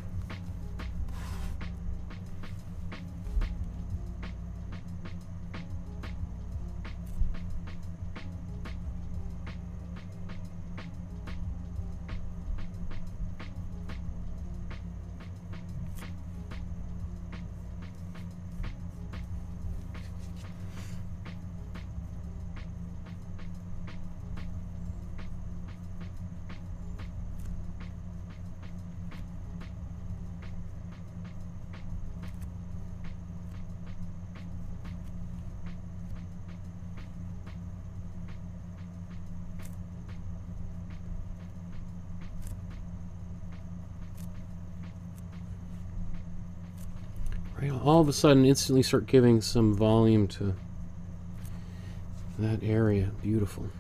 Of a sudden instantly start giving some volume to that area. Beautiful.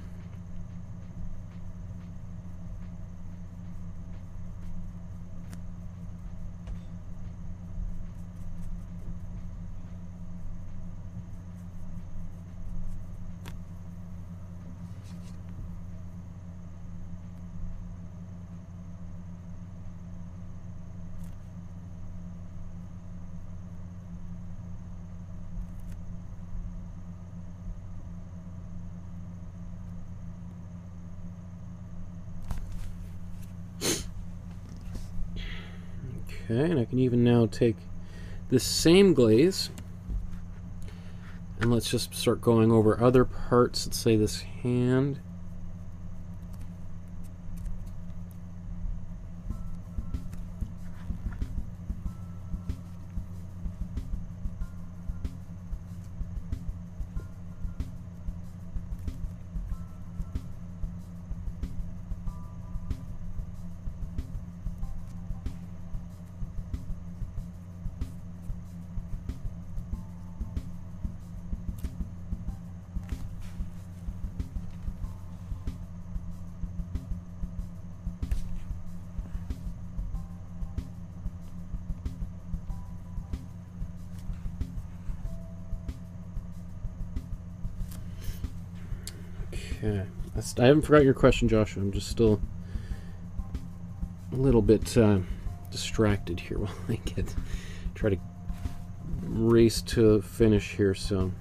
Okay, and I can even now take this same glaze and let's just start going over other parts. Let's say this hand. Okay. I haven't forgot your question, Joshua. I'm just still a little bit uh, distracted here while I get try to race to finish here. So.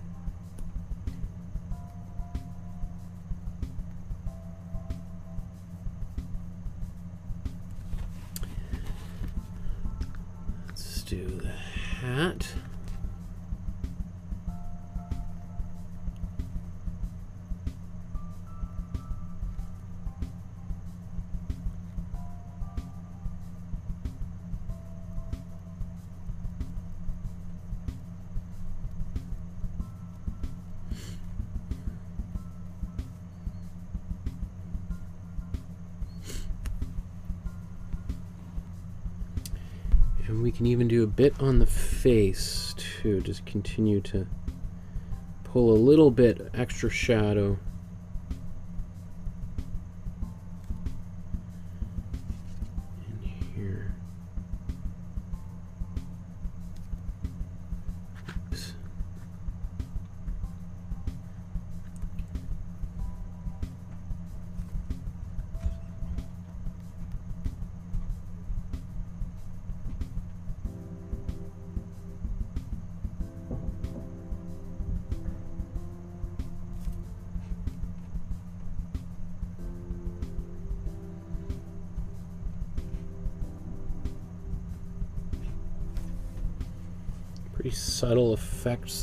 Bit on the face too. Just continue to pull a little bit extra shadow.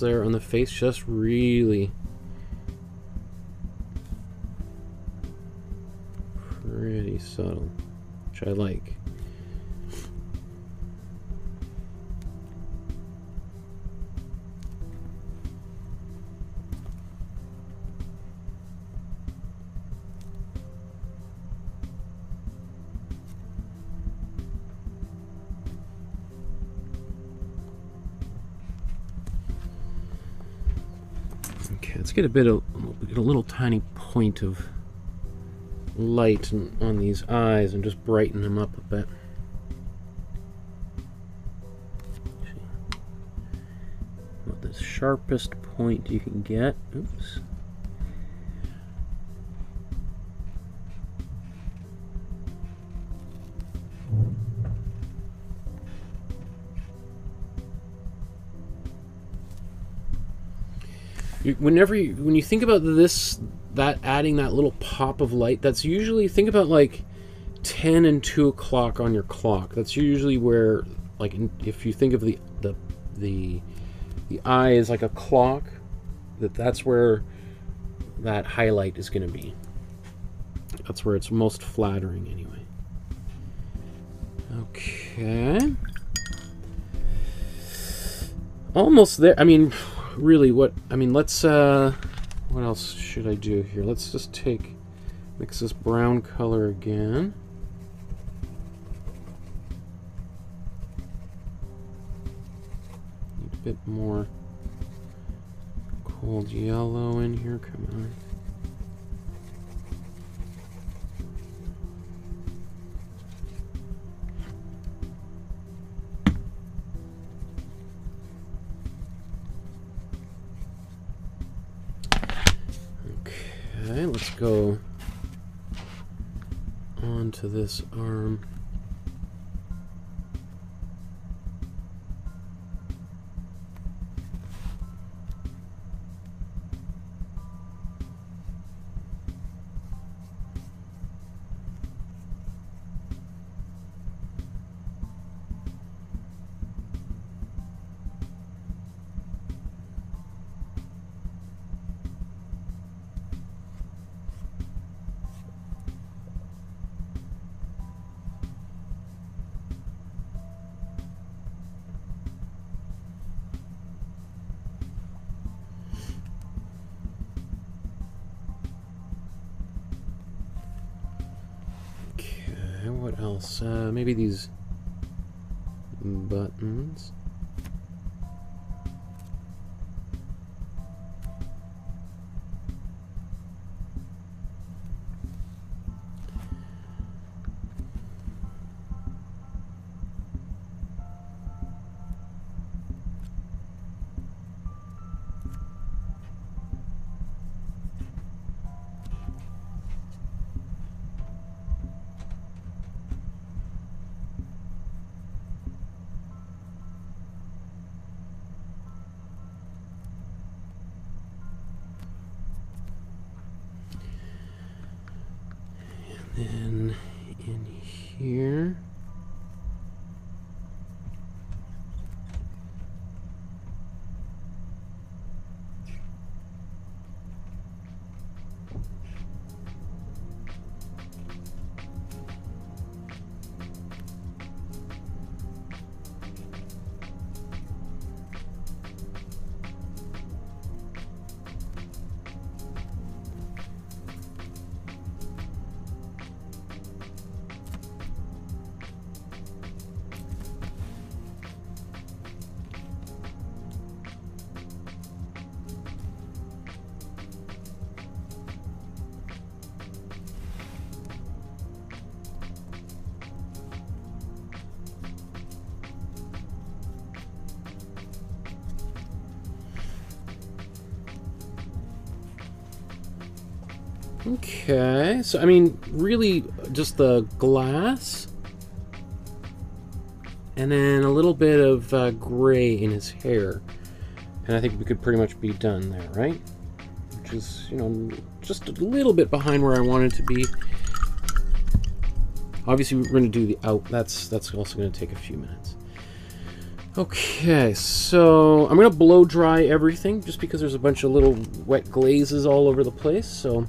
There on the face, just really pretty subtle, which I like. Get a bit of get a little tiny point of light on, these eyes and just brighten them up a bit. What the sharpest point you can get. Oops. Whenever you when you think about this that adding that little pop of light that's usually think about like 10 and 2 o'clock on your clock. That's usually where like if you think of the the the the eye is like a clock that that's where that highlight is going to be. That's where it's most flattering anyway. Okay. Almost there i mean really what I mean let's uh what else should I do here let's just take mix this brown color again A bit more cold yellow in here. Come on. Okay, let's go onto this arm. Maybe these buttons. So I mean, really, just the glass, and then a little bit of uh, gray in his hair, and I think we could pretty much be done there, right? Which is, you know, just a little bit behind where I wanted to be. Obviously, we're going to do the out. That's that's also going to take a few minutes. Okay, so I'm going to blow dry everything just because there's a bunch of little wet glazes all over the place. So.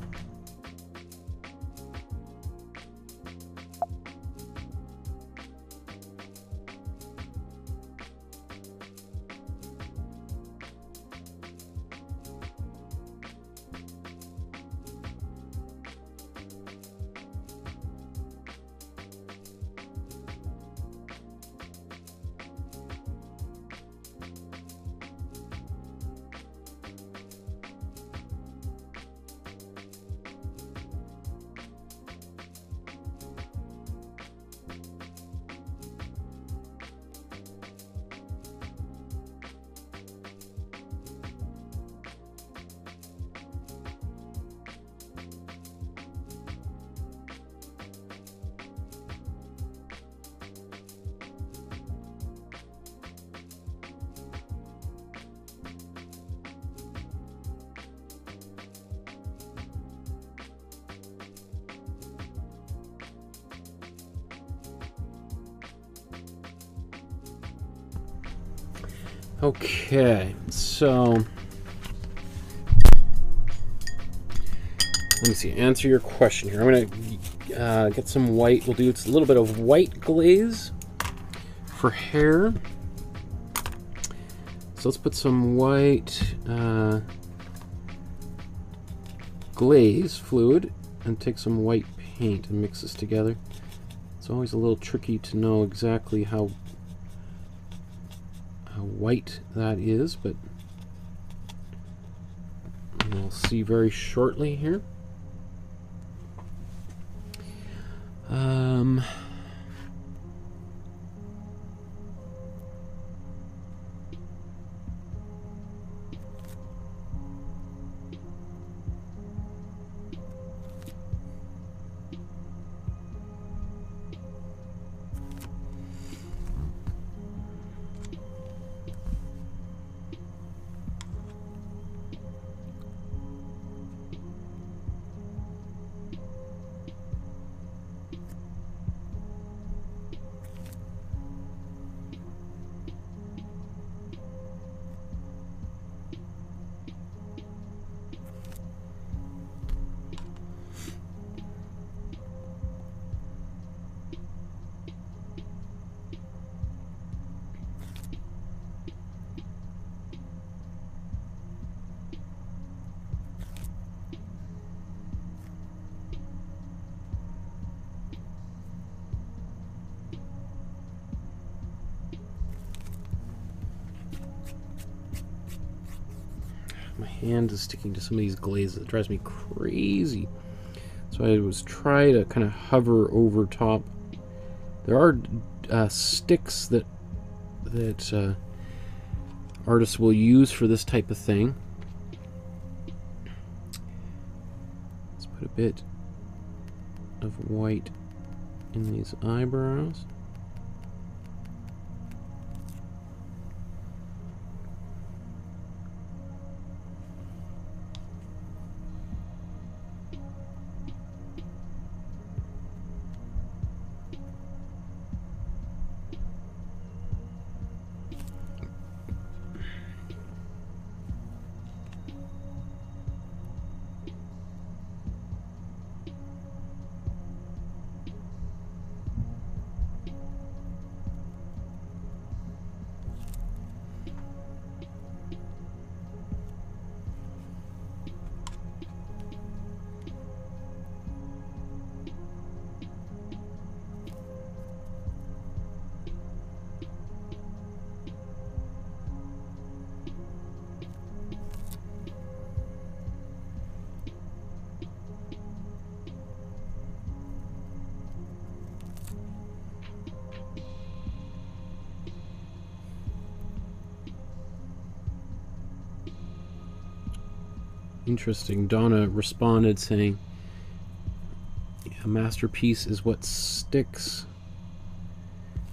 Answer your question here. I'm gonna uh, get some white. We'll do a little bit of white glaze for hair. So let's put some white uh, glaze fluid and take some white paint and mix this together. It's always a little tricky to know exactly how how white that is, but we'll see very shortly here. Hand is sticking to some of these glazes. It drives me crazy. So I was try to kind of hover over top. There are uh, sticks that that uh, artists will use for this type of thing. Let's put a bit of white in these eyebrows. Interesting. Donna responded saying, A masterpiece is what sticks.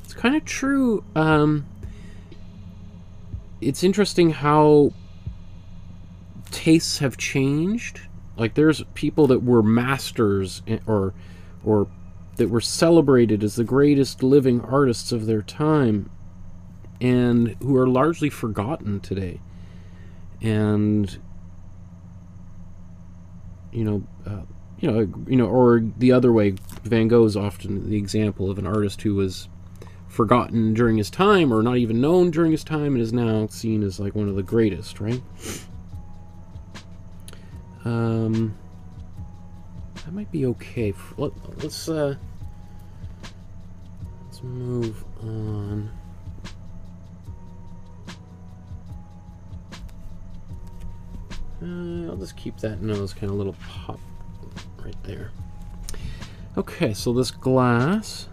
It's kind of true. Um, it's interesting how tastes have changed. Like, there's people that were masters eh, or, or that were celebrated as the greatest living artists of their time and who are largely forgotten today. And you know, uh, you know, you know, or the other way. Van Gogh is often the example of an artist who was forgotten during his time, or not even known during his time, and is now seen as like one of the greatest, right? Um, that might be okay. Let, let's uh, let's move on. Uh, I'll just keep that nose kind of little pop right there. Okay, so this glass.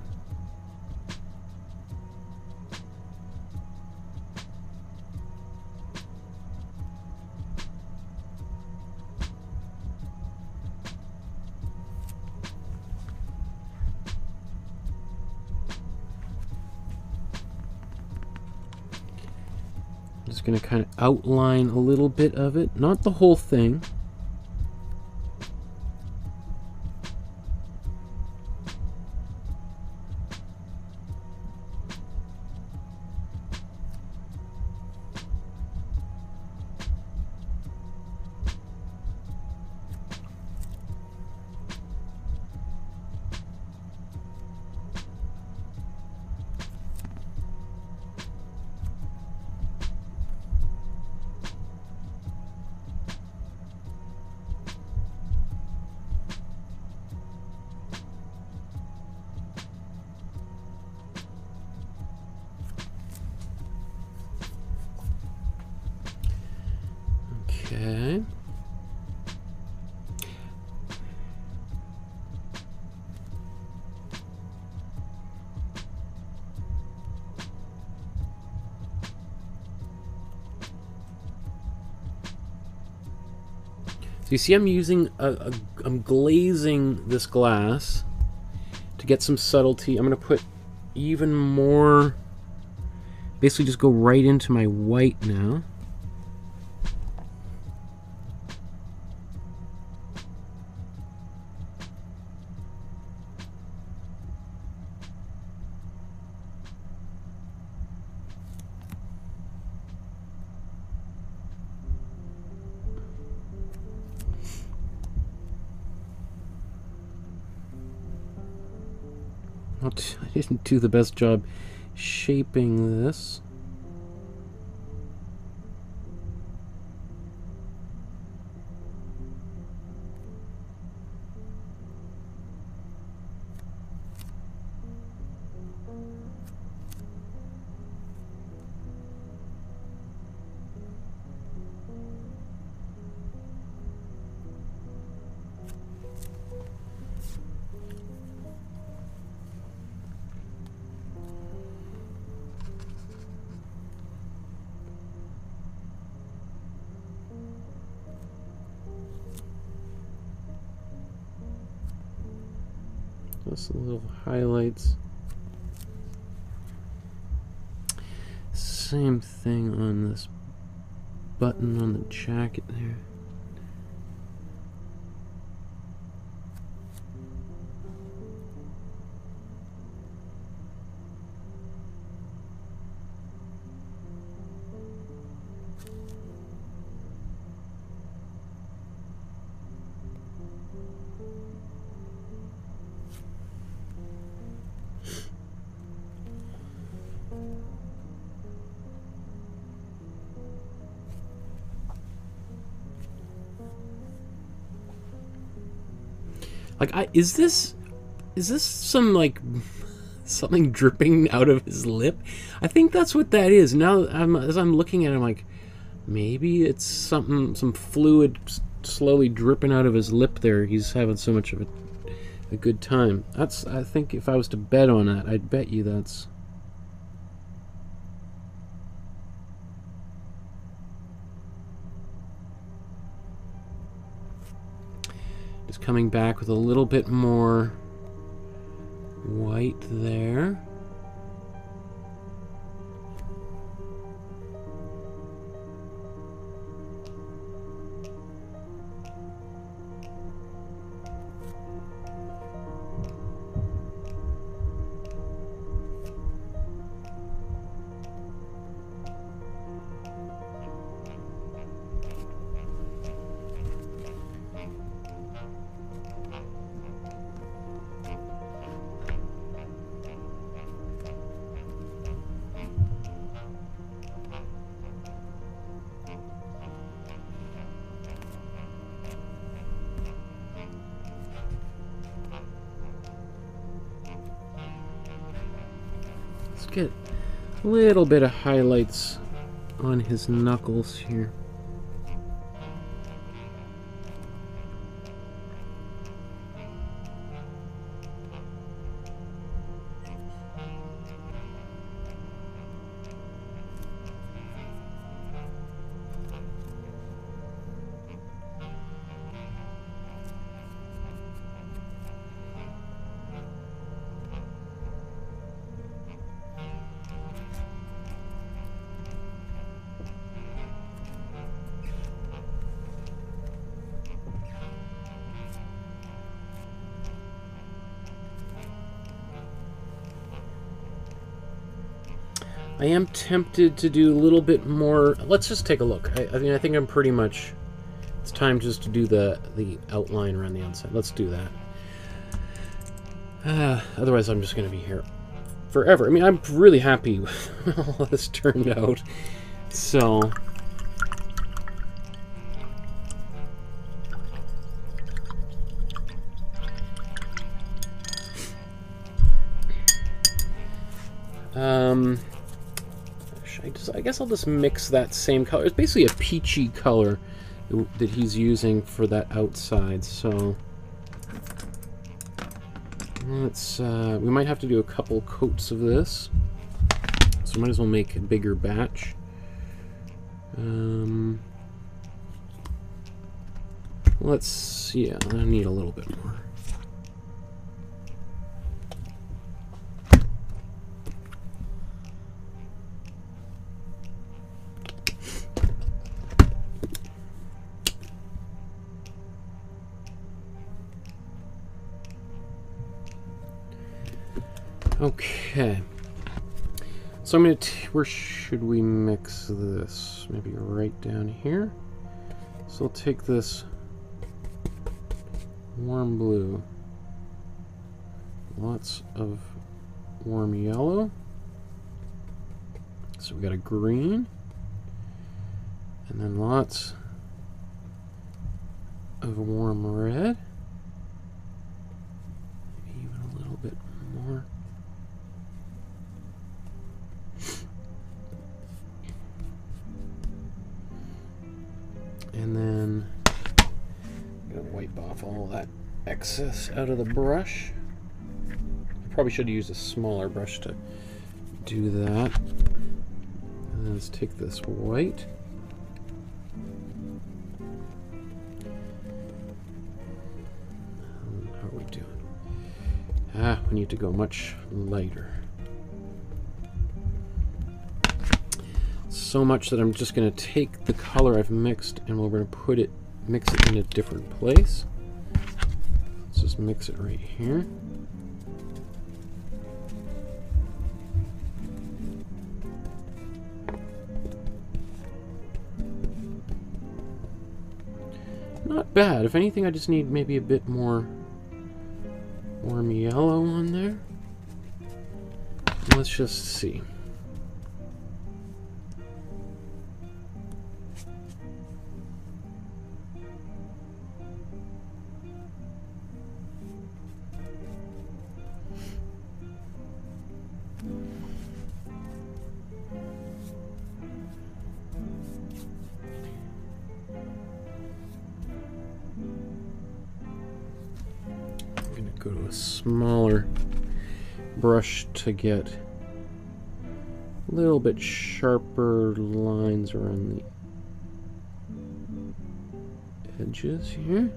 Going to kind of outline a little bit of it, not the whole thing. You see I'm using, a, a, I'm glazing this glass to get some subtlety. I'm going to put even more, basically just go right into my white now. Do the best job shaping this. Is this is this some like something dripping out of his lip? I think that's what that is. Now, I'm, as I'm looking at it, I'm like, maybe it's something, some fluid slowly dripping out of his lip. There, he's having so much of a a good time. That's. I think if I was to bet on that, I'd bet you that's. Coming back with a little bit more white there. Little bit of highlights on his knuckles here. Tempted to do a little bit more. Let's just take a look. I, I mean, I think I'm pretty much. It's time just to do the the outline around the outside. Let's do that. Uh, otherwise, I'm just going to be here forever. I mean, I'm really happy with how this turned out. So. I'll just mix that same color. It's basically a peachy color that he's using for that outside. So let's, uh, we might have to do a couple coats of this. So might as well make a bigger batch. Um, let's, yeah, I need a little bit more. So I'm gonna. where should we mix this? Maybe right down here. So I'll take this warm blue, lots of warm yellow. So we got a green, and then lots of warm red. Excess out of the brush. Probably should use a smaller brush to do that. And let's take this white. How are we doing? Ah, we need to go much lighter. so much that I'm just going to take the color I've mixed and we're going to put it, mix it in a different place. Let's just mix it right here. Not bad. If anything, I just need maybe a bit more warm yellow on there. Let's just see. To get a little bit sharper lines around the edges here.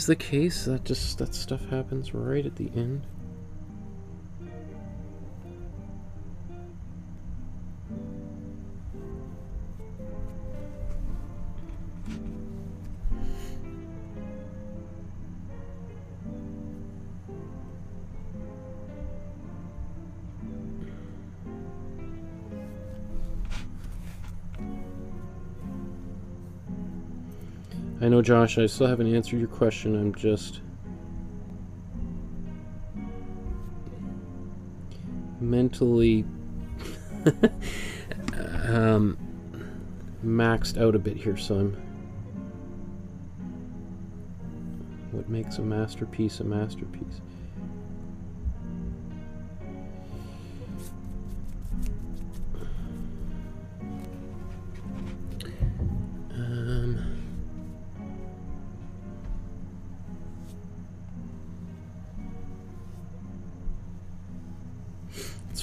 Always the case that just that stuff happens right at the end? Know, Josh, I still haven't answered your question. I'm just mentally um, maxed out a bit here, so I'm. What makes a masterpiece a masterpiece?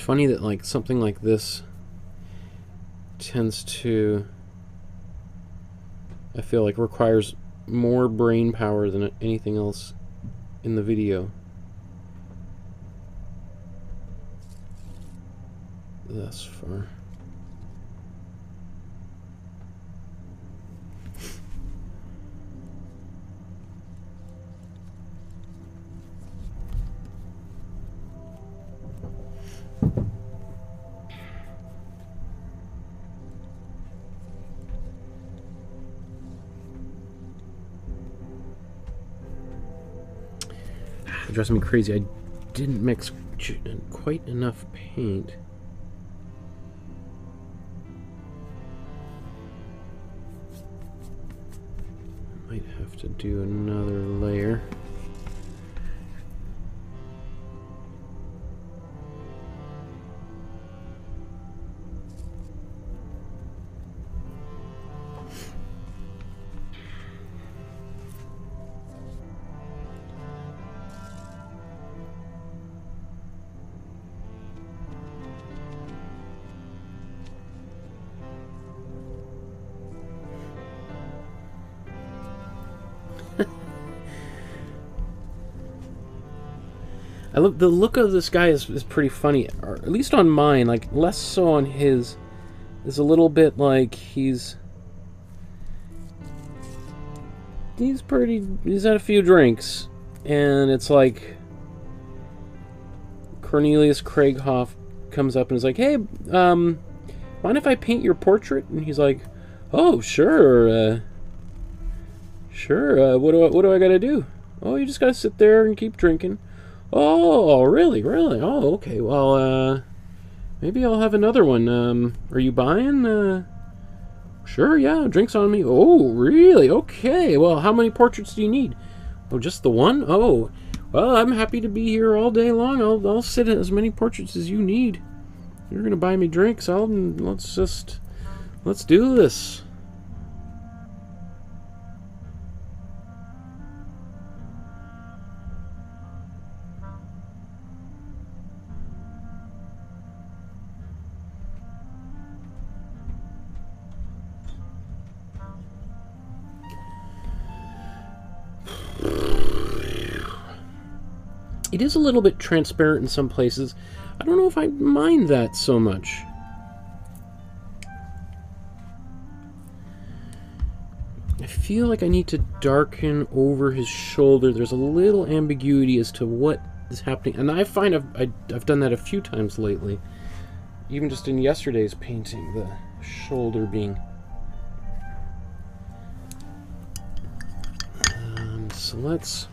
Funny that like something like this tends to I feel like requires more brain power than anything else in the video. Thus far. Driving me crazy. I didn't mix quite enough paint. Might have to do another layer. Look the look of this guy is, is pretty funny, or at least on mine. Like less so on his. Is a little bit like he's. He's pretty. He's had a few drinks, and it's like. Cornelius Krieghoff comes up and is like, "Hey, um, mind if I paint your portrait?" And he's like, "Oh, sure, uh, sure. Uh, what do I, what do I got to do? Oh, you just got to sit there and keep drinking." Oh, really? Really? Oh, okay. Well, uh, maybe I'll have another one. Um, are you buying? Uh, sure, yeah. Drinks on me. Oh, really? Okay. Well, how many portraits do you need? Oh, just the one? Oh, well, I'm happy to be here all day long. I'll, I'll sit as many portraits as you need. You're gonna buy me drinks. I'll let's just let's do this. It is a little bit transparent in some places. I don't know if I mind that so much. I feel like I need to darken over his shoulder. There's a little ambiguity as to what is happening. And I find I've, I, i have done that a few times lately. Even just in yesterday's painting, the shoulder being... Um, so let's...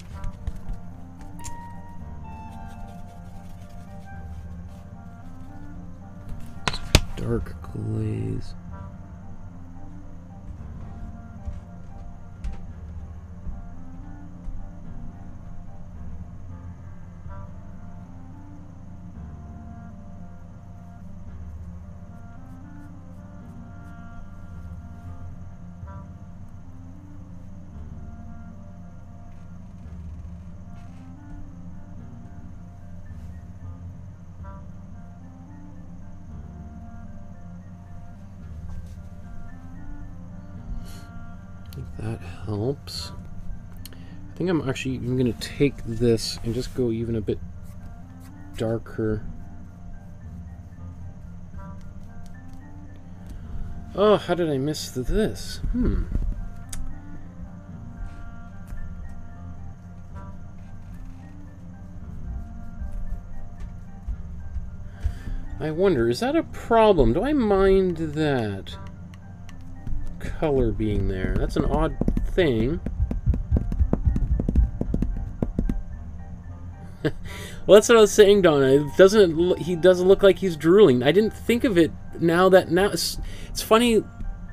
dark glaze. Think I'm actually I'm going to take this and just go even a bit darker. Oh, how did I miss this? Hmm. I wonder, is that a problem? Do I mind that? color being there. That's an odd thing. Well, that's what I was saying, Donna. It doesn't he doesn't look like he's drooling. I didn't think of it now that now it's, it's funny.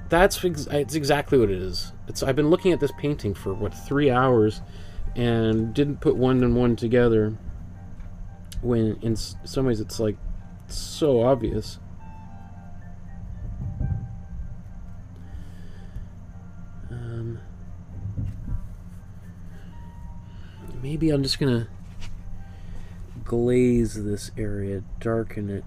That's it's exactly what it is. It's I've been looking at this painting for what three hours, and didn't put one and one together. When in some ways it's like so obvious. Um, maybe I'm just gonna glaze this area, darken it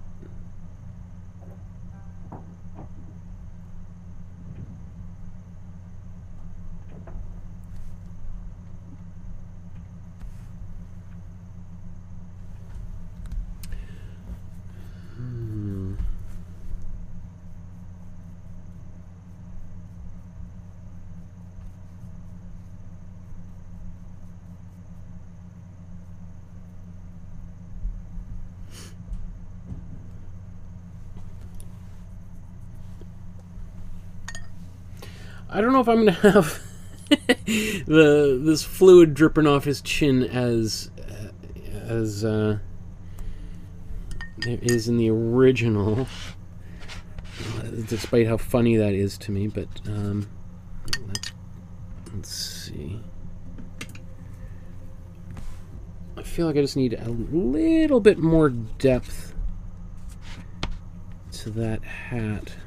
I don't know if I'm gonna have the this fluid dripping off his chin as uh, as uh, there is in the original, despite how funny that is to me. But um, let's, let's see. I feel like I just need a little bit more depth to that hat.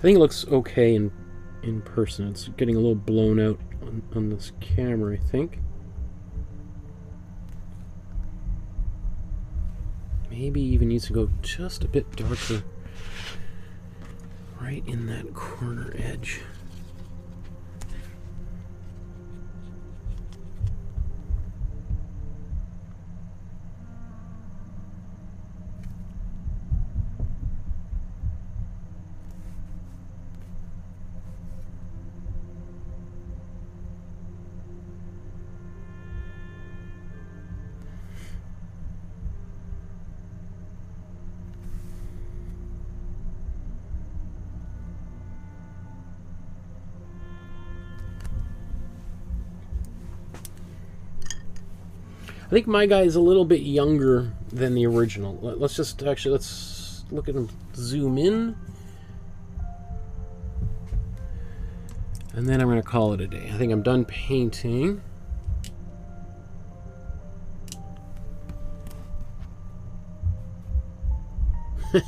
I think it looks okay in in person. It's getting a little blown out on, on this camera, I think. Maybe even needs to go just a bit darker right in that corner edge. I think my guy is a little bit younger than the original. Let's just actually let's look at him. Zoom in, and then I'm going to call it a day. I think I'm done painting.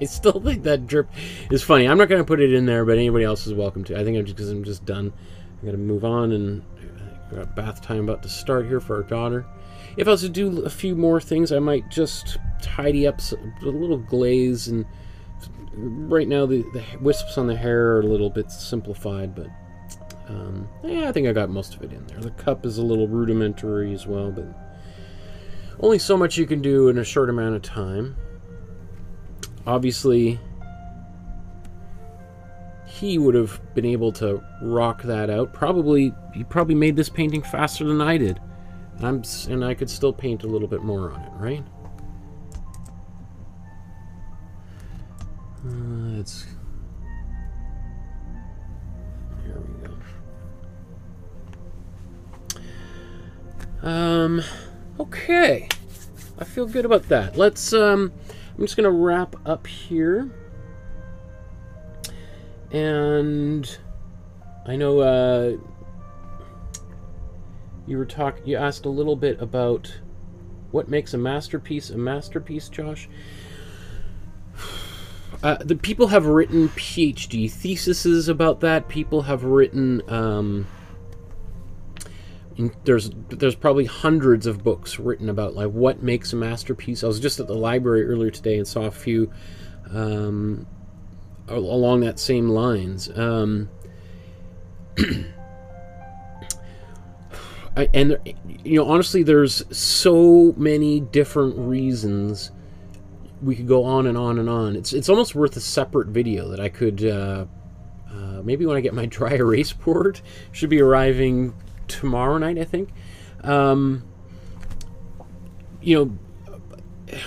I still think that drip is funny. I'm not going to put it in there, but anybody else is welcome to. I think I'm just because I'm just done. I'm going to move on, and uh, got bath time about to start here for our daughter. If I was to do a few more things, I might just tidy up a little glaze. And right now, the, the wisps on the hair are a little bit simplified, but um, yeah, I think I got most of it in there. The cup is a little rudimentary as well, but only so much you can do in a short amount of time. Obviously, he would have been able to rock that out. Probably, he probably made this painting faster than I did. I'm and I could still paint a little bit more on it, right? Uh, it's here we go. Um, okay, I feel good about that. Let's um, I'm just gonna wrap up here, and I know uh you were talking you asked a little bit about what makes a masterpiece a masterpiece josh. Uh, the people have written phd theses about that. People have written um, there's there's probably hundreds of books written about like what makes a masterpiece. I was just at the library earlier today and saw a few um, along that same lines. Um, And you know, honestly, there's so many different reasons we could go on and on and on. It's it's almost worth a separate video that I could uh, uh, maybe when I get my dry erase board should be arriving tomorrow night, I think. Um, you know,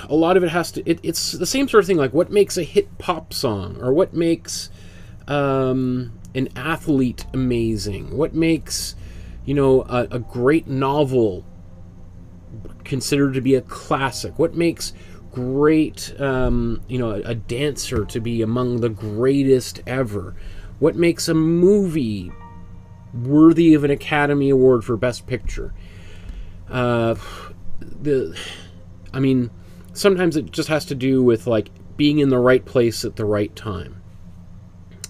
a lot of it has to. It, it's the same sort of thing. Like what makes a hit pop song, or what makes um, an athlete amazing? What makes you know, a, a great novel considered to be a classic? What makes great, um, you know, a, a dancer to be among the greatest ever? What makes a movie worthy of an Academy Award for Best Picture? Uh, the, I mean, sometimes it just has to do with like being in the right place at the right time,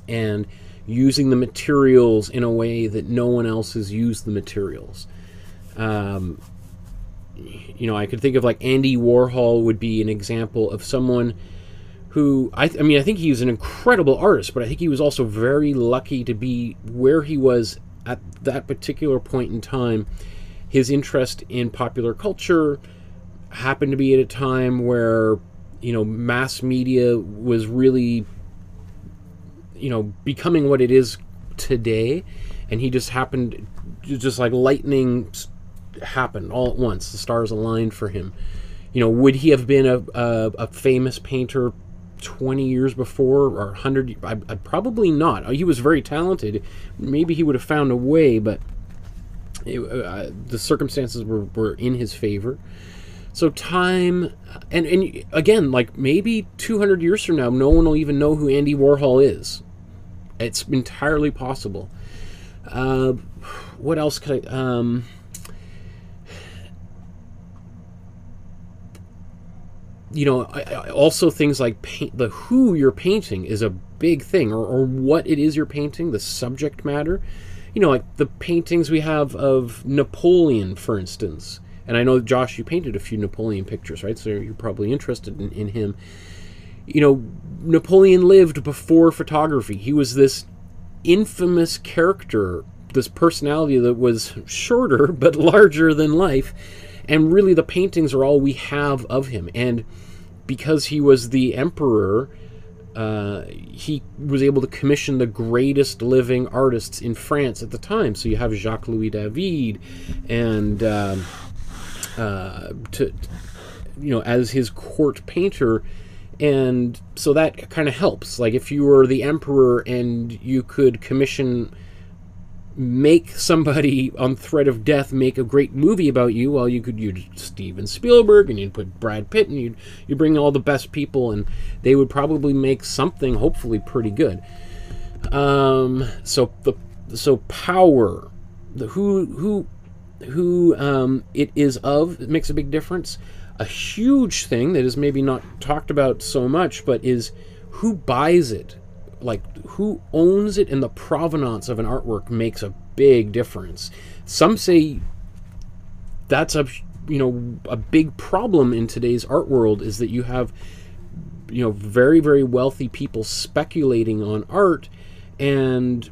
and using the materials in a way that no one else has used the materials. Um, you know, I could think of like Andy Warhol would be an example of someone who I, I mean, I think he was an incredible artist, but I think he was also very lucky to be where he was at that particular point in time. His interest in popular culture happened to be at a time where, you know, mass media was really, you know, becoming what it is today, and he just happened, just like lightning happened all at once. The stars aligned for him. You know, would he have been a, a, a famous painter 20 years before or 100 I, I, probably not. He was very talented. Maybe he would have found a way but it, uh, the circumstances were, were in his favor. So time and and again like maybe 200 years from now no one will even know who andy warhol is it's entirely possible uh, what else could i um, you know, also things like paint, the who you're painting is a big thing, or, or what it is you're painting, the subject matter. You know, like the paintings we have of Napoleon, for instance. And I know, Josh, you painted a few Napoleon pictures, right? So you're probably interested in, in him. You know, Napoleon lived before photography. He was this infamous character, this personality that was shorter but larger than life and really the paintings are all we have of him and because he was the emperor uh, he was able to commission the greatest living artists in France at the time. So you have Jacques Louis David, and uh, uh, to you know as his court painter, and so that kind of helps. Like if you were the emperor and you could commission make somebody on threat of death make a great movie about you well you could use steven spielberg and you'd put brad pitt and you'd you bring all the best people and they would probably make something hopefully pretty good um, so the so power the who who who um, it is of it makes a big difference a huge thing that is maybe not talked about so much but is who buys it like who owns it and the provenance of an artwork makes a big difference. Some say that's a you know a big problem in today's art world is that you have you know very very wealthy people speculating on art and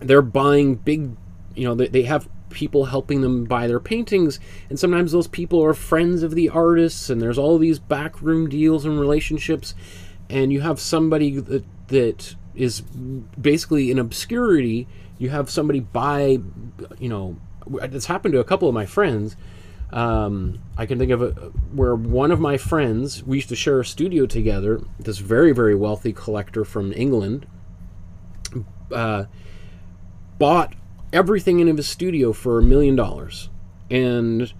they're buying big you know they, they have people helping them buy their paintings and sometimes those people are friends of the artists and there's all these backroom deals and relationships and you have somebody that that is basically in obscurity. You have somebody buy, you know, it's happened to a couple of my friends. Um, I can think of a, where one of my friends, we used to share a studio together. This very, very wealthy collector from England uh, bought everything in his studio for a million dollars, and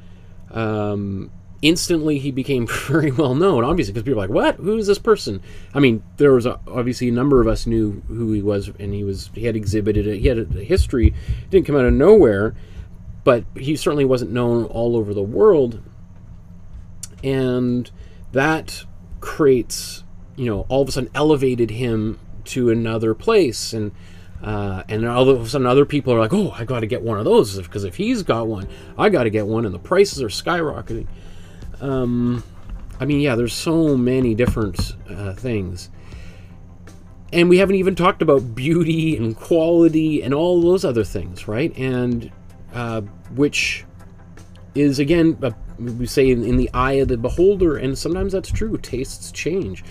um, instantly he became very well known, obviously, because people were like, "What? Who is this person?" I mean, there was a, obviously a number of us knew who he was, and he was he had exhibited it. He had a, a history. It didn't come out of nowhere, but he certainly wasn't known all over the world, and that creates, you know, all of a sudden elevated him to another place and. Uh, and all of a sudden, other people are like, "Oh, I got to get one of those because if he's got one, I got to get one." And the prices are skyrocketing. Um, I mean, yeah, there's so many different uh, things. And we haven't even talked about beauty and quality and all those other things, right? And uh, which is, again, we say in, in, the eye of the beholder, and sometimes that's true. Tastes change.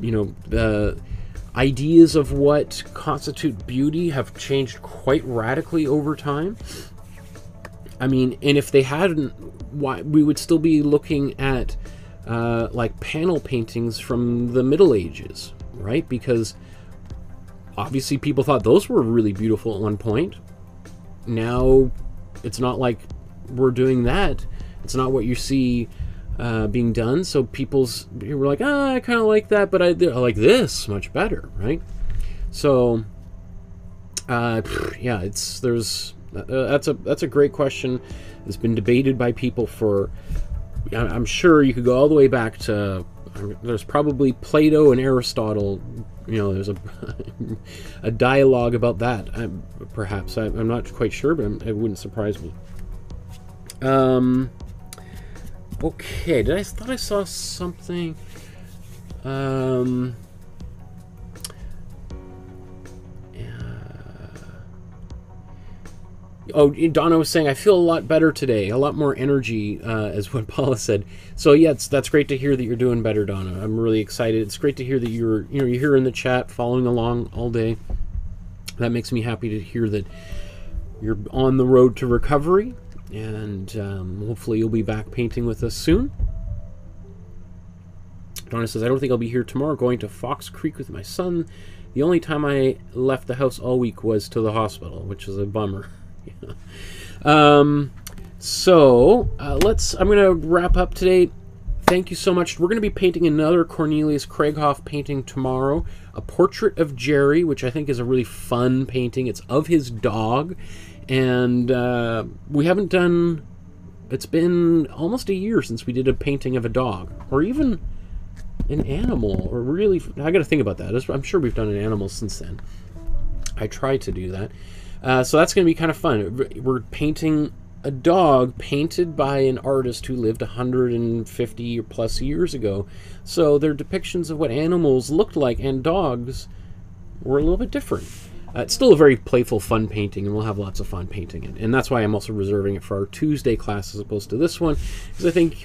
You know, ideas of what constitute beauty have changed quite radically over time. I mean, and if they hadn't, why we would still be looking at uh, like panel paintings from the Middle Ages, right? Because obviously people thought those were really beautiful at one point. Now it's not like we're doing that. It's not what you see uh, being done. So people's people were like, ah, I kind of like that, but I, I, like this much better, right? So, uh, yeah, it's there's uh, that's a that's a great question. It's been debated by people for. I'm sure you could go all the way back to there's probably Plato and Aristotle. You know, there's a a dialogue about that. I, perhaps I, am not quite sure, but I'm, it wouldn't surprise me. Um. Okay, did I thought I saw something? Um. Oh, Donna was saying, I feel a lot better today, a lot more energy, uh, as what Paula said. So yeah, that's great to hear that you're doing better, Donna. I'm really excited. It's great to hear that you're, you know, you're here in the chat, following along all day. That makes me happy to hear that you're on the road to recovery, and um, hopefully you'll be back painting with us soon. Donna says, I don't think I'll be here tomorrow, going to Fox Creek with my son. The only time I left the house all week was to the hospital, which is a bummer. um, so uh, let's. I'm going to wrap up today. Thank you so much. We're going to be painting another Cornelius Krieghoff painting tomorrow. A portrait of Jerry, which I think is a really fun painting. It's of his dog, and uh, we haven't done. It's been almost a year since we did a painting of a dog, or even an animal, or really. I got to think about that. I'm sure we've done an animal since then. I try to do that. Uh, so that's going to be kind of fun. We're painting a dog painted by an artist who lived 150 or plus years ago. So their depictions of what animals looked like and dogs were a little bit different. Uh, it's still a very playful, fun painting, and we'll have lots of fun painting it. And that's why I'm also reserving it for our Tuesday class as opposed to this one, because I think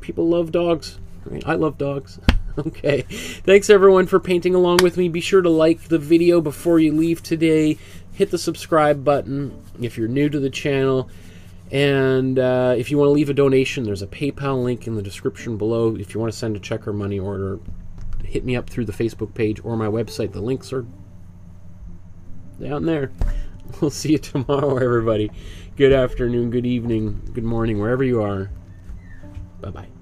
people love dogs. I, mean, I love dogs. okay. Thanks everyone for painting along with me. Be sure to like the video before you leave today hit the subscribe button if you're new to the channel. And uh, if you want to leave a donation, there's a PayPal link in the description below. If you want to send a check or money order, hit me up through the Facebook page or my website. The links are down there. We'll see you tomorrow, everybody. Good afternoon, good evening, good morning, wherever you are. Bye bye.